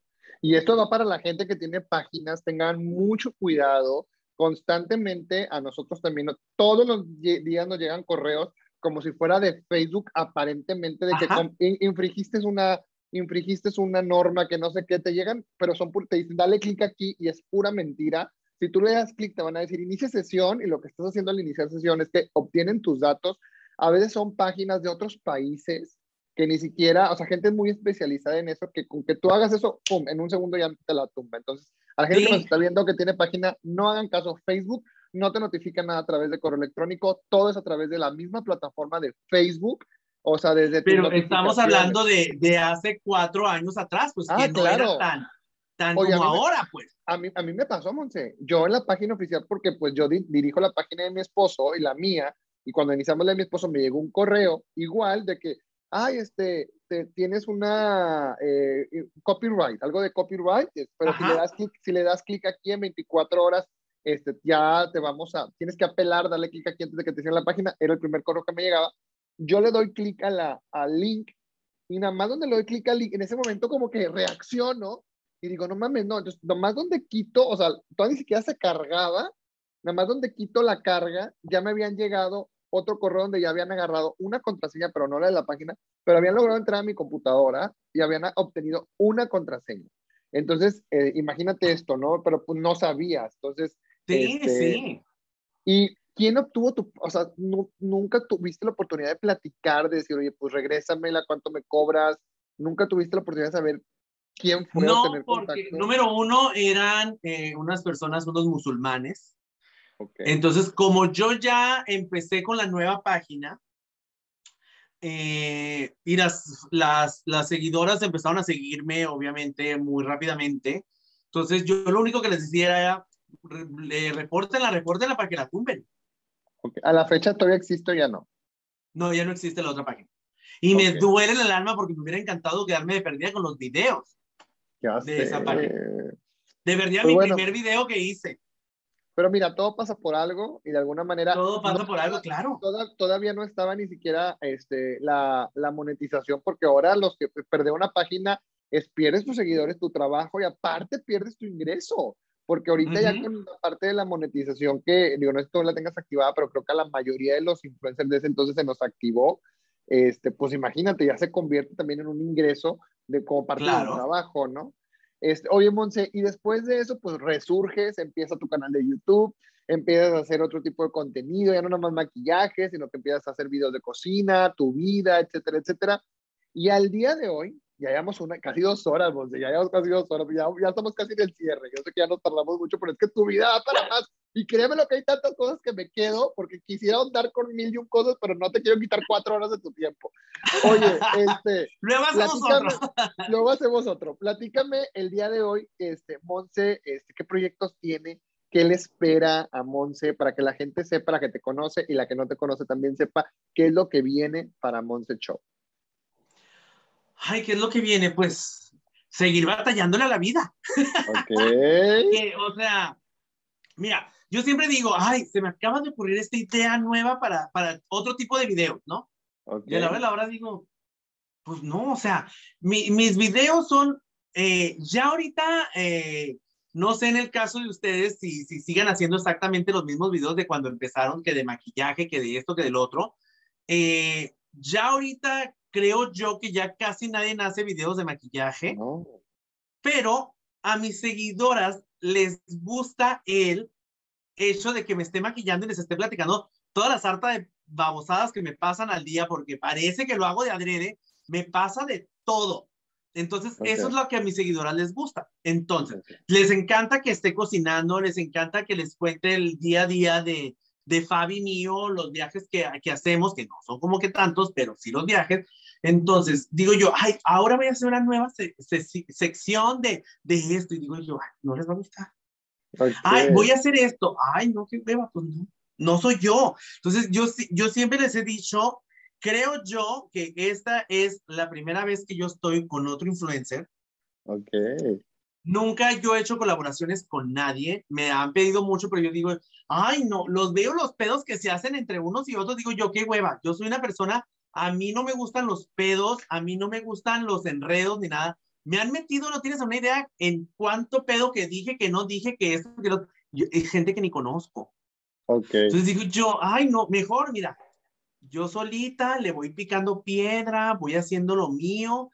Y esto va para la gente que tiene páginas, tengan mucho cuidado, constantemente a nosotros también, todos los días nos llegan correos como si fuera de Facebook, aparentemente, de que infringiste una, infringiste una norma que no sé qué, te llegan, pero son, te dicen, dale clic aquí y es pura mentira si tú le das clic, te van a decir inicia sesión y lo que estás haciendo al iniciar sesión es que obtienen tus datos. A veces son páginas de otros países que ni siquiera, o sea, gente muy especializada en eso, que con que tú hagas eso, pum, en un segundo ya te la tumba. Entonces, a la gente que nos está viendo que tiene página, no hagan caso. Facebook no te notifica nada a través de correo electrónico, todo es a través de la misma plataforma de Facebook. O sea, desde Pero estamos hablando de, de, hace cuatro años atrás, pues ah, que no claro. era tan, tan como ahora, pues a mí, a mí me pasó, Monse. Yo en la página oficial, porque pues yo dirijo la página de mi esposo y la mía, y cuando iniciamos la de mi esposo me llegó un correo igual de que, ay, este, tienes una eh, copyright, algo de copyright, pero si le das clic, si le das clic aquí en 24 horas, este, ya te vamos a, tienes que apelar, darle clic aquí antes de que te cierre la página, era el primer correo que me llegaba. Yo le doy clic a la, al link y nada más donde le doy clic al link, en ese momento como que reacciono y digo, no mames, no, entonces nomás donde quito, o sea, todavía ni siquiera se cargaba, nada más donde quito la carga, ya me habían llegado otro correo donde ya habían agarrado una contraseña, pero no la de la página, pero habían logrado entrar a mi computadora y habían obtenido una contraseña. Entonces, eh, imagínate esto, ¿no? Pero pues no sabías. Entonces. Sí, este, sí. ¿Y quién obtuvo tu, o sea, nunca tuviste la oportunidad de platicar, de decir, oye, pues regrésamela, cuánto me cobras? Nunca tuviste la oportunidad de saber quién fue no, porque número uno eran eh, unas personas, unos musulmanes, entonces, como yo ya empecé con la nueva página, eh, y las, las, las seguidoras empezaron a seguirme, obviamente, muy rápidamente. Entonces, yo lo único que les decía era, repórtenla, repórtenla para que la tumben. A la fecha todavía existe o ya no. No, ya no existe la otra página. Y me duele el alma porque me hubiera encantado quedarme de perdida con los videos de esa página. De verdad, pues mi primer video que hice. Pero mira, todo pasa por algo y de alguna manera... Todo pasa por algo, claro. todavía no estaba ni siquiera este, la, la, monetización porque ahora los que perder una página es pierdes tus seguidores, tu trabajo y aparte pierdes tu ingreso. Porque ahorita ya con la parte de la monetización que, digo, no es que la tengas activada, pero creo que a la mayoría de los influencers de ese entonces se nos activó. Este, pues imagínate, ya se convierte también en un ingreso de como parte del trabajo, ¿no? Este, oye, Monse, y después de eso, pues resurges, empieza tu canal de YouTube, empiezas a hacer otro tipo de contenido, ya no nada más maquillaje, sino que empiezas a hacer videos de cocina, tu vida, etcétera, etcétera. Y al día de hoy, ya llevamos una, casi dos horas, Monse, ya llevamos casi dos horas, ya, ya estamos casi en el cierre. Yo sé que ya nos tardamos mucho, pero es que tu vida da para más. Y créeme lo que hay tantas cosas que me quedo, porque quisiera andar con mil y un cosas, pero no te quiero quitar cuatro horas de tu tiempo. Oye, este. luego hacemos otro. luego hacemos otro. Platícame el día de hoy, este, Monse, este, qué proyectos tiene, qué le espera a Monse para que la gente sepa, la que te conoce y la que no te conoce también sepa qué es lo que viene para Monse Show. Ay, ¿qué es lo que viene? Pues seguir batallándole a la vida. Ok. o sea, mira, yo siempre digo, ay, se me acaba de ocurrir esta idea nueva para, para otro tipo de videos, ¿no? Y a la hora, la hora digo, pues no, o sea, mis videos son, eh, ya ahorita, eh, no sé en el caso de ustedes si, si sigan haciendo exactamente los mismos videos de cuando empezaron, que de maquillaje, que de esto, que del otro. Eh, ya ahorita creo yo que ya casi nadie hace videos de maquillaje, pero a mis seguidoras les gusta el hecho de que me esté maquillando y les esté platicando todas las hartas de babosadas que me pasan al día, porque parece que lo hago de adrede, me pasa de todo. Entonces, eso es lo que a mis seguidoras les gusta. Entonces, les encanta que esté cocinando, les encanta que les cuente el día a día de, de Fabi mío, los viajes que, que hacemos, que no son como que tantos, pero sí los viajes. Entonces, digo yo, ay, ahora voy a hacer una nueva sección de, de esto. Y digo yo, ay, no les va a gustar. Ay, voy a hacer esto. Ay, no, qué beba, pues no, no soy yo. Entonces, yo, yo siempre les he dicho, creo yo que esta es la primera vez que yo estoy con otro influencer. Ok. Nunca yo he hecho colaboraciones con nadie. Me han pedido mucho, pero yo digo, ay, no, los veo los pedos que se hacen entre unos y otros. Digo yo, qué hueva. Yo soy una persona, a mí no me gustan los pedos, a mí no me gustan los enredos ni nada me han metido, no tienes una idea en cuánto pedo que dije, que no dije, que esto, que lo, es gente que ni conozco. Okay. Entonces digo yo, ay, no, mejor, mira, yo solita le voy picando piedra, voy haciendo lo mío,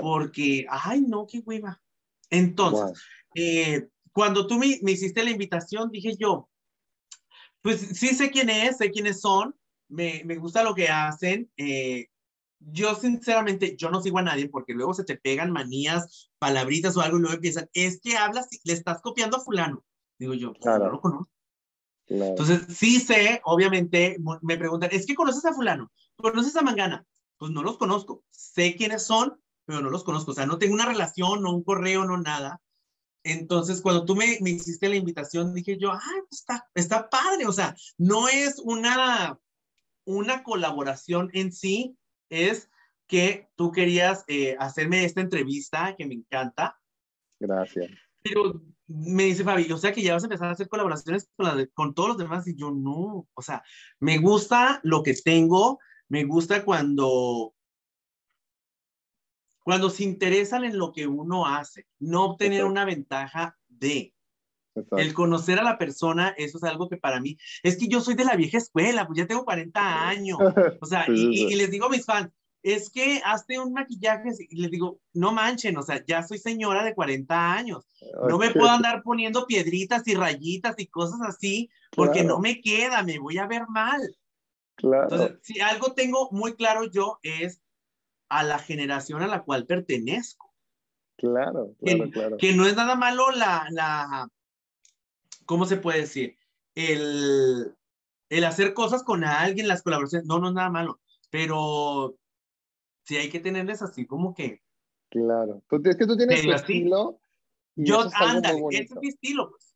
porque, ay, no, qué hueva. Entonces, eh, cuando tú me, me, hiciste la invitación, dije yo, pues sí sé quién es, sé quiénes son, me, me gusta lo que hacen, eh, yo sinceramente, yo no sigo a nadie porque luego se te pegan manías, palabritas o algo y luego empiezan, es que hablas, le estás copiando a fulano. Digo yo, pues, claro. no lo conozco. Entonces, sí sé, obviamente, me preguntan, ¿es que conoces a fulano? ¿Conoces a Mangana? Pues no los conozco. Sé quiénes son, pero no los conozco. O sea, no tengo una relación, no un correo, no nada. Entonces, cuando tú me, me hiciste la invitación, dije yo, pues está, está padre. O sea, no es una, una colaboración en sí, es que tú querías eh, hacerme esta entrevista que me encanta. Gracias. Pero me dice Fabi, o sea que ya vas a empezar a hacer colaboraciones con, con todos los demás y yo no, o sea, me gusta lo que tengo, me gusta cuando cuando se interesan en lo que uno hace, no obtener una ventaja de. El conocer a la persona, eso es algo que para mí, es que yo soy de la vieja escuela, pues ya tengo 40 años. O sea, y, les digo a mis fans, es que hazte un maquillaje y les digo, no manchen, o sea, ya soy señora de 40 años. No me puedo andar poniendo piedritas y rayitas y cosas así, porque no me queda, me voy a ver mal. Claro. Entonces, si algo tengo muy claro yo es a la generación a la cual pertenezco. Claro, claro, claro. Que no es nada malo la, la, ¿cómo se puede decir? El, el hacer cosas con alguien, las colaboraciones, no, no es nada malo, pero sí hay que tenerles así como que. Claro, es que tú tienes tu estilo. Yo, anda, ese es mi estilo, pues.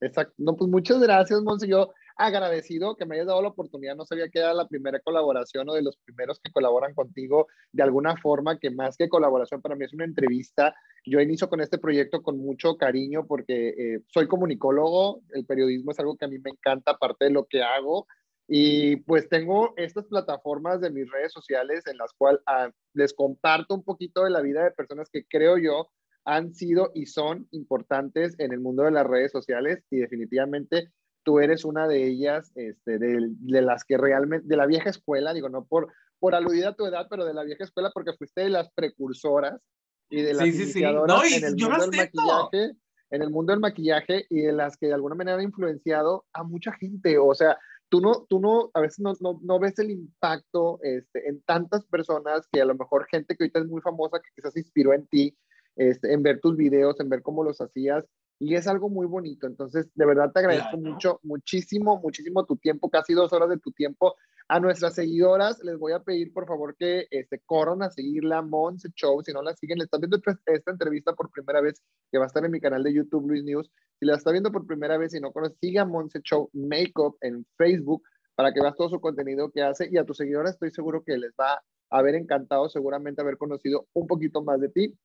Exacto. No, pues muchas gracias, Monse. Yo agradecido que me hayas dado la oportunidad. No sabía que era la primera colaboración o de los primeros que colaboran contigo de alguna forma, que más que colaboración para mí es una entrevista. Yo inicio con este proyecto con mucho cariño porque eh, soy comunicólogo, el periodismo es algo que a mí me encanta, aparte de lo que hago. Y pues tengo estas plataformas de mis redes sociales en las cuales ah, les comparto un poquito de la vida de personas que creo yo han sido y son importantes en el mundo de las redes sociales y definitivamente tú eres una de ellas, este, de, las que realmente, de la vieja escuela, digo, no por, por aludir a tu edad, pero de la vieja escuela porque fuiste de las precursoras y de las sí, sí, sí. No, en el mundo del maquillaje, en el mundo del maquillaje y de las que de alguna manera han influenciado a mucha gente, o sea, tú no, tú no, a veces no, no, no ves el impacto este, en tantas personas que a lo mejor gente que ahorita es muy famosa, que quizás se inspiró en ti, este, en ver tus videos, en ver cómo los hacías, y es algo muy bonito. Entonces, de verdad te agradezco mucho, muchísimo, muchísimo tu tiempo, casi dos horas de tu tiempo. A nuestras seguidoras les voy a pedir, por favor, que este, corran a seguirla, Monse Show. Si no la siguen, le están viendo esta entrevista por primera vez, que va a estar en mi canal de YouTube, Luis News. Si la está viendo por primera vez y no conoce, siga Monse Show Makeup en Facebook para que veas todo su contenido que hace. Y a tus seguidoras estoy seguro que les va a haber encantado seguramente haber conocido un poquito más de ti.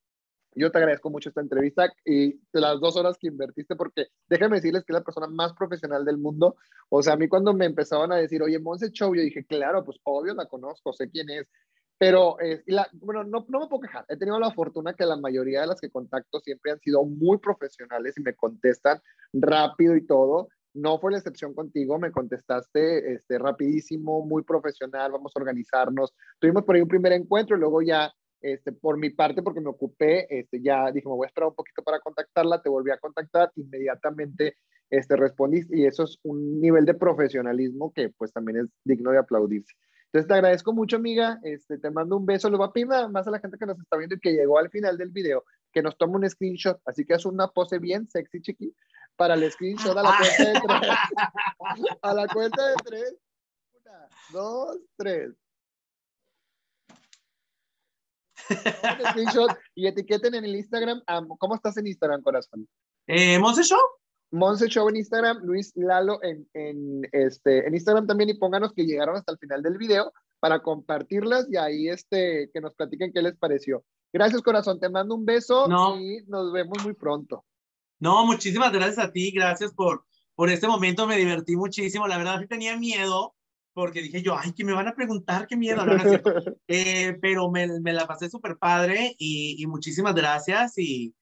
Yo te agradezco mucho esta entrevista y las dos horas que invertiste, porque déjame decirles que es la persona más profesional del mundo. O sea, a mí cuando me empezaban a decir, oye, Monse Show, yo dije, claro, pues obvio la conozco, sé quién es. Pero, eh, la, bueno, no, no me puedo quejar. He tenido la fortuna que la mayoría de las que contacto siempre han sido muy profesionales y me contestan rápido y todo. No fue la excepción contigo, me contestaste este, rapidísimo, muy profesional, vamos a organizarnos. Tuvimos por ahí un primer encuentro y luego ya este, por mi parte, porque me ocupé, este, ya dije, me voy a esperar un poquito para contactarla, te volví a contactar, inmediatamente este, respondiste y eso es un nivel de profesionalismo que pues también es digno de aplaudirse. Entonces te agradezco mucho, amiga, este, te mando un beso, le voy a pedir más a la gente que nos está viendo y que llegó al final del video, que nos tome un screenshot, así que es una pose bien sexy, chiqui, para el screenshot a la cuenta de tres. a la cuenta de tres. Una, dos, tres. Y etiqueten en el Instagram. ¿Cómo estás en Instagram, corazón? Eh, Monse Show. Monse Show en Instagram, Luis Lalo en, en, este, en Instagram también y pónganos que llegaron hasta el final del video para compartirlas y ahí este, que nos platiquen qué les pareció. Gracias, corazón. Te mando un beso y nos vemos muy pronto. No, muchísimas gracias a ti. Gracias por, por este momento. Me divertí muchísimo. La verdad, sí tenía miedo porque dije yo, ay, que me van a preguntar, qué miedo, no, eh, pero me, me, la pasé súper padre y, y, muchísimas gracias y,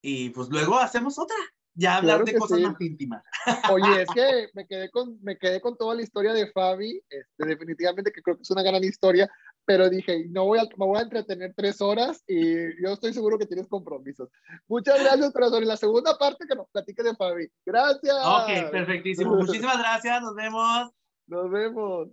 y pues luego hacemos otra, ya hablar de cosas más íntimas. Oye, es que me quedé, con, me quedé con toda la historia de Fabi, este, definitivamente que creo que es una gran historia, pero dije, no voy a, me voy a entretener tres horas y yo estoy seguro que tienes compromisos. Muchas gracias, corazón. Y la segunda parte que nos platique de Fabi. Gracias. Ok, perfectísimo. Muchísimas gracias, nos vemos. Nos vemos.